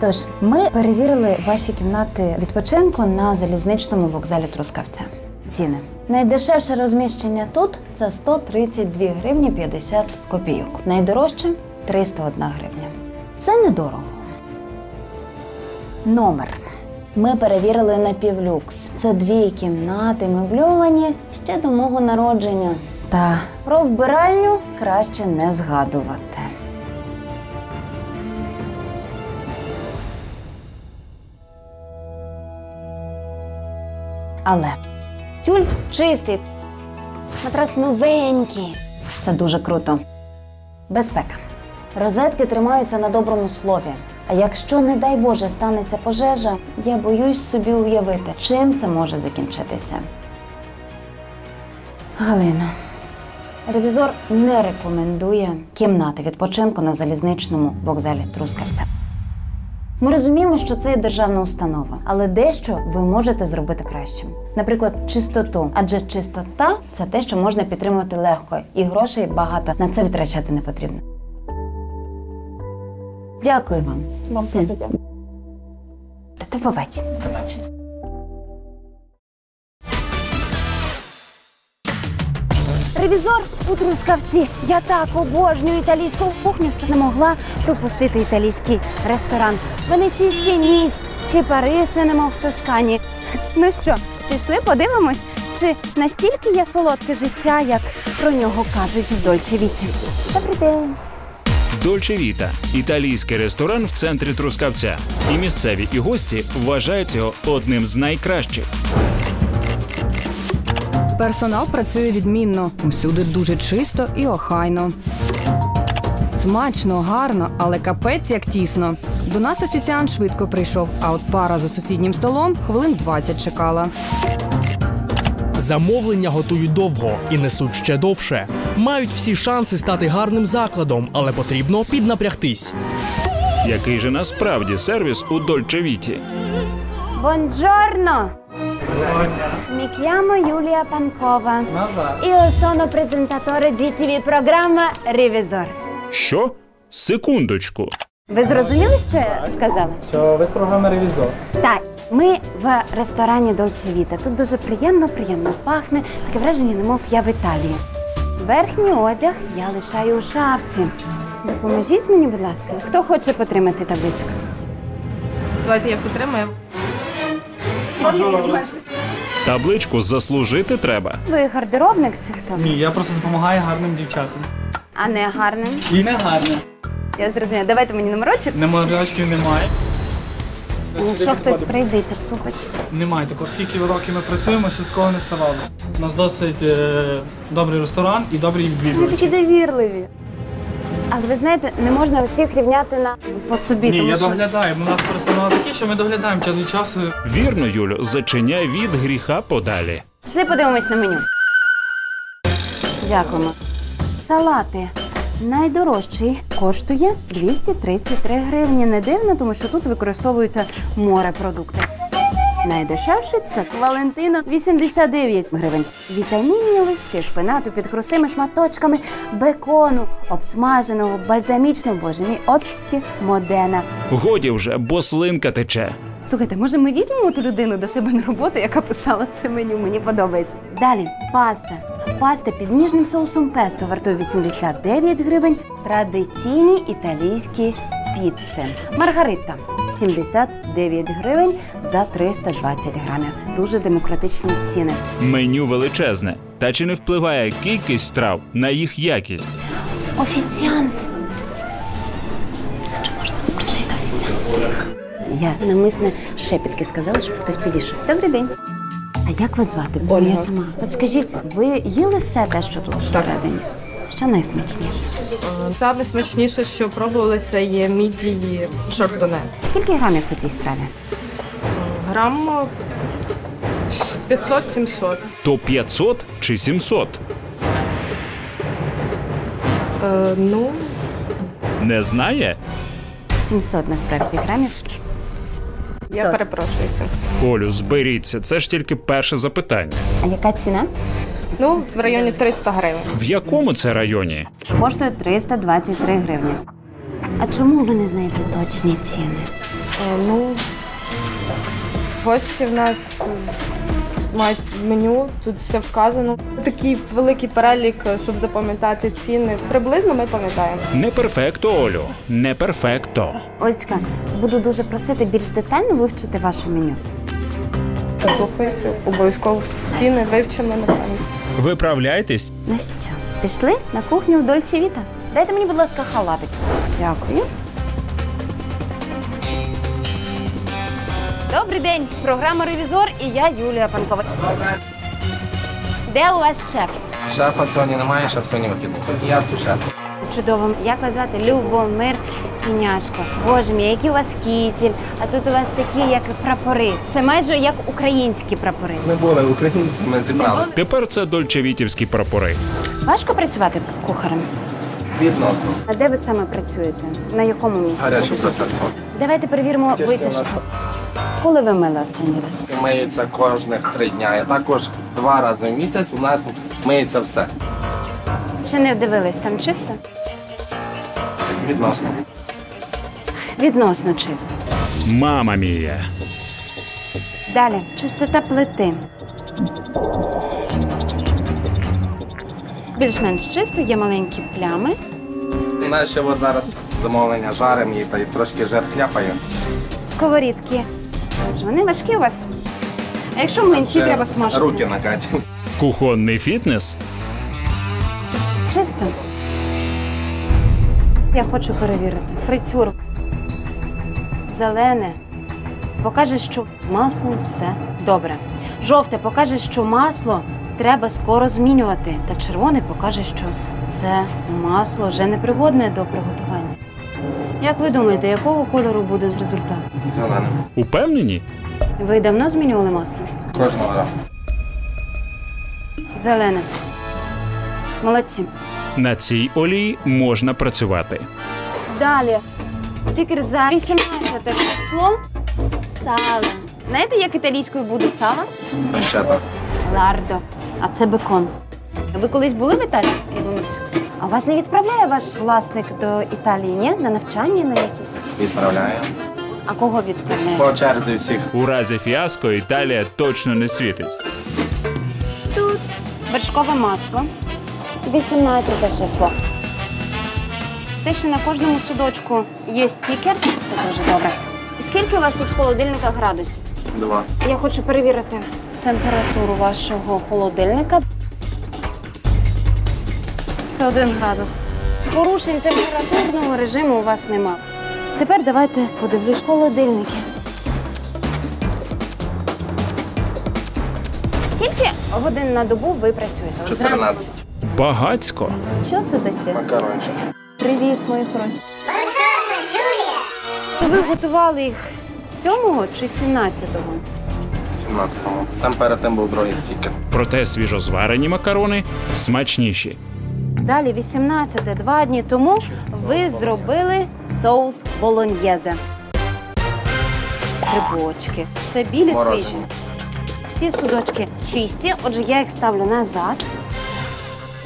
Тож, ми перевірили ваші кімнати відпочинку на залізничному вокзалі Трускавця. Ціни. Найдешевше розміщення тут це 132 гривні 50 копійок. Найдорожче 301 гривня. Це недорого. Номер. Ми перевірили на півлюкс. Це дві кімнати мебльовані ще до мого народження. Та про вбиральню краще не згадувати. Але тюль чистий, матрас новенький. Це дуже круто. Безпека. Розетки тримаються на доброму слові. А якщо, не дай Боже, станеться пожежа, я боюсь собі уявити, чим це може закінчитися. Галина, ревізор не рекомендує кімнати відпочинку на залізничному вокзалі Трускавця. Ми розуміємо, що це є державна установа, але дещо ви можете зробити кращим. Наприклад, чистоту. Адже чистота це те, що можна підтримувати легко, і грошей багато на це витрачати не потрібно. Дякую вам. Вам все дякую. До побачення. Ревізор у Трускавці. Я так обожнюю італійську кухню, що не могла пропустити італійський ресторан. Венеційський міст, кипариси, немов в Тоскані. Ну що, пішли, подивимось, чи настільки є солодке життя, як про нього кажуть в Дольче Віці. Добрий день. Дольче Віта італійський ресторан в центрі Трускавця. І місцеві і гості вважають його одним з найкращих. Персонал працює відмінно, усюди дуже чисто і охайно. Смачно, гарно, але капець як тісно. До нас офіціант швидко прийшов, а от пара за сусіднім столом хвилин 20 чекала. Замовлення готують довго і несуть ще довше. Мають всі шанси стати гарним закладом, але потрібно піднапрягтись. Який же насправді сервіс у Дольче Віті? Buongiorno! Mi chiamo Giulia Pankova. Io sono presentatore di TV. Що? Секундочку. Ви зрозуміли, що я сказала? Що ви з програми Ревізор? Так, ми в ресторані Dolce Vita. Тут дуже приємно, приємно пахне. Таке враження, немов я в Італії. Верхній одяг я лишаю у шафці. Допоможіть мені, будь ласка, хто хоче потримати табличку? Давайте я потримаю. Табличку заслужити треба. Ви гардеробник чи хто? Ні, я просто допомагаю гарним дівчатам. А не гарним. І не гарним. Я зрозуміла. Давайте мені номерочок. Неморочків немає. Якщо хтось прийде і підсухать. Немає такого. Скільки років ми працюємо, ще з такого не ставалося. У нас досить е, добрий ресторан і добрі Ми відвідувачі. такі довірливі. Але ви знаєте, не можна усіх рівняти на по собі, Ні, тому я що доглядаю. У нас персонал такий, що ми доглядаємо час від часу. Вірно, Юлю, зачиняй від гріха подалі. Пішли подивимось на меню. Дякуємо. Салати. Найдорожчий коштує 233 гривні. Не дивно, тому що тут використовуються морепродукти. Найдешевший це Валентина 89 гривень. Вітамінні листки шпинату під хрустими шматочками бекону, обсмаженого, бальзамічного, боже мій, оцті модена. Годі вже, бо слинка тече. Слухайте, може ми візьмемо ту людину до себе на роботу, яка писала це меню? Мені подобається. Далі паста. Паста під ніжним соусом песто вартує 89 гривень. Традиційні італійські піци. Маргарита 79 гривень за 320 грамів. Дуже демократичні ціни. Меню величезне. Та чи не впливає кількість страв на їх якість? Офіціант. Я намисне шепітки сказала, щоб хтось підійшов. Добрий день. А як вас звати? Бо я сама. От скажіть, ви їли все те, що тут всередині? Що найсмачніше? Е, Саме смачніше, що пробували, це є мідії шардоне. Скільки грамів у цій страві? Грам 500-700. То 500 чи 700? Е, ну, Не знає? 700 насправді грамів. Я Сот. перепрошую 700. Олю, зберіться, це ж тільки перше запитання. А яка ціна? Ну, в районі 300 гривень. В якому це районі? Коштує 323 гривні. А чому ви не знаєте точні ціни? Е, ну, гості в нас мають меню, тут все вказано. Такий великий перелік, щоб запам'ятати ціни. Приблизно ми пам'ятаємо. Не перфекто, Олю, не перфекто. Олечка, буду дуже просити більш детально вивчити ваше меню. Записую обов'язково ціни вивчено на пам'ять. Виправляйтесь. Ну що, пішли на кухню в Дольче Віта? Дайте мені, будь ласка, халатик. Дякую. Добрий день! Програма Ревізор і я Юлія Панкова. Де у вас шеф? Шефа сьогодні немає, шеф сьогодні вихідний. Я сушеф. Чудово. Як вас звати? Любомир Піняшко. Боже мій, який у вас кітіль, а тут у вас такі, як прапори. Це майже як українські прапори. Ми були українськими, зібралися. Тепер це дольчевітівські прапори. Важко працювати кухарем? Відносно. А де ви саме працюєте? На якому місці? Гарячий процес. Давайте перевіримо витяжку. Коли ви мили останній раз? Миється кожних три дня. І також два рази в місяць у нас миється все. Чи не вдивились там чисто? Відносно. Відносно чисто. Мама мія. Далі чистота плити. Більш-менш чисто, є маленькі плями. Ще от зараз замовлення жаримо і та й трошки жир хляпає. Сковорідки. Вони важкі у вас. А якщо млинці Ще треба смажити? Руки накачані. Кухонний фітнес. Чисто. Я хочу перевірити. Фритюр. Зелене. Покаже, що маслом все добре. Жовте покаже, що масло треба скоро змінювати. Та червоне покаже, що це масло вже не пригодне до приготування. Як ви думаєте, якого кольору буде результат? Зеленим. Упевнені? Ви давно змінювали масло? Кожного разу. Зелене. Молодці. На цій олії можна працювати. Далі. Тільки за 18 число сало. Знаєте, як італійською буде сало? Панчета. Лардо. А це бекон. Ви колись були в Італії? А вас не відправляє ваш власник до Італії, ні? На навчання на якісь? Відправляє. А кого відправляє? По черзі всіх. У разі фіаско Італія точно не світить. Тут вершкове масло. 18 число. Те, що на кожному судочку є стікер, це дуже добре. Скільки у вас тут в холодильниках градусів? Два. Я хочу перевірити температуру вашого холодильника. Це один градус. Порушень температурного режиму у вас нема. Тепер давайте подивлюсь холодильники. Скільки годин на добу ви працюєте? 14. Багацько. Що це таке? Макарончик. Привіт, мої хороші. Ви готували їх 7 чи 17-го? 17-му. Там перед тим був другий стікер. Проте свіжозварені макарони смачніші. Далі 18 два дні тому ви зробили соус болоньєзе. Грибочки. Це білі свіжі. Всі судочки чисті, отже, я їх ставлю назад.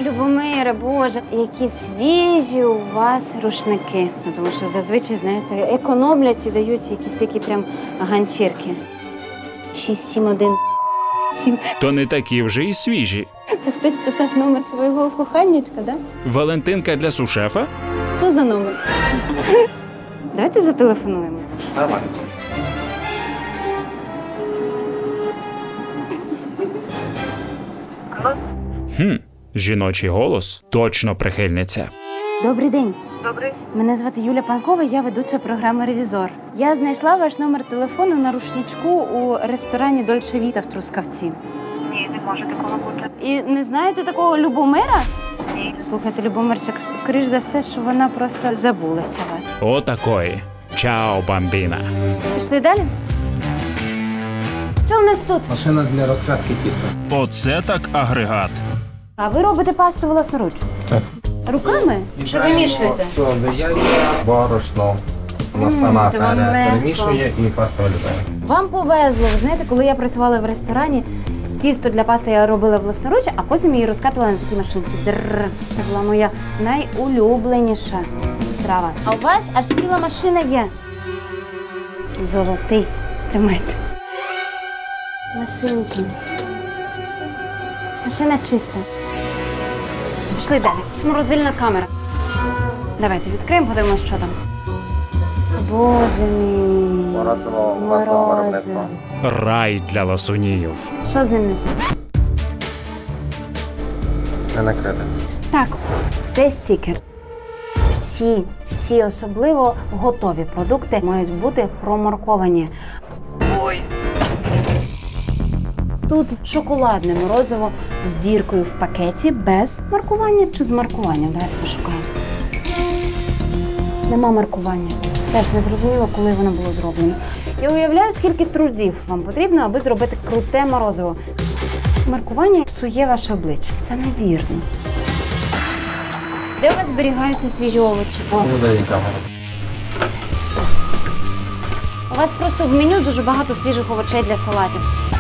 Любомире, Боже, які свіжі у вас рушники. Ну, тому що зазвичай, знаєте, економлять і дають якісь такі прям ганчірки. 6, 7, 1, 7. То не такі вже і свіжі. Це хтось писав номер свого коханнячка, да? Валентинка для сушефа? Що за номер? Давайте зателефонуємо. Давай. Хм, жіночий голос точно прихильниця. Добрий день. Добрий. Мене звати Юля Панкова, я ведуча програми Ревізор. Я знайшла ваш номер телефону на рушничку у ресторані Дольче Віта в Трускавці. Ні, не може такого бути. І не знаєте такого Любомира? Ні. Слухайте, Любомирчик, скоріш за все, що вона просто забулася вас. Отакої. Чао, бамбіна. Пішли далі. Що у нас тут? Машина для розкатки тіста. Оце так агрегат. А ви робите пасту власноруч? Так. Руками? Чи вимішуєте? Яйця, борошно. Вона М, сама то вам пере- легко. перемішує і паста вилітає. Вам повезло. Ви знаєте, коли я працювала в ресторані, тісто для пасти я робила власноруч, а потім її розкатувала на такій машинці. Дрррр. Це була моя найулюбленіша страва. А у вас аж ціла машина є. Золотий. Тримайте. Машинки. Машина чиста. Пішли далі. Морозильна камера. Давайте відкриємо, подивимось, що там. Боже мій. Морозиво власного Морозиво. виробництва. Рай для ласунів. Що з ним не так? Не накрите. Так, де стікер? Всі, всі особливо готові продукти мають бути промарковані. Тут шоколадне морозиво з діркою в пакеті без маркування чи з маркуванням. Давайте пошукаємо. Нема маркування. Теж не зрозуміло, коли воно було зроблено. Я уявляю, скільки трудів вам потрібно, аби зробити круте морозиво. Маркування псує ваше обличчя. Це невірно. Де у вас зберігаються свіжі овочі? О, у вас просто в меню дуже багато свіжих овочей для салатів.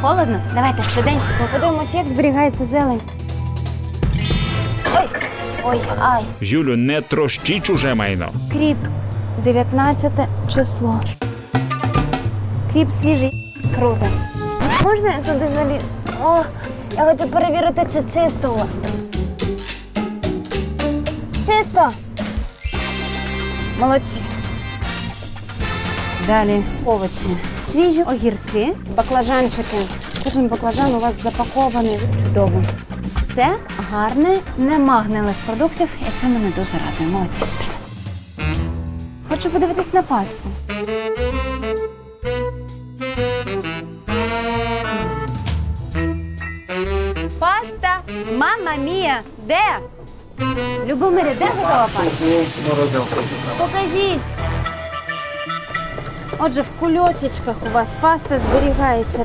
Холодно? Давайте швиденько подивимося, як зберігається зелень. Ой, ой, ай. Юлю, не трощи чуже майно. Кріп. 19 число. Кріп свіжий. Круто. Можна я туди заліз? О, я хочу перевірити, чи чисто у вас тут. Чисто. Молодці. Далі овочі. Свіжі огірки, баклажанчики. Кожен баклажан у вас запакований. Чудово. Все гарне, нема гнилих продуктів, і це мене дуже радує. Молодці. Пішли. Хочу подивитись на пасту. Паста! Мама мія! Де? Любомире, де готова паста? Покажіть. Отже, в кульочечках у вас паста зберігається.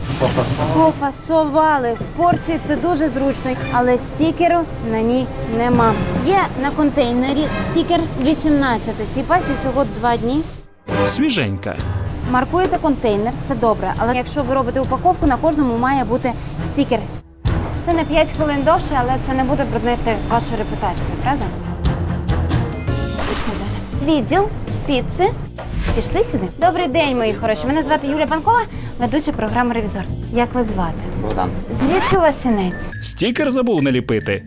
Пофасували. В порції це дуже зручно, але стікеру на ній нема. Є на контейнері стікер 18. Цій пасті всього два дні. Свіженька. Маркуєте контейнер, це добре, але якщо ви робите упаковку, на кожному має бути стікер. Це на 5 хвилин довше, але це не буде бруднити вашу репутацію, правда? Пішли далі. Відділ піци. Пішли сюди. Добрий день, мої хороші. Мене звати Юлія Панкова, ведуча програми Ревізор. Як вас звати? Богдан. Звідки у вас синець? Стікер забув наліпити.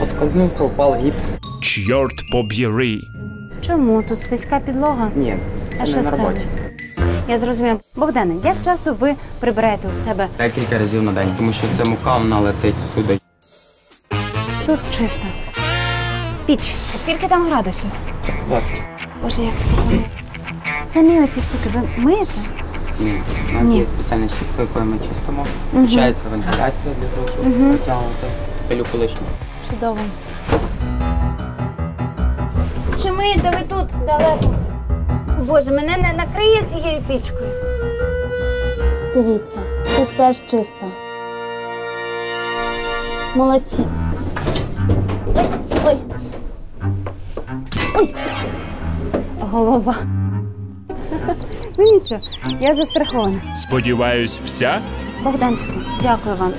Поскользнувся, упав гіпс. Чорт поб'єри. Чому тут слизька підлога? Ні, А що сталося? Я зрозуміла. Богдане, як часто ви прибираєте у себе Декілька разів на день, тому що це мука, вона летить всюди. тут чисто? Піч. А скільки там градусів? 20. Боже, як спокійно. Самі оці штуки ви миєте? Ні, у нас Ні. є спеціальна щітка, якою ми чистимо. Включається вентиляція для того, щоб Мгм. витягувати пилюку лишню. Чудово. Чи миєте ви тут далеко? Боже, мене не накриє цією пічкою. Дивіться, тут теж чисто. Молодці. Ой, ой. Ой. Голова. Ну нічого, я застрахована. Сподіваюсь, вся? Богданчику, дякую вам.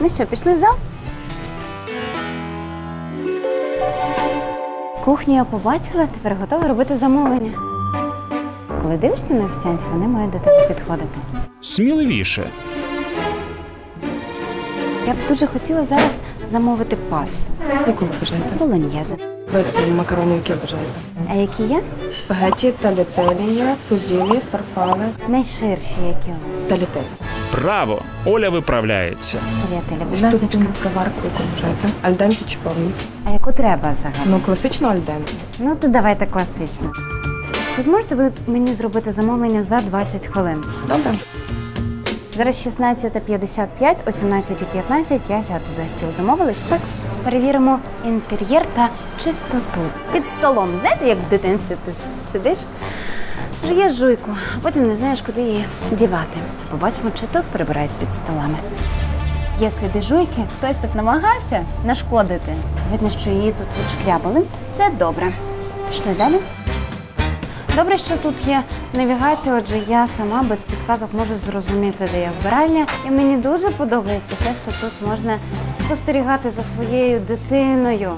Ну що, пішли в зал? Кухню я побачила, тепер готова робити замовлення. Коли дивишся на офіціантів, вони мають до тебе підходити. Сміливіше. Я б дуже хотіла зараз замовити пасту. Яку ви бажаєте? Болоньєзе. Макарони, які бажаєте. А які є? Спагетті, талітелі, фузілі, фарфали. Найширші, які у вас. Талітелі. Браво! Оля виправляється. Талітелі, будь ласка. Ступінь проварку, яку бажаєте. Альденті чи повні? А яку треба взагалі? Ну, класично альденті. Ну, то давайте класично. Чи зможете ви мені зробити замовлення за 20 хвилин? Добре. Зараз 16.55, о 17.15 я сяду за стіл. Домовились? Так. Перевіримо інтер'єр та чистоту. Під столом. Знаєте, як в дитинстві ти сидиш? Жуєш жуйку, а потім не знаєш, куди її дівати. Побачимо, чи тут прибирають під столами. Є сліди жуйки, хтось тут намагався нашкодити. Видно, що її тут відшкрябали. Це добре. Пішли далі. Добре, що тут є навігація, отже, я сама без підказок можу зрозуміти, де я вбиральня. І мені дуже подобається те, що тут можна спостерігати за своєю дитиною.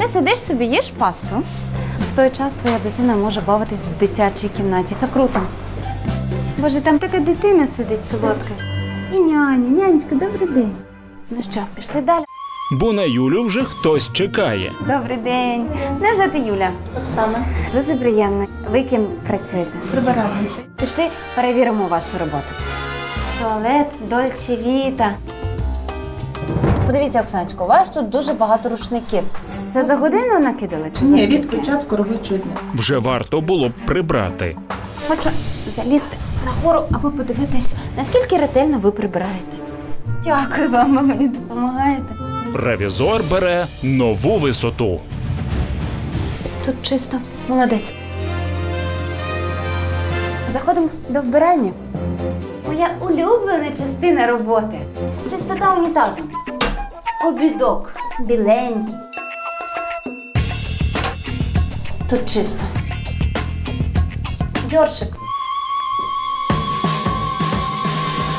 Ти сидиш собі, їш пасту. В той час твоя дитина може бавитись в дитячій кімнаті. Це круто. Боже, там така дитина сидить солодка. І няню, нянечка, добрий день. Ну що, пішли далі? Бо на Юлю вже хтось чекає. Добрий день. Мене звати Юля. Оксана. Дуже приємно. Ви ким працюєте? Прибиральниця. Пішли, перевіримо вашу роботу. Туалет, Дольче Віта. Подивіться, Оксаночко, у вас тут дуже багато рушників. Це за годину накидали чи за Ні, скільки? від початку робочого дня. Вже варто було б прибрати. Хочу залізти нагору, аби подивитись, наскільки ретельно ви прибираєте. Дякую вам, ви мені допомагаєте. Ревізор бере нову висоту. Тут чисто. Молодець. Заходимо до вбиральні. Моя улюблена частина роботи. Чистота унітазу. Обідок. Біленький. Тут чисто. Йоршик.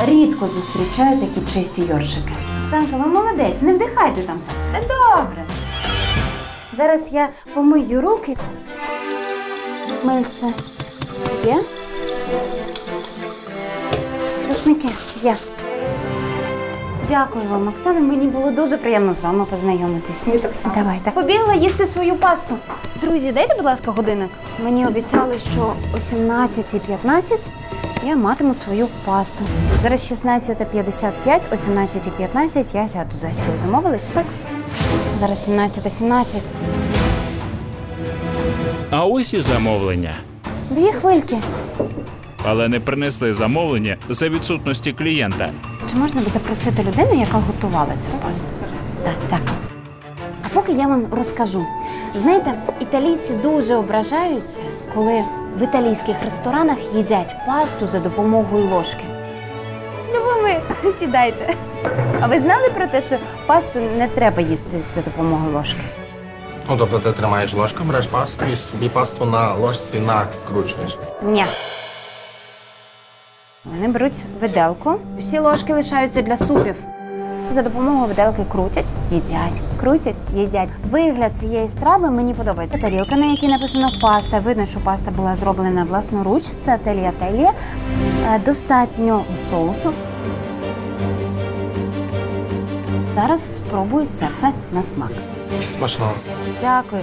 Рідко зустрічаю такі чисті йоршики. Оксанка, ви молодець, не вдихайте там так. Все добре. Зараз я помию руки. Мильце є. Рушники є. Дякую вам, Оксана. Мені було дуже приємно з вами познайомитись. Давайте. Побігла їсти свою пасту. Друзі, дайте, будь ласка, годинник. Мені обіцяли, що о 17.15 я матиму свою пасту. Зараз 16.55, о 17.15 я сяду за стіл. Домовились? Так. Зараз 17.17. А ось і замовлення. Дві хвильки. Але не принесли замовлення за відсутності клієнта. Чи можна би запросити людину, яка готувала цю пасту? Так, так. А поки я вам розкажу. Знаєте, італійці дуже ображаються, коли в італійських ресторанах їдять пасту за допомогою ложки. Любомир, сідайте. А ви знали про те, що пасту не треба їсти за допомогою ложки? Ну, тобто ти тримаєш ложку, береш пасту і собі пасту на ложці накручуєш. Ні. Вони беруть виделку. Всі ложки лишаються для супів. За допомогою виделки крутять, їдять, крутять, їдять. Вигляд цієї страви мені подобається. Тарілка, на якій написано паста. Видно, що паста була зроблена власноруч. Це телія-телія. Достатньо соусу. Зараз спробую це все на смак. Смачно. Дякую.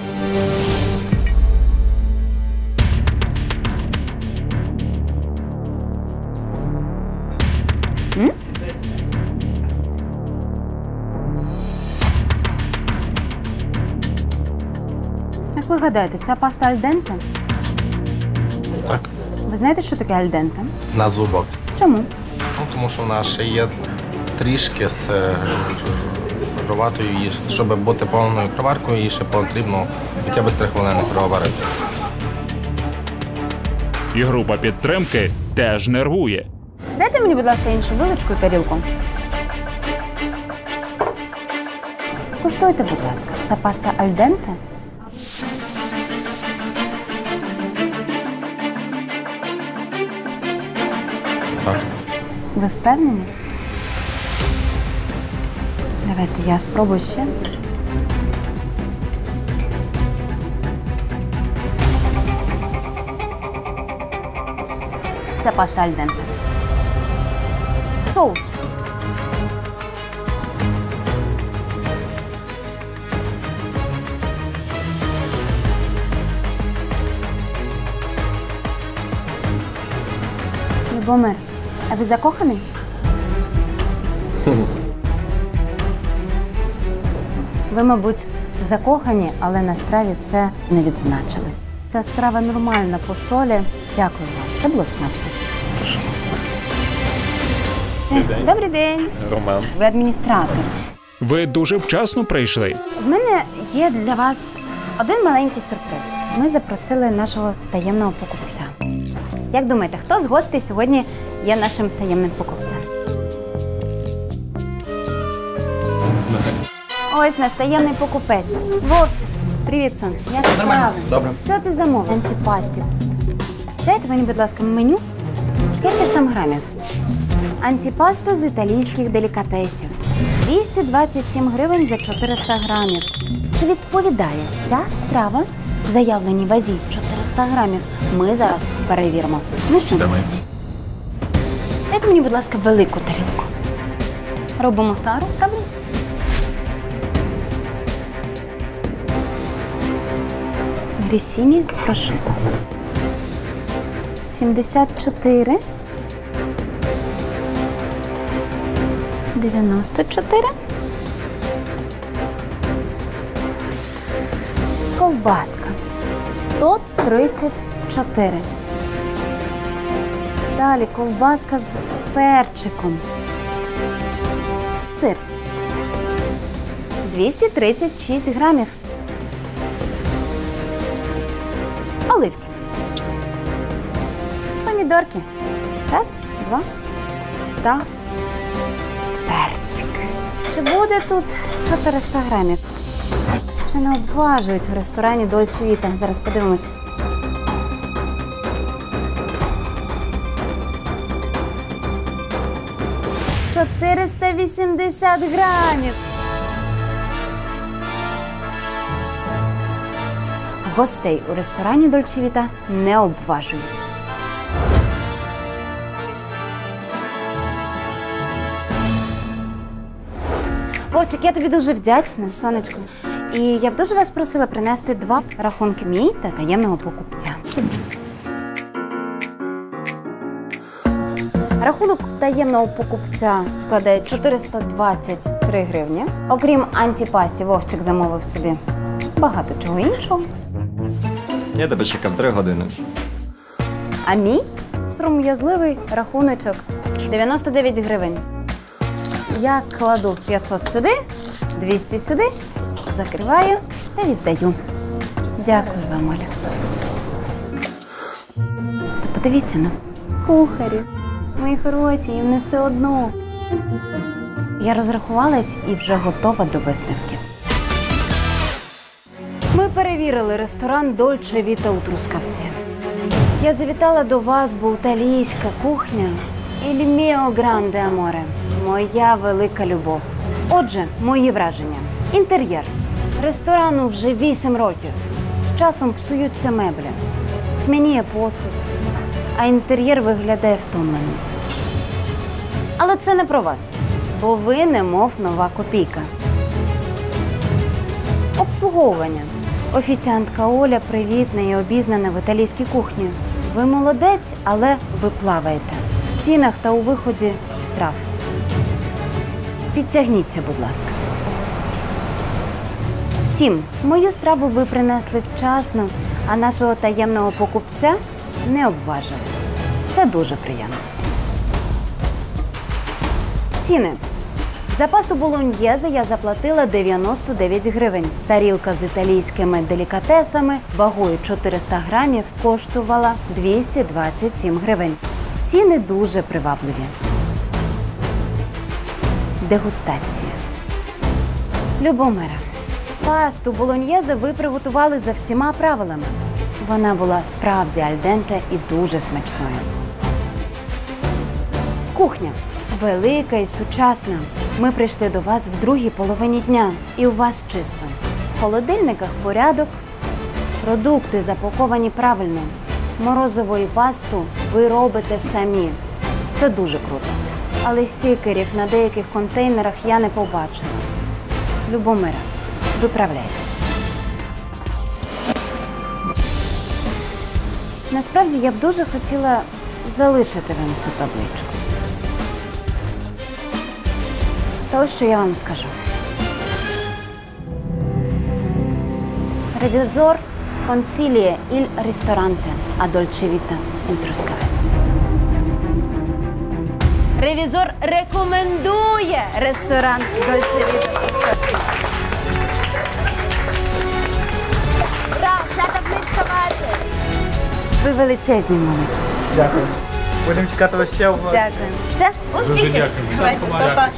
Ви гадаєте, ця паста альденте? Так. Ви знаєте, що таке альденте? На зубок. Чому? Ну, тому що вона ще є трішки з е, жируватою її. Щоб бути повною кроваркою, її ще потрібно хоча б з 3 хвилини проварити. І група підтримки теж нервує. Дайте мені, будь ласка, іншу вилочку і тарілку. Скуштуйте, будь ласка, це паста альденте? Ви впевнені? Давайте я спробую ще. Це паста альденте. Соус. Ви закоханий? Ви, мабуть, закохані, але на страві це не відзначилось. Ця страва нормальна по солі. Дякую вам. Це було смачно. Добрий день. Роман. Ви адміністратор. Ви дуже вчасно прийшли. В мене є для вас один маленький сюрприз. Ми запросили нашого таємного покупця. Як думаєте, хто з гостей сьогодні є нашим таємним покупцем? Ось наш таємний покупець. Вовчик. Привіт, сон. Як справи? Добре. Що ти замовив? Антипасті. Дайте мені, будь ласка, меню. Скільки ж там грамів? Антипасто з італійських делікатесів. 227 гривень за 400 грамів. Чи відповідає ця страва заявленій вазі 400 грамів? Ми зараз перевіримо. Ну що? Дайте мені, будь ласка, велику тарілку. Робимо тару, правильно? Грісіні з прошутом. 74. 94. Ковбаска. 134. Далі ковбаска з перчиком. Сир. 236 грамів. Оливки. Помідорки. Раз, два. Та перчик. Чи буде тут 400 грамів? Чи не обважують в ресторані Дольче Віта? Зараз подивимось. Чотириста вісімдесят грамів. Гостей у ресторані Дольче Віта не обважують. Вовчик, я тобі дуже вдячна, сонечко. І я б дуже вас просила принести два рахунки мій та таємного покупця. Рахунок таємного покупця складає 423 гривні. Окрім антіпасі, Вовчик замовив собі багато чого іншого. Я тебе чекав три години. А мій сором'язливий рахуночок 99 гривень. Я кладу 500 сюди, 200 сюди, закриваю та віддаю. Дякую вам, Оля. Та подивіться на кухарі. Мої хороші, їм не все одно. Я розрахувалась і вже готова до висновків. Ми перевірили ресторан Дольче Віта у Трускавці. Я завітала до вас, бо італійська кухня «Il mio grande amore» – моя велика любов. Отже, мої враження. Інтер'єр. Ресторану вже 8 років. З часом псуються меблі, тьмяніє посуд, а інтер'єр виглядає втомленим. Але це не про вас, бо ви немов нова копійка. Обслуговування. Офіціантка Оля привітна і обізнана в італійській кухні. Ви молодець, але ви плаваєте. В цінах та у виході страв. Підтягніться, будь ласка. Втім, мою страву ви принесли вчасно, а нашого таємного покупця не обважили. Це дуже приємно. Ціни. За пасту болоньєзе я заплатила 99 гривень. Тарілка з італійськими делікатесами вагою 400 грамів коштувала 227 гривень. Ціни дуже привабливі. Дегустація. Любомира. Пасту болоньєзе ви приготували за всіма правилами. Вона була справді альденте і дуже смачною. Кухня велика і сучасна. Ми прийшли до вас в другій половині дня, і у вас чисто. В холодильниках порядок, продукти запаковані правильно. Морозову і пасту ви робите самі. Це дуже круто. Але стікерів на деяких контейнерах я не побачила. Любомира, виправляйтесь. Насправді я б дуже хотіла залишити вам цю табличку. Та ось що я вам скажу. Ревізор консіліє il ristorante a dolce vita in Трускавець. Ревізор рекомендує ресторан Dolce Vita Ви величезні молодці. Дякую. Будемо чекати вас ще у вас. Дякую. Все, Дуже дякую. Бувайте, Дякую. па-па.